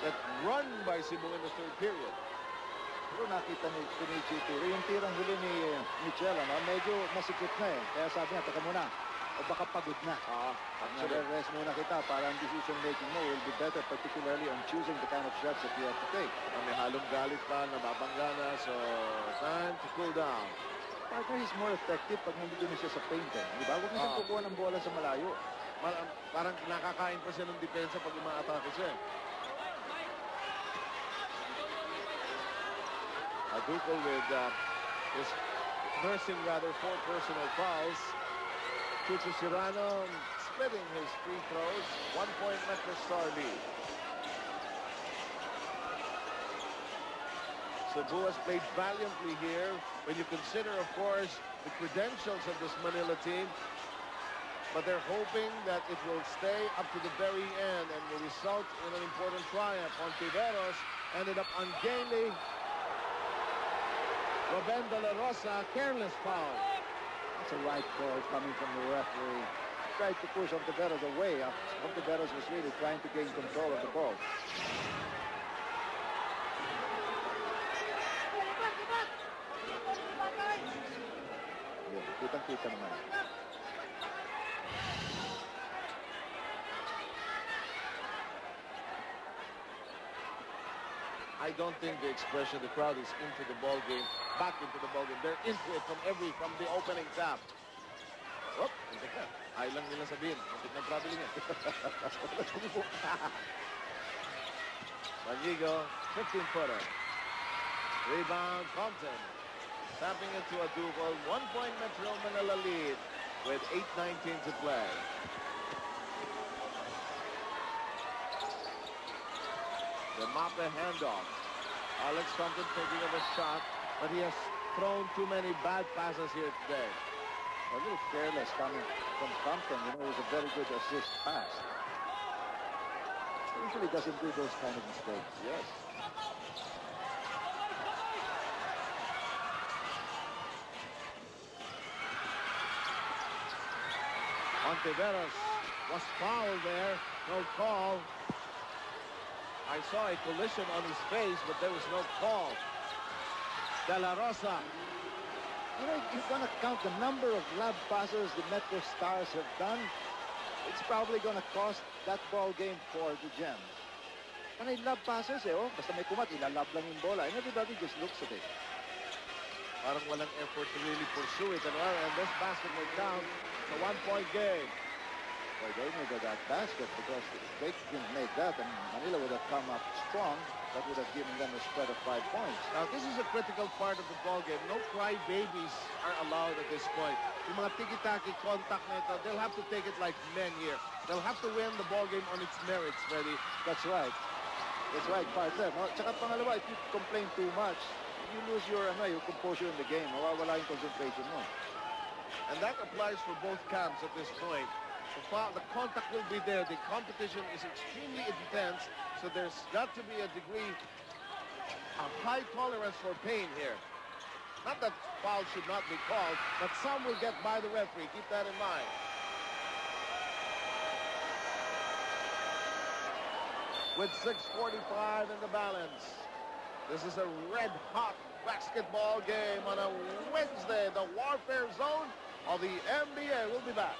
that run by Cebu in the third period. Pero nakita ni Tonichi Yturri, yung tirang huli ni Mitchell, ano, medyo masikip na eh. Kaya sabi niya, teka muna, o baka pagod na. Ah, So rest muna kita para ang decision making mo will be better, particularly on choosing the kind of shots that you have to take. May halong galit pa, nababangga na, so time to cool down. Partner, he's more effective pag nandito na siya sa paint eh. Di ba? Huwag na siyang Ah. kukuha ng bola sa malayo. Mar- parang nakakain pa siya ng depensa pag umaatake siya. eh. Aduko with uh, his nursing rather four personal fouls. Chuchu Serrano splitting his free throws. One point Metro Star lead. Cebu has played valiantly here when you consider, of course, the credentials of this Manila team. But they're hoping that it will stay up to the very end and will result in an important triumph. Hontiveros ended up ungainly. Ruben De La Rosa, careless foul. A right call coming from the referee. Tried to push Hontiveros away. Hontiveros was really trying to gain control of the ball. Kitang-kita naman. I don't think the expression, the crowd is into the ball game, back into the ball game. They're into it from every, from the opening tap. Oh, hindi lang nila sabihin. Hindi na traveling sumubo. Manigo, 15-footer. Rebound, Compton. Tapping into a double. One-point Metro Manila lead with 8.19 to play. The Mape handoff. Alex Compton taking of a shot, but he has thrown too many bad passes here today. A little careless coming from Compton. You know, it was a very good assist pass. He usually doesn't do those kind of mistakes. Yes. Hontiveros was fouled there. No call. I saw a collision on his face, but there was no call. De La Rosa. You know, if you're going to count the number of lab passes the Metro Stars have done, it's probably going to cost that ball game for the Gems. Panay lab passes eh, oh. Basta may kumat, ilalab lang yung bola. And everybody just looks at it. Parang walang effort to really pursue it. And, well, and this basket will count. It's a one-point game. They needed that basket because if they didn't make that, and Manila would have come up strong. That would have given them a spread of five points. Now, this is a critical part of the ball game. No crybabies are allowed at this point. Yung mga tiki-taki contact they'll have to take it like men here. They'll have to win the ball game on its merits, Freddie. That's right. That's right, partner. No? Tsaka pangalawa, if you complain too much, you lose your, ano, your composure in the game. Mawawala yung concentration mo. And that applies for both camps at this point. The, foul, the contact will be there. The competition is extremely intense, so there's got to be a degree of high tolerance for pain here. Not that foul should not be called, but some will get by the referee. Keep that in mind. With 6.45 in the balance. This is a red-hot basketball game on a Wednesday. The warfare zone of the MBA. We'll be back.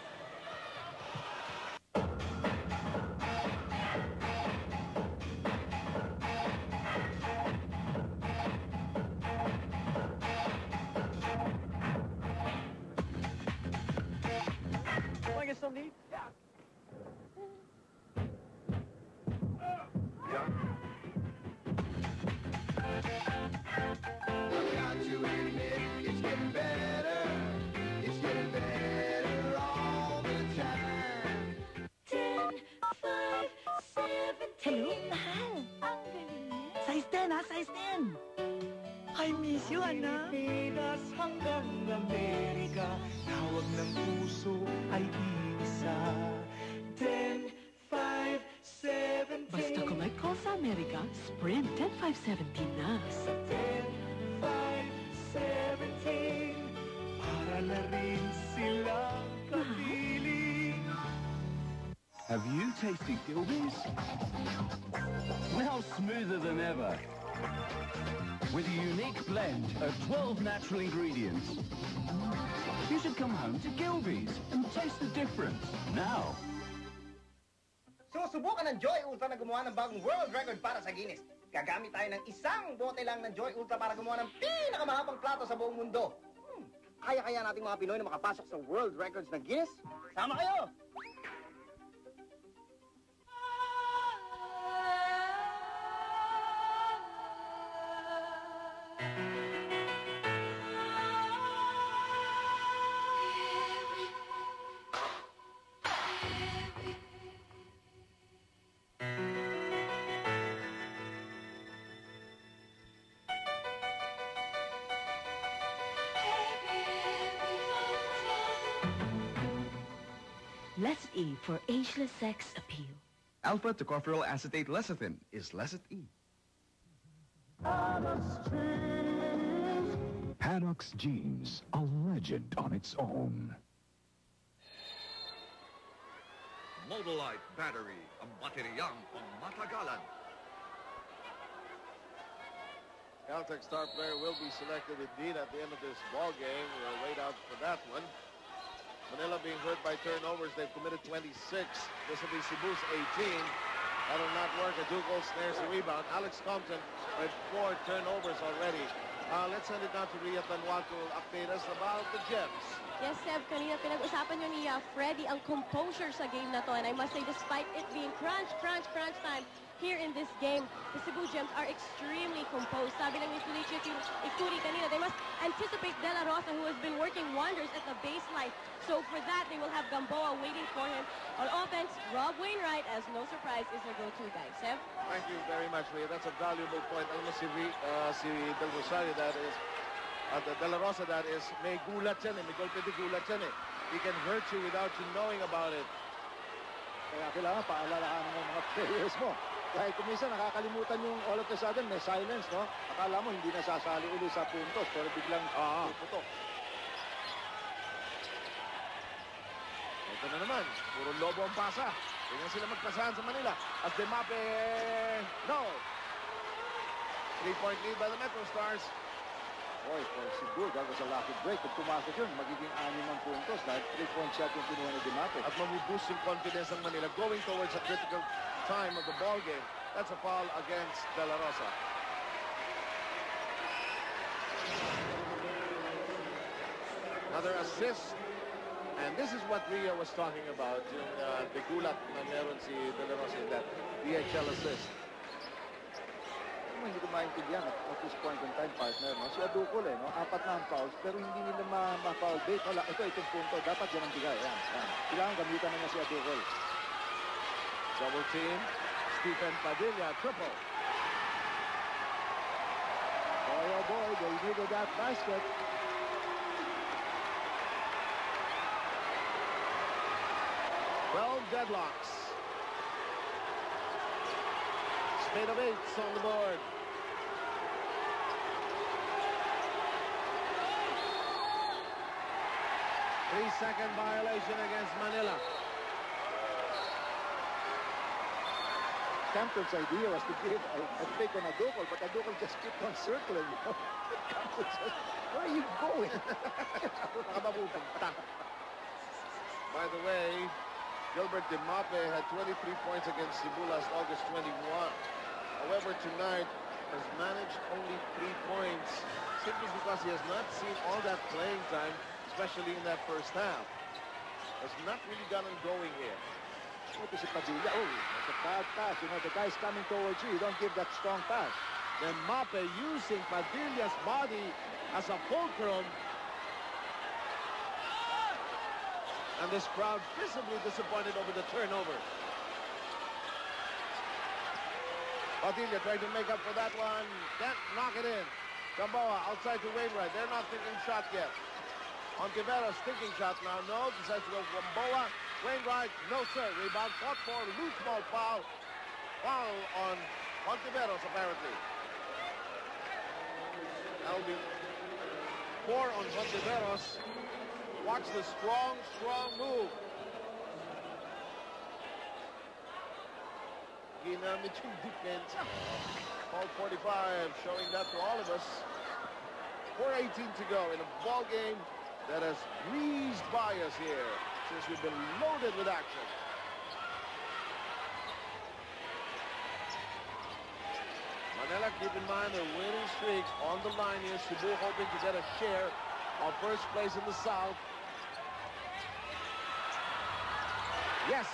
Have you tasted Gilbey's? Now smoother than ever. With a unique blend of 12 natural ingredients. You should come home to Gilbey's and taste the difference now. Susubukan ng Joy Ultra na gumawa ng bagong world record para sa Guinness. Gagamit tayo ng isang bote lang ng Joy Ultra para gumawa ng pinakamahabang plato sa buong mundo. Hmm, Kaya-kaya nating mga Pinoy na makapasok sa world records ng Guinness? Sama kayo! E for ageless sex appeal. Alpha tocopherol acetate lecithin is lecit E. Panox Jeans, a legend on its own. Motolite battery, ang bateryang pangmatagalan. Caltex star player will be selected indeed at the end of this ball game. We'll wait out for that one. Manila being hurt by turnovers. They've committed 26. This will be Cebu's 18. That'll not work. Adducul snares the rebound. Alex Compton with four turnovers already. Uh, let's send it now to Ria Tanwa to update us about the Gems. Yes, Seb, kanina pinag-usapan nyo ni uh, Freddie ang composure sa game na to. And I must say, despite it being crunch, crunch, crunch time here in this game, the Cebu Gems are extremely composed. Sabi ni Felicio Ikuri kanina, they must anticipate De La Rosa, who has been working wonders at the baseline. So for that, they will have Gamboa waiting for him. On offense, Rob Wainwright, as no surprise, is their go-to guy. Seb? Thank you very much, Ria. That's a valuable point. Alam si, uh, si Del Rosario, that is, uh, the De La Rosa, that is, may gulat yan eh. May golpe de gulat yan eh. He can hurt you without you knowing about it. Kaya kailangan paalalahan mo mga players mo. Dahil kung minsan nakakalimutan yung all of a sudden may silence, no? Akala mo hindi nasasali uli sa puntos pero biglang puputok. Ito na naman, puro lobo ang pasa. Tingnan sila magpasahan sa Manila. As de Mape, no! Three-point lead by the Metro Stars. Boy, for Cebu, that was a lucky break. Kung pumasok yun, magiging anim ang puntos dahil three-point shot yung kinuha ni Dimate. At mabuboost yung confidence ng Manila going towards a critical time of the ball game. That's a foul against De La Rosa. Another assist. And this is what Ria was talking about, yung uh, bigulat na meron si De La Rosa that DHL assist. Mo, hindi ko maintindihan at at this point in time, partner, no? Si Adducul, eh, no? Apat na ang fouls, pero hindi nila ma- ma-foul bait. Wala, ito, itong punto. Dapat yan ang bigay. Yan, yan. Kailangan gamitan na niya si Adducul. Double team. Stephen Padilla, triple. Boy, oh boy, they needed that basket. Twelve deadlocks. Spade of eights on the board. Three-second violation against Manila. Campbell's idea was to give a, a pick on Adducul, but Adducul just kept on circling. You know? Campbell said, where are you going? By the way, Gilbert Demape had 23 points against Cebu last August 21. However, tonight has managed only three points simply because he has not seen all that playing time, especially in that first half. Has not really gotten going here. Ito si Padilla. Oh, that's a bad pass. You know, the guy's coming towards you. You don't give that strong pass. Then Mape using Padilla's body as a fulcrum. And this crowd visibly disappointed over the turnover. Padilla trying to make up for that one. Can't knock it in. Gamboa outside to Wainwright. They're not thinking shot yet. Hontiveros thinking shot now. No. Decides to go Gamboa. Wainwright. No, sir. Rebound fought for. Loose ball foul. Foul on Hontiveros, apparently. That'll be four on Hontiveros. Watch the strong, strong move. Ginamit yung defense. All 45 showing that to all of us. 4.18 to go in a ball game that has breezed by us here since we've been loaded with action. Manila, keep in mind their winning streak on the line here. Cebu hoping to get a share of first place in the South. Yes.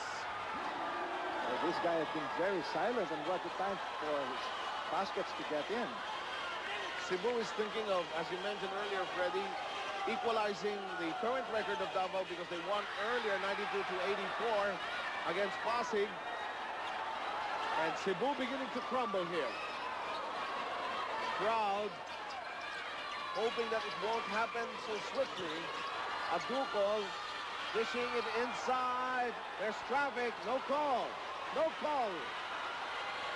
Well, this guy has been very silent and what the time for his baskets to get in. Cebu is thinking of, as you mentioned earlier, Freddie, equalizing the current record of Davao because they won earlier 92 to 84 against Pasig. And Cebu beginning to crumble here. Crowd hoping that it won't happen so swiftly. Adducul dishing it inside. There's traffic. No call. No call.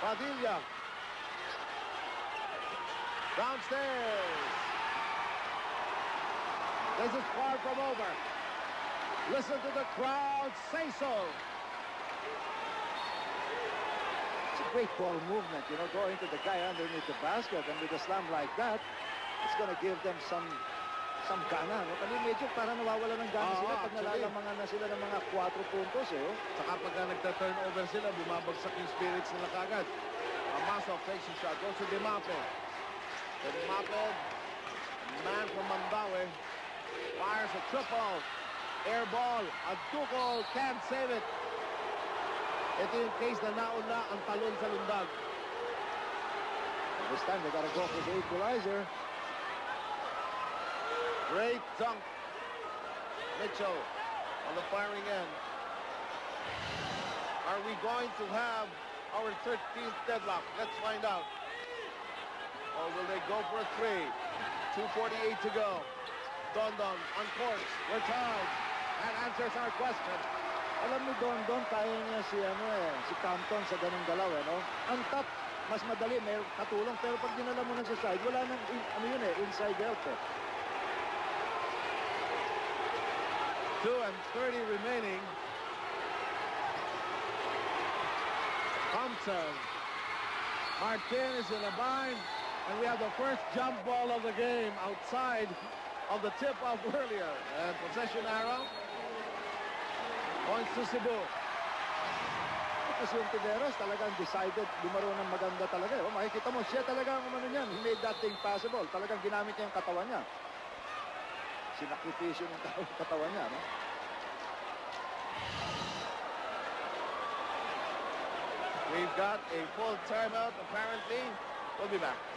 Padilla. Downstairs. This is far from over. Listen to the crowd say so. It's a great ball movement, you know, going to the guy underneath the basket and with a slam like that, it's going to give them some some gana. No? Kami medyo para nawawala ng gana Oo, sila pag nalalamangan na sila ng mga 4 puntos. Eh, oh. Saka pagka nagta-turnover sila, bumabagsak yung spirits nila kagad. Amasov takes a shot. Goes to Demape. Demape, man from Mandaue, fires a triple. Air ball. Adducul can't save it. Ito yung case na nauna ang talon sa lundag. This time they gotta go for the equalizer. Great dunk. Mitchell on the firing end. Are we going to have our 13th deadlock? Let's find out. Or will they go for a three? 2.48 to go. Don Don on course. We're tied. That answers our question. Alam mo, Don Don, kaya niya si, ano eh, si Compton sa ganung galaw, eh, no? Ang top, mas madali, may katulong, pero pag dinala mo na sa side, wala nang, in, ano yun eh, inside help eh. 2 and 30 remaining. Thompson. Martin is in a bind. And we have the first jump ball of the game outside of the tip-off earlier. And possession arrow points to Cebu. Kasi yung Tiveros talagang decided, lumaro ng maganda talaga. eh. Oh, makikita mo, siya talaga ang umano niyan. He made that thing possible. Talagang ginamit niya yung katawan niya. Sinakripisyo ng katawan niya, no? We've got a full timeout, apparently. We'll be back.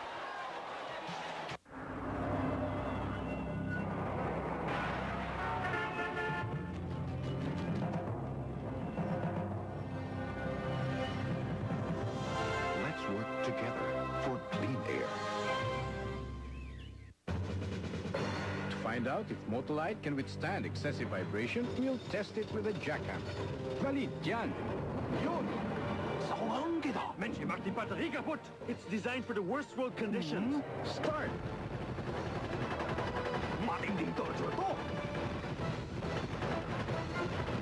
Out if Motolite can withstand excessive vibration, we'll test it with a jackhammer. Galit yan! Yun! Sa kumaon kita! Mensch, macht die Batterie kaputt! It's designed for the worst road conditions. Hmm? Start! Matinding torture to!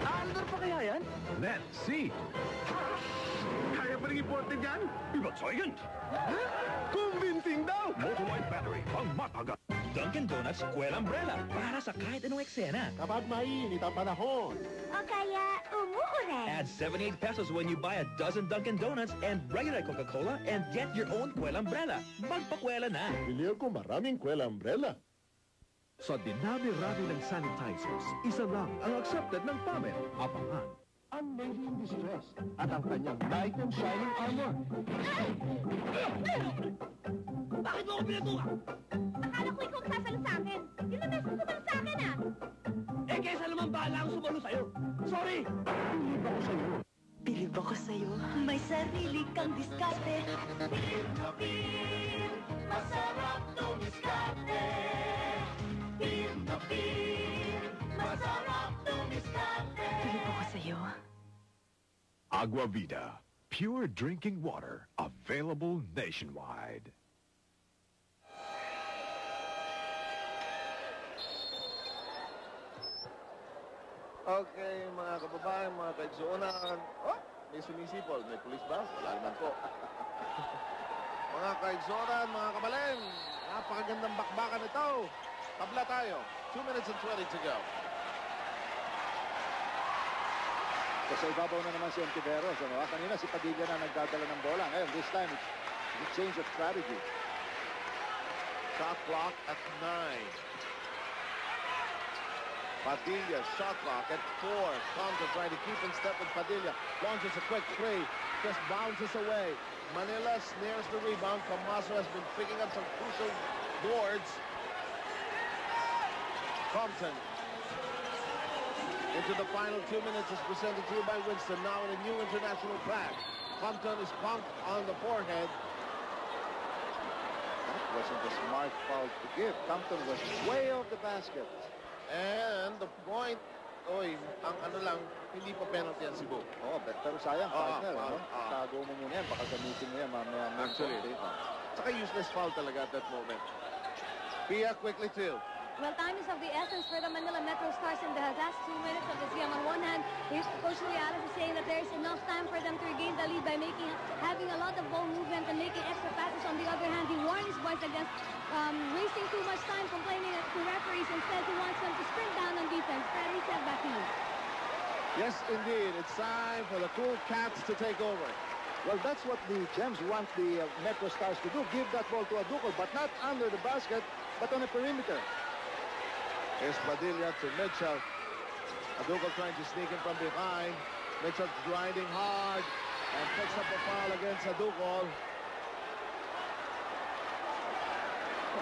Under pa kaya yan? Let's see! Kaya pa rin iporte dyan? Überzeugend! Convincing daw! Motolite battery, pang matagal. Dunkin' Donuts Quail Umbrella para sa kahit anong eksena. Kapag mainit ang panahon. O kaya umuulan. Add 78 pesos when you buy a dozen Dunkin' Donuts and regular Coca-Cola and get your own Quail Umbrella. Magpakwela na. Bili ako maraming kwela umbrella. Sa dinami-rami ng sanitizers, isa lang ang accepted ng PAMEL. Abangan. Ang Navy in Distress at ang kanyang Knight and Shining Armor. Bakit mo ako pinatuka? Akala ko ikaw ang sasalo sa akin. Yun na beses sumalo sa akin ah. Eh, kaysa naman bahala ang sumalo sa'yo. Sorry! Bilib ako sa'yo. Bilib ako sa'yo. May sarili kang diskarte. Pil na pil, masarap tumiskarte. Pil na pil, masarap tumiskarte. Bilib ako sa'yo. Agua Vida, pure drinking water, available nationwide. Okay, mga kababayan, mga kaigsuunan. Oh, may sumisipol. May pulis ba? Wala naman po. mga kaigsuunan, mga kabalin. Napakagandang bakbakan ito. Tabla tayo. 2 minutes and 20 to go. Kasi ibabaw na naman si Hontiveros. Ano? Kanina si Padilla na nagdadala ng bola. Ngayon, this time, it's, a change of strategy. Shot clock at 9. Padilla, shot clock at 4. Compton trying to keep in step with Padilla. Launches a quick three. Just bounces away. Manila snares the rebound. Camaso has been picking up some crucial boards. Compton. Into the final two minutes is presented to you by Winston. Now in a new international flag. Compton is pumped on the forehead. That wasn't a smart foul to give. Compton was way off the basket. And the point, oy, ang ano lang, hindi pa penalty ang Cebu. Oh, but, pero sayang, Ah, partner. ah, no? ah. Tago mo muna yan. Baka gamitin mo yan mamaya. may Actually. konti. Saka useless foul talaga at that moment. Pia quickly too. Well, time is of the essence for the Manila Metro Stars in the last two minutes of this game. On one hand, Coach Reales is saying that there is enough time for them to regain the lead by making having a lot of ball movement and making extra passes. On the other hand, he warned his boys against um, wasting too much time complaining to referees. Instead, he wants them to sprint down on defense. Freddie said back to you. Yes, indeed. It's time for the cool cats to take over. Well, that's what the Gems want the uh, Metro Stars to do. Give that ball to Adducul, but not under the basket, but on the perimeter. Here's Padilla to Mitchell. Aducol trying to sneak in from behind. Mitchell grinding hard and picks up a foul against Aducol.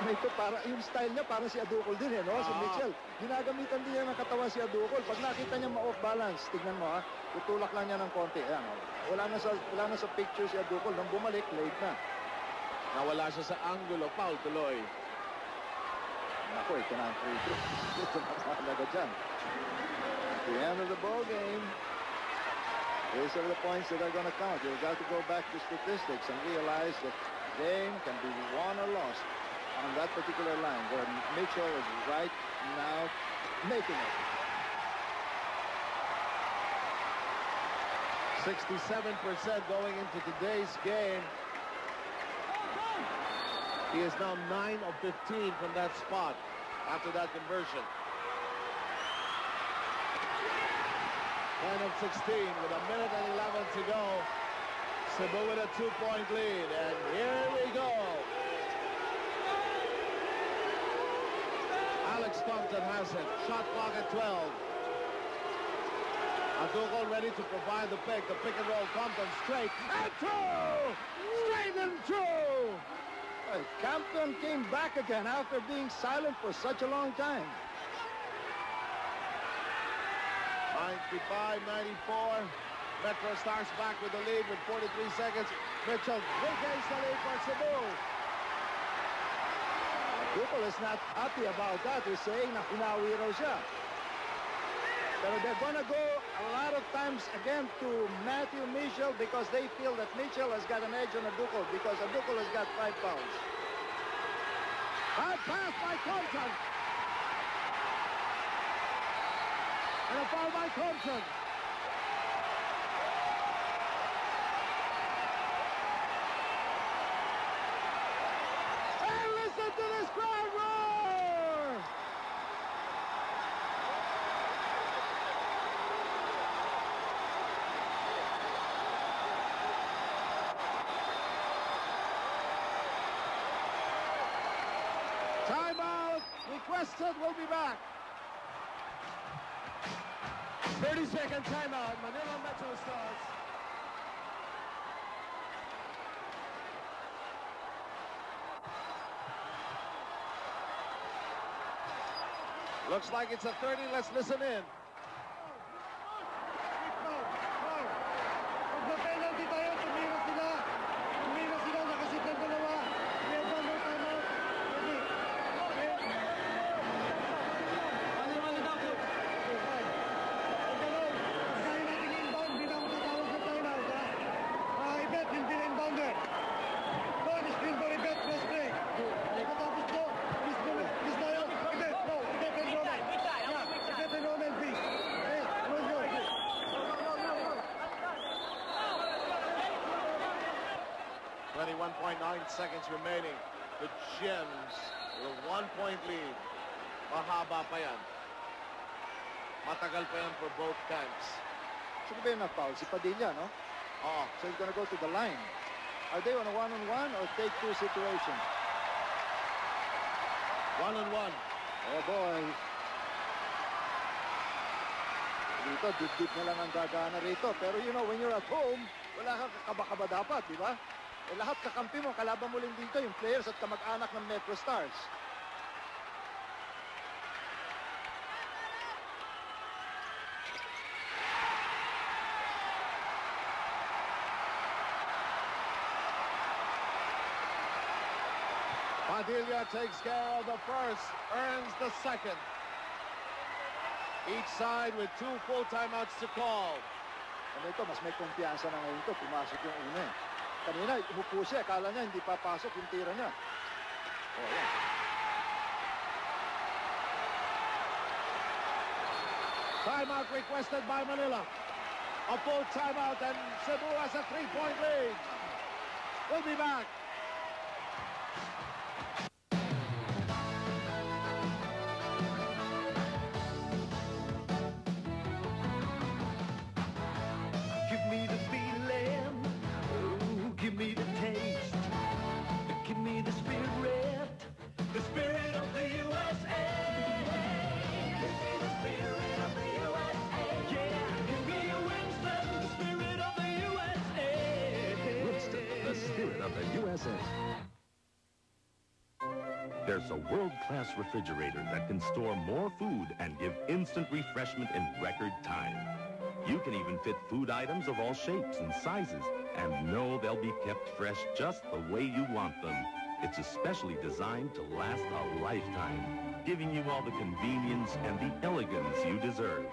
Ito para yung style niya para si Aducol din eh, no? Si Ah. Mitchell. Ginagamitan din niya ng katawan si Aducol. Pag nakita niya ma-off balance, tignan mo ha, tutulak lang niya ng konti. Ayan, oh. Wala na sa wala na sa picture si Aducol. Nang bumalik, late na. Nawala siya sa angulo. Foul tuloy. Ito na talaga. At the end of the ball game, these are the points that are going to count. You've got to go back to statistics and realize that game can be won or lost on that particular line where Mitchell is right now making it. 67% going into today's game. He is now 9 of 15 from that spot after that conversion. 10 of 16 with a minute and 11 to go. Cebu with a two-point lead. And here we go. Alex Compton has it. Shot clock at 12. Adducul ready to provide the pick. The pick and roll Compton straight and through! Straight and through! Compton came back again after being silent for such a long time. 95-94. Metro starts back with the lead with 43 seconds. Mitchell regains the lead for Cebu. Adducul is not happy about that. He's saying hinawi raw siya. Pero they're gonna go a lot of times again to Matthew Mitchell because they feel that Mitchell has got an edge on Adducul because Adducul has got five fouls. High pass by Compton. And a foul by Compton. And listen to this crowd roar! Timeout requested. We'll be back. 30 second timeout. Manila Metro Stars. Looks like it's a 30. Let's listen in. Seconds remaining. The Gems with a one-point lead. Mahaba pa yan. Matagal pa yan for both camps. Sino ba yung na-foul? Si Padilla, no? Oo. So he's gonna go to the line. Are they on a one-on-one or take-two situation? One-on-one. Oh boy. Dito, dip-dip na lang ang gagana rito. Pero you know, when you're at home, wala kang kakaba-kaba dapat, di ba? Eh, lahat kakampi mo, kalaban mo lang dito, yung players at kamag-anak ng Metro Stars. Padilla takes care of the first, earns the second. Each side with two full timeouts to call. Ano ito, mas may kumpiyansa na ngayon ito. Pumasok yung una eh. Kanina, umupo siya. Akala niya hindi papasok yung tira niya. Oh, yan. Timeout requested by Manila. A full timeout and Cebu has a three-point lead. We'll be back. There's a world-class refrigerator that can store more food and give instant refreshment in record time. You can even fit food items of all shapes and sizes and know they'll be kept fresh just the way you want them. It's especially designed to last a lifetime, giving you all the convenience and the elegance you deserve.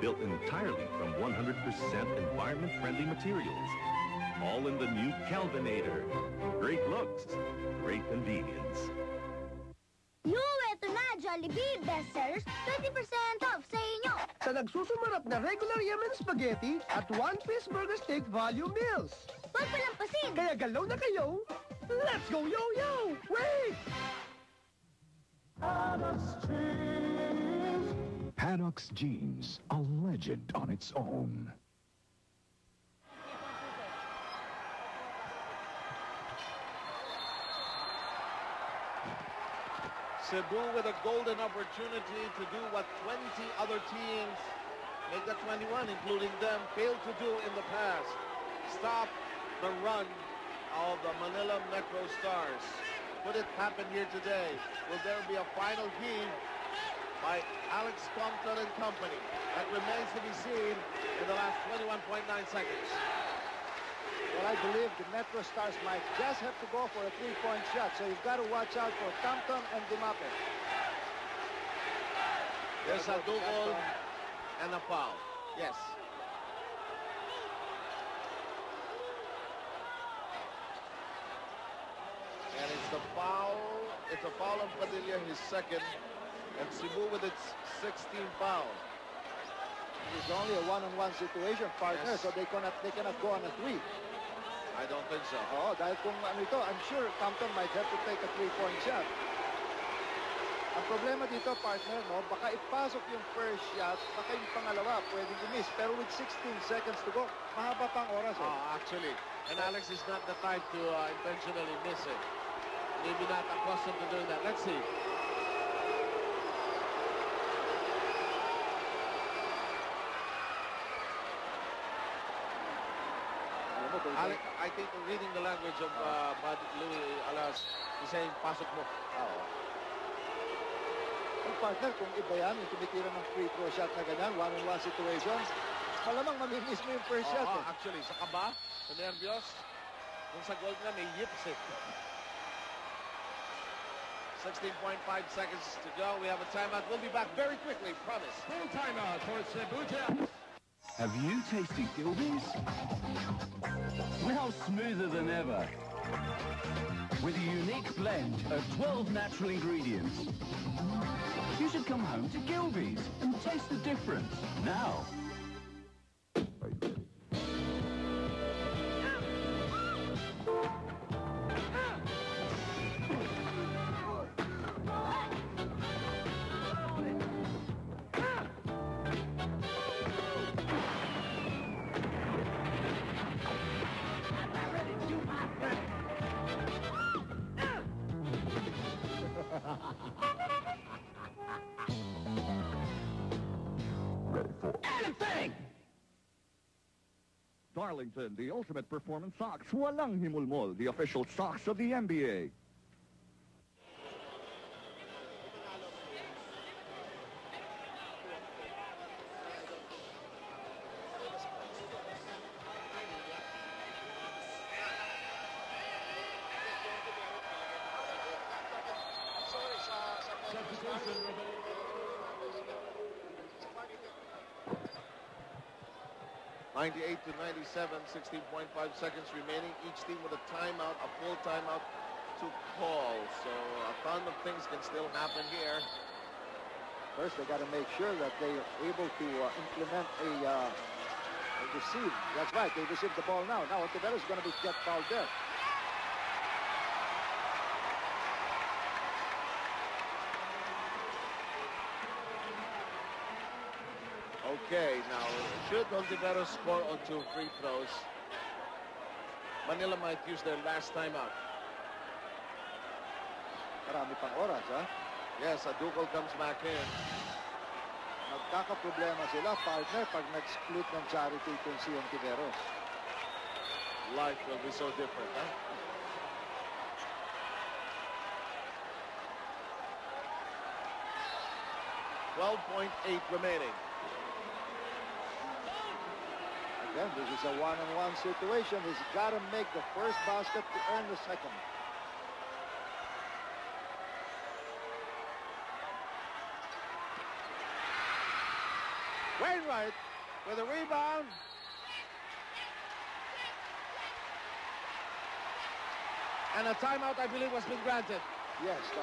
Built entirely from 100% environment-friendly materials. All in the new Kelvinator. Great looks, great convenience. Yo, eto na, Jollibee Bestsellers, 20% off sa inyo. Sa nagsusumarap na regular Yemen spaghetti at one-piece burger steak value meals. Huwag palampasin. Kaya galaw na kayo. Let's go, yo-yo! Wait! Paddock's Jeans, a legend on its own. Cebu with a golden opportunity to do what 20 other teams, make the 21, including them, failed to do in the past. Stop the run of the Manila Metro Stars. Could it happen here today? Will there be a final heave by Alex Compton and company? That remains to be seen in the last 21.9 seconds. Well, I believe the Metro Stars might just have to go for a three-point shot, so you've got to watch out for Compton and Demape. There's a double and a foul. Yes. And it's the foul. It's a foul on Padilla, his second. And Cebu with its 16th foul. It's only a one-on-one situation, partner, Yes. so they cannot, they cannot go on a three. I don't think so. Oo, dahil kung ano ito, I'm sure Compton might have to take a three-point shot. Ang problema dito, partner, no, baka ipasok yung first shot, baka yung pangalawa pwedeng i-miss. Pero with 16 seconds to go, mahaba pang oras. Eh. Oh, actually. And Alex is not the type to uh, intentionally miss it. Maybe not accustomed to doing that. Let's see. Alex, I think reading the language of uh, Bud Louie Alas, he's saying, pasok mo. Oo. Ang partner, kung iba yan, yung tumitira ng free throw shot na ganyan, one-on-one situation, malamang mamimiss mo yung first shot. Oo, eh. actually, sa kaba, sa nervyos, kung sa gold na may yips eh. 16.5 seconds to go. We have a timeout. We'll be back very quickly, promise. Full timeout for Cebu Have you tasted Gilbey's? Now smoother than ever. With a unique blend of 12 natural ingredients. You should come home to Gilbey's and taste the difference. Now. Ultimate performance socks. Walang himulmol, the official socks of the MBA. To 97, 16.5 seconds remaining. Each team with a timeout, a full timeout to call. So a ton of things can still happen here. First, they got to make sure that they are able to uh, implement a, uh, a receive. That's right, they receive the ball now. Now, Hontiveros is going to be get fouled there. Okay, now should Olivero score on two free throws, Manila might use their last timeout. Marami pang oras, ha? Yes, Aducol comes back in. Nagkakaproblema sila, partner, pag nag-split ng charity kung si Hontiveros. Life will be so different, ha? Twelve point eight remaining. Again, this is a one-on-one situation. He's got to make the first basket to earn the second. Wainwright with a rebound. And a timeout, I believe, has been granted. Yes. Uh,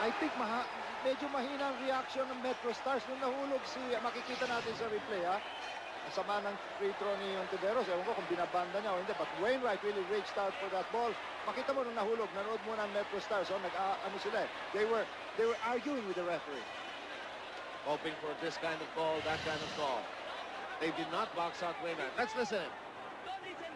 I think maha medyo mahina ang reaction ng Metro Stars nung nahulog si, makikita natin sa replay ha. Ang sama ng free throw ni Ontiveros. Ewan ko kung binabanda niya o hindi. But Wainwright really reached out for that ball. Makita mo nung nahulog, nanood mo ng Metro Stars. So, nag, uh, ano sila eh. They were, they were arguing with the referee. Hoping for this kind of call, that kind of call. They did not box out Wainwright. Let's listen. Don't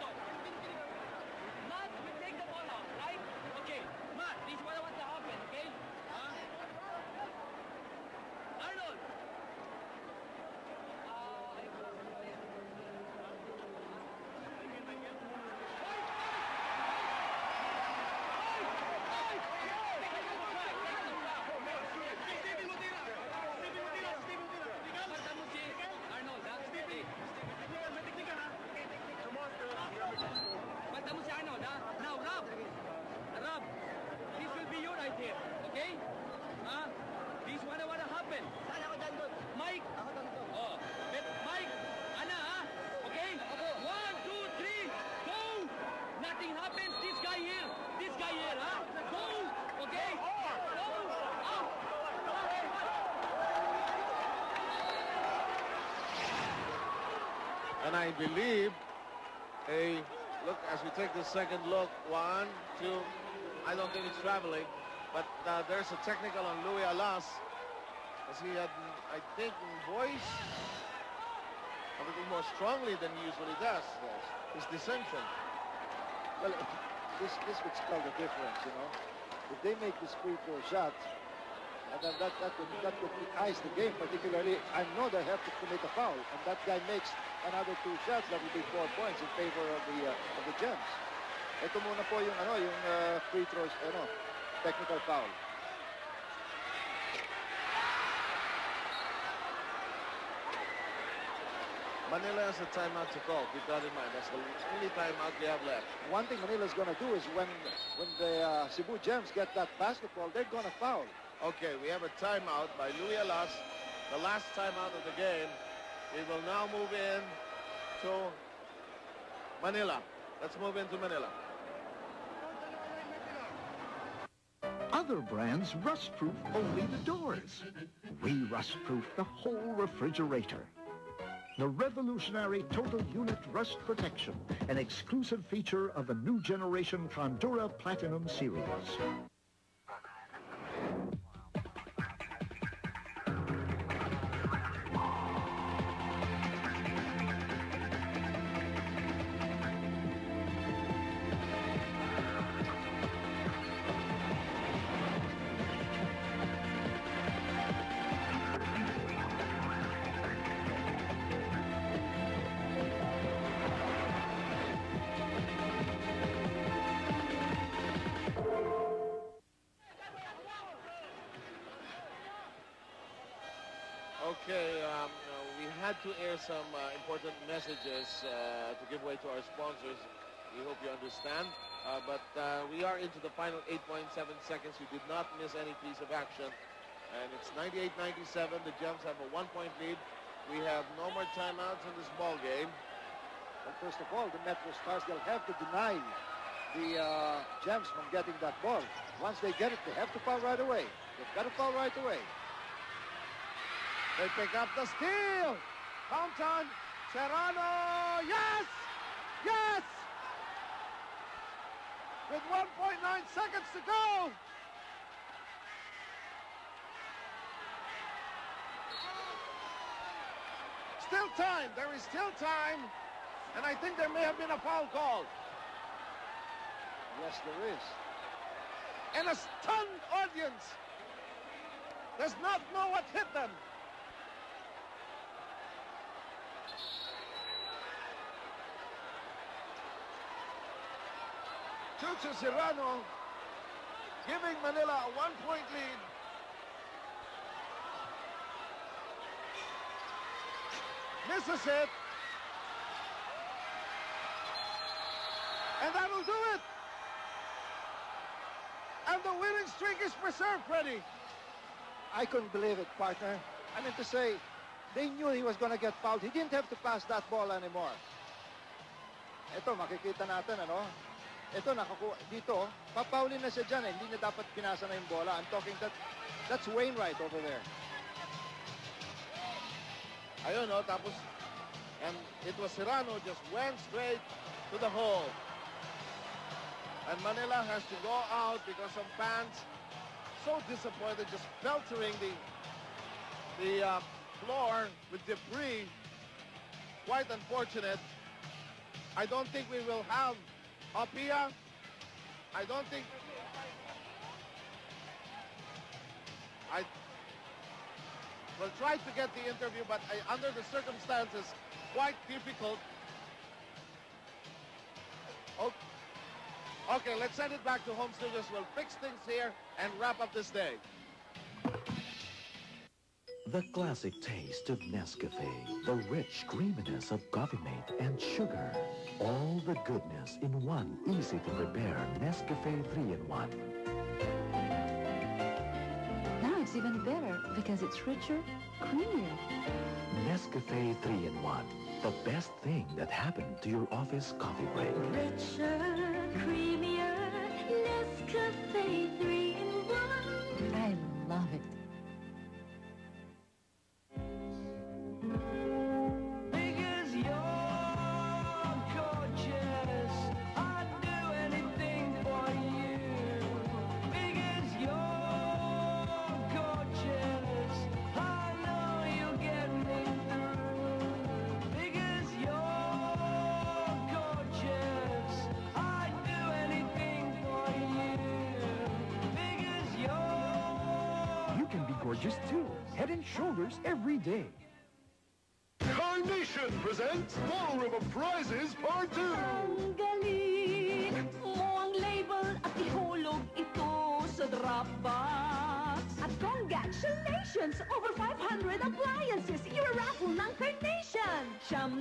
I believe a look as we take the second look. One, two. I don't think it's traveling, but uh, there's a technical on Louie Alas as he had, I think, voice a little more strongly than he usually does. His dissension. Well, this, this would spell the difference, you know. If they make this free throw shot, and then that, that, could, that could ice the game, particularly, I know they have to commit a foul, and that guy makes another two shots, that would be four points in favor of the, uh, of the Gems. Ito muna po yung, ano, yung uh, free throws, ano, technical foul. Manila has a timeout to call. Keep that in mind. That's the only timeout they have left. One thing Manila's going to do is when when the uh, Cebu Gems get that basketball, they're going to foul. Okay, we have a timeout by Louie Alas, the last timeout of the game. We will now move in to Manila. Let's move into Manila. Other brands rust-proof only the doors. We rust-proof the whole refrigerator. The revolutionary Total Unit Rust Protection, an exclusive feature of the new generation Condura Platinum series. Air some uh, important messages uh, to give way to our sponsors. We hope you understand. Uh, but uh, we are into the final 8.7 seconds. You did not miss any piece of action. And it's 98-97. The Gems have a one-point lead. We have no more timeouts in this ball game. But first of all, the Metro Stars, they'll have to deny the uh, Gems from getting that ball. Once they get it, they have to foul right away. They've got to foul right away. They pick up the steal. Fountain. Serrano. Yes! Yes! With 1.9 seconds to go. Still time. There is still time. And I think there may have been a foul call. Yes, there is. And a stunned audience does not know what hit them. Chuchu Serrano giving Manila a one-point lead. Misses it. And that'll do it. And the winning streak is preserved, Freddie. I couldn't believe it, partner. I mean to say, they knew he was going to get fouled. He didn't have to pass that ball anymore. Ito, makikita natin, ano? Ito, nakakuha. Dito, papaulin na siya dyan, eh. Hindi na dapat pinasa na yung bola. I'm talking that, that's Wainwright over there. Ayun, no, tapos, and it was Serrano just went straight to the hole. And Manila has to go out because some fans so disappointed, just peltering the the uh, floor with debris. Quite unfortunate. I don't think we will have Apia. I don't think. I will try to get the interview, but I, under the circumstances, quite difficult. Okay. Okay, let's send it back to home studios. We'll fix things here and wrap up this day. The classic taste of Nescafe, the rich creaminess of coffee mate and sugar. All the goodness in one easy-to-prepare Nescafe 3-in-1. Now it's even better because it's richer, creamier. Nescafe 3-in-1, the best thing that happened to your office coffee break. Richer, creamier, Nescafe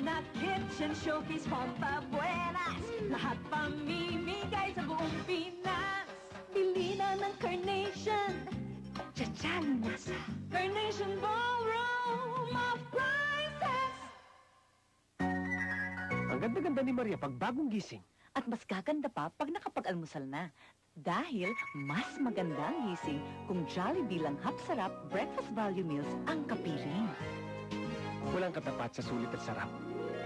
na kitchen showcase pampabuenas. Lahat pamimigay sa buong Pinas. Bili na ng Carnation. Tsatsali na sa Carnation Ballroom of Prizes. Ang ganda-ganda ni Maria pag bagong gising. At mas gaganda pa pag nakapag-almusal na. Dahil mas maganda ang gising kung Jollibee lang hapsarap breakfast value meals ang kapiling. Walang katapat sa sulit at sarap.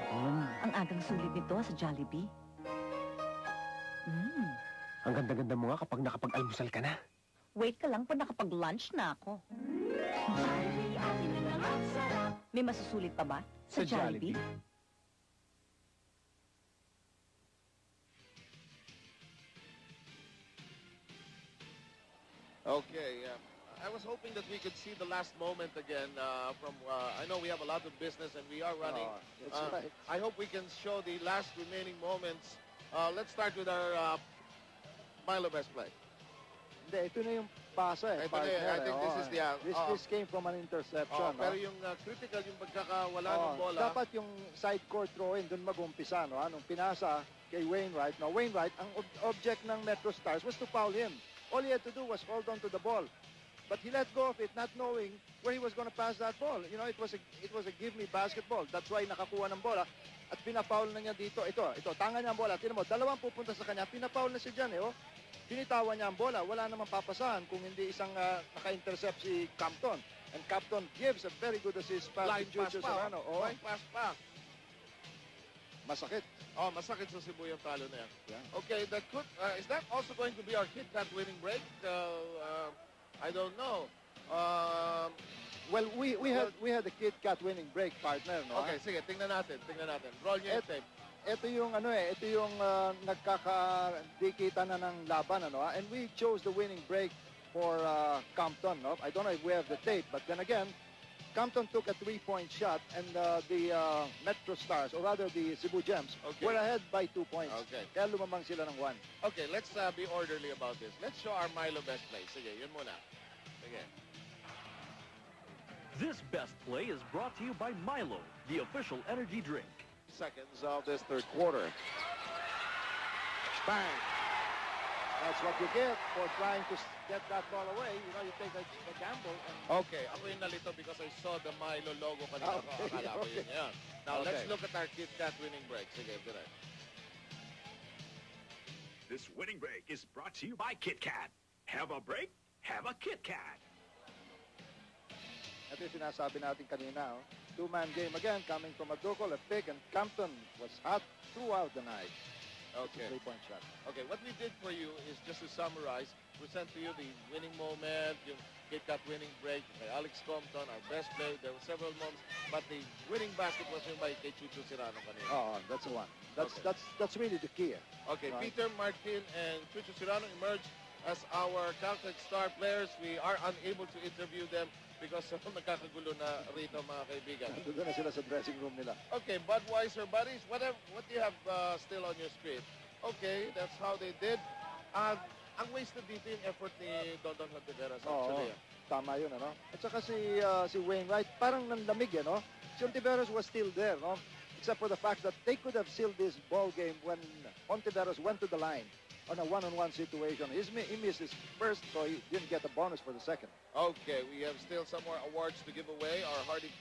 Mm, ang agang sulit nito sa Jollibee. Mm. Ang ganda-ganda mo nga kapag nakapag-almusal ka na. Wait ka lang pag nakapag-lunch na ako. Jollibee. May masusulit pa ba sa, Sa Jollibee? Okay, uh, I was hoping that we could see the last moment again uh, from, uh, I know we have a lot of business and we are running. Oh, that's Uh, right. I hope we can show the last remaining moments. Uh, let's start with our uh, Milo best play. Hindi, ito na yung pasa eh. Ito na partner, I think eh. this is the, uh, This, oh. this came from an interception. Oh, pero yung uh, critical, yung pagkakawala Oo, ng bola. Dapat yung side court throw-in, doon mag-umpisa. No? Anong pinasa kay Wainwright. No, Wainwright, ang ob- object ng Metro Stars was to foul him. All he had to do was hold on to the ball. But he let go of it not knowing where he was going to pass that ball. You know, it was a, it was a give me basketball. That's why nakakuha ng bola. At pinapaul na niya dito. Ito, ito, tanga niya ang bola. Tinan mo, dalawang pupunta sa kanya. Pinapaul na siya dyan eh. Oh. Binitawan niya ang bola. Wala namang papasahan kung hindi isang ah, naka-intercept si Campton. And Campton gives a very good assist pass Blind to Chucho pa. Serrano. Oh. Oh, Blind pass pa. masakit. Oh, masakit sa Cebu yung talo na yan. Okay, that could, uh, is that also going to be our Kit Kat winning break? Uh, uh, I don't know. Um, well, we we had we had the Kit Kat winning break partner, no? Okay, sige, tingnan natin, tingnan natin. Roll niyo yung tape. Ito yung ano eh, ito yung uh, nagkakadikita na ng laban ano, ah. and we chose the winning break for uh, Compton, no? I don't know if we have the tape, but then again, Compton took a three-point shot, and uh, the uh, Metro Stars, or rather the Cebu Gems, Okay. were ahead by two points. Okay. Kaya lumamang sila ng one. Okay, let's uh, be orderly about this. Let's show our Milo best play. Sige, yun muna. Sige. This best play is brought to you by Milo, the official energy drink. Seconds of this third quarter. Bang! That's what you get for trying to get that ball away. You know, you take a, a gamble and Okay, ako yung nalito because I saw the Milo logo kanina. Okay, Okay, Akala ko yun okay. yan. Now, let's look at our Kit Kat winning break. Sige, dire. This winning break is brought to you by Kit Kat. Have a break? Have a Kit Kat. Ito yung sinasabi natin kanina. Oh. Two-man game again coming from Adducul, a pick, and Compton was hot throughout the night. Okay. Three-point shot. Okay, what we did for you is just to summarize, we sent to you the winning moment, you get that winning break by Alex Compton, our best play. There were several moments, but the winning basket was won by kay Chuchu Serrano. Oh, that's the one. That's Okay. that's that's really the key. Okay, Right. Peter Martin and Chuchu Serrano emerged as our Caltex star players. We are unable to interview them because of nagkakagulo na rito mga kaibigan. Nandun na sila sa dressing room nila. Okay, Budweiser buddies, whatever, what do you have uh, still on your script? Okay, that's how they did. Uh, ang wasted dito yung effort ni Don Don Hontiveros Oo, actually. tama yun, ano? At saka si, uh, si Wainwright, parang nanlamig, eh, no? Si Ontiveros was still there, no? Except for the fact that they could have sealed this ball game when Ontiveros went to the line on a one-on-one situation. He missed his first, so he didn't get the bonus for the second. Okay, we have still some more awards to give away. Our Hardy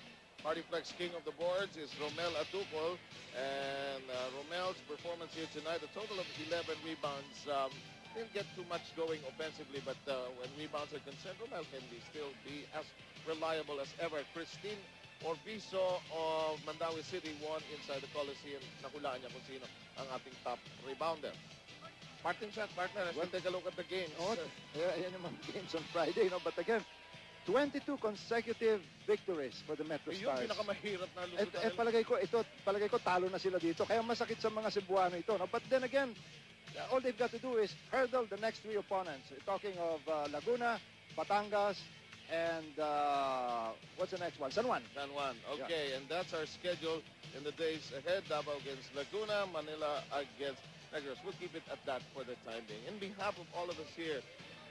Hardy Flex King of the Boards is Romel Adducul. And uh, Romel's performance here tonight, a total of 11 rebounds. Um, didn't get too much going offensively, but uh, when rebounds are concerned, Romel can be still be as reliable as ever. Christine Orviso of Mandaue City won inside the Coliseum. Nakulaan niya kung sino ang ating top rebounder. Martin Shot, partner, let's take a look at the games. Oh, yeah, yan yung mga games on Friday, no? But again, 22 consecutive victories for the Metro Eh, yung Stars. pinakamahirap na Eh, lusutan eh, palagay ko ito, palagay ko talo na sila dito. Kaya masakit sa mga Cebuano ito, no? But then again, all they've got to do is hurdle the next three opponents. We're talking of uh, Laguna, Batangas, and uh, what's the next one? San Juan. San Juan. Okay, and that's our schedule in the days ahead. Davao against Laguna, Manila against Negros. We'll keep it at that for the time being. In behalf of all of us here,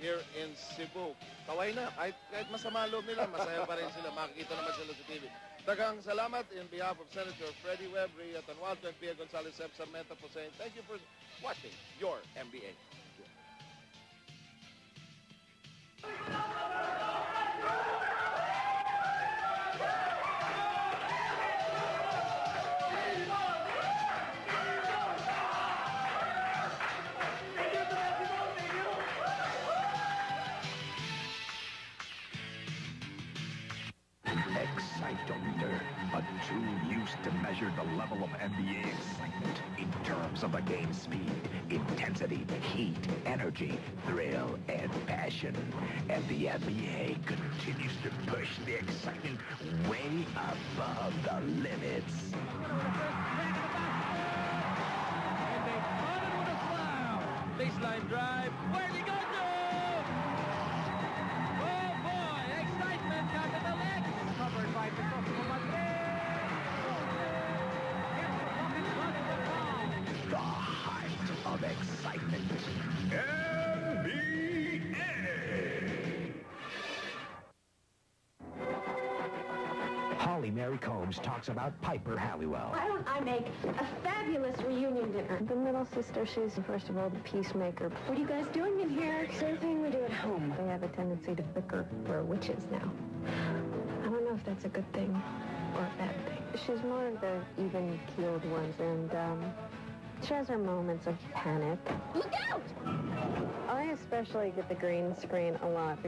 here in Cebu, kaway na. Kahit, kahit masama loob nila, masaya pa rin sila. Makikita naman sila sa TV. Dagang salamat in behalf of Senator Freddie Webb, Ria Tanwalto, and Pia Gonzalez Sep Sarmenta for saying thank you for watching your MBA. Used to measure the level of NBA excitement in terms of the game speed, intensity, heat, energy, thrill, and passion. And the NBA continues to push the excitement way above the limits. Baseline drive. Where's he going Mary Combs talks about Piper Halliwell. Why don't I make a fabulous reunion dinner? The middle sister, she's first of all the peacemaker. What are you guys doing in here? Same thing we do at home. They have a tendency to bicker. We're witches now. I don't know if that's a good thing or a bad thing. She's more of the even-keeled ones, and um, she has her moments of panic. Look out! I especially get the green screen a lot.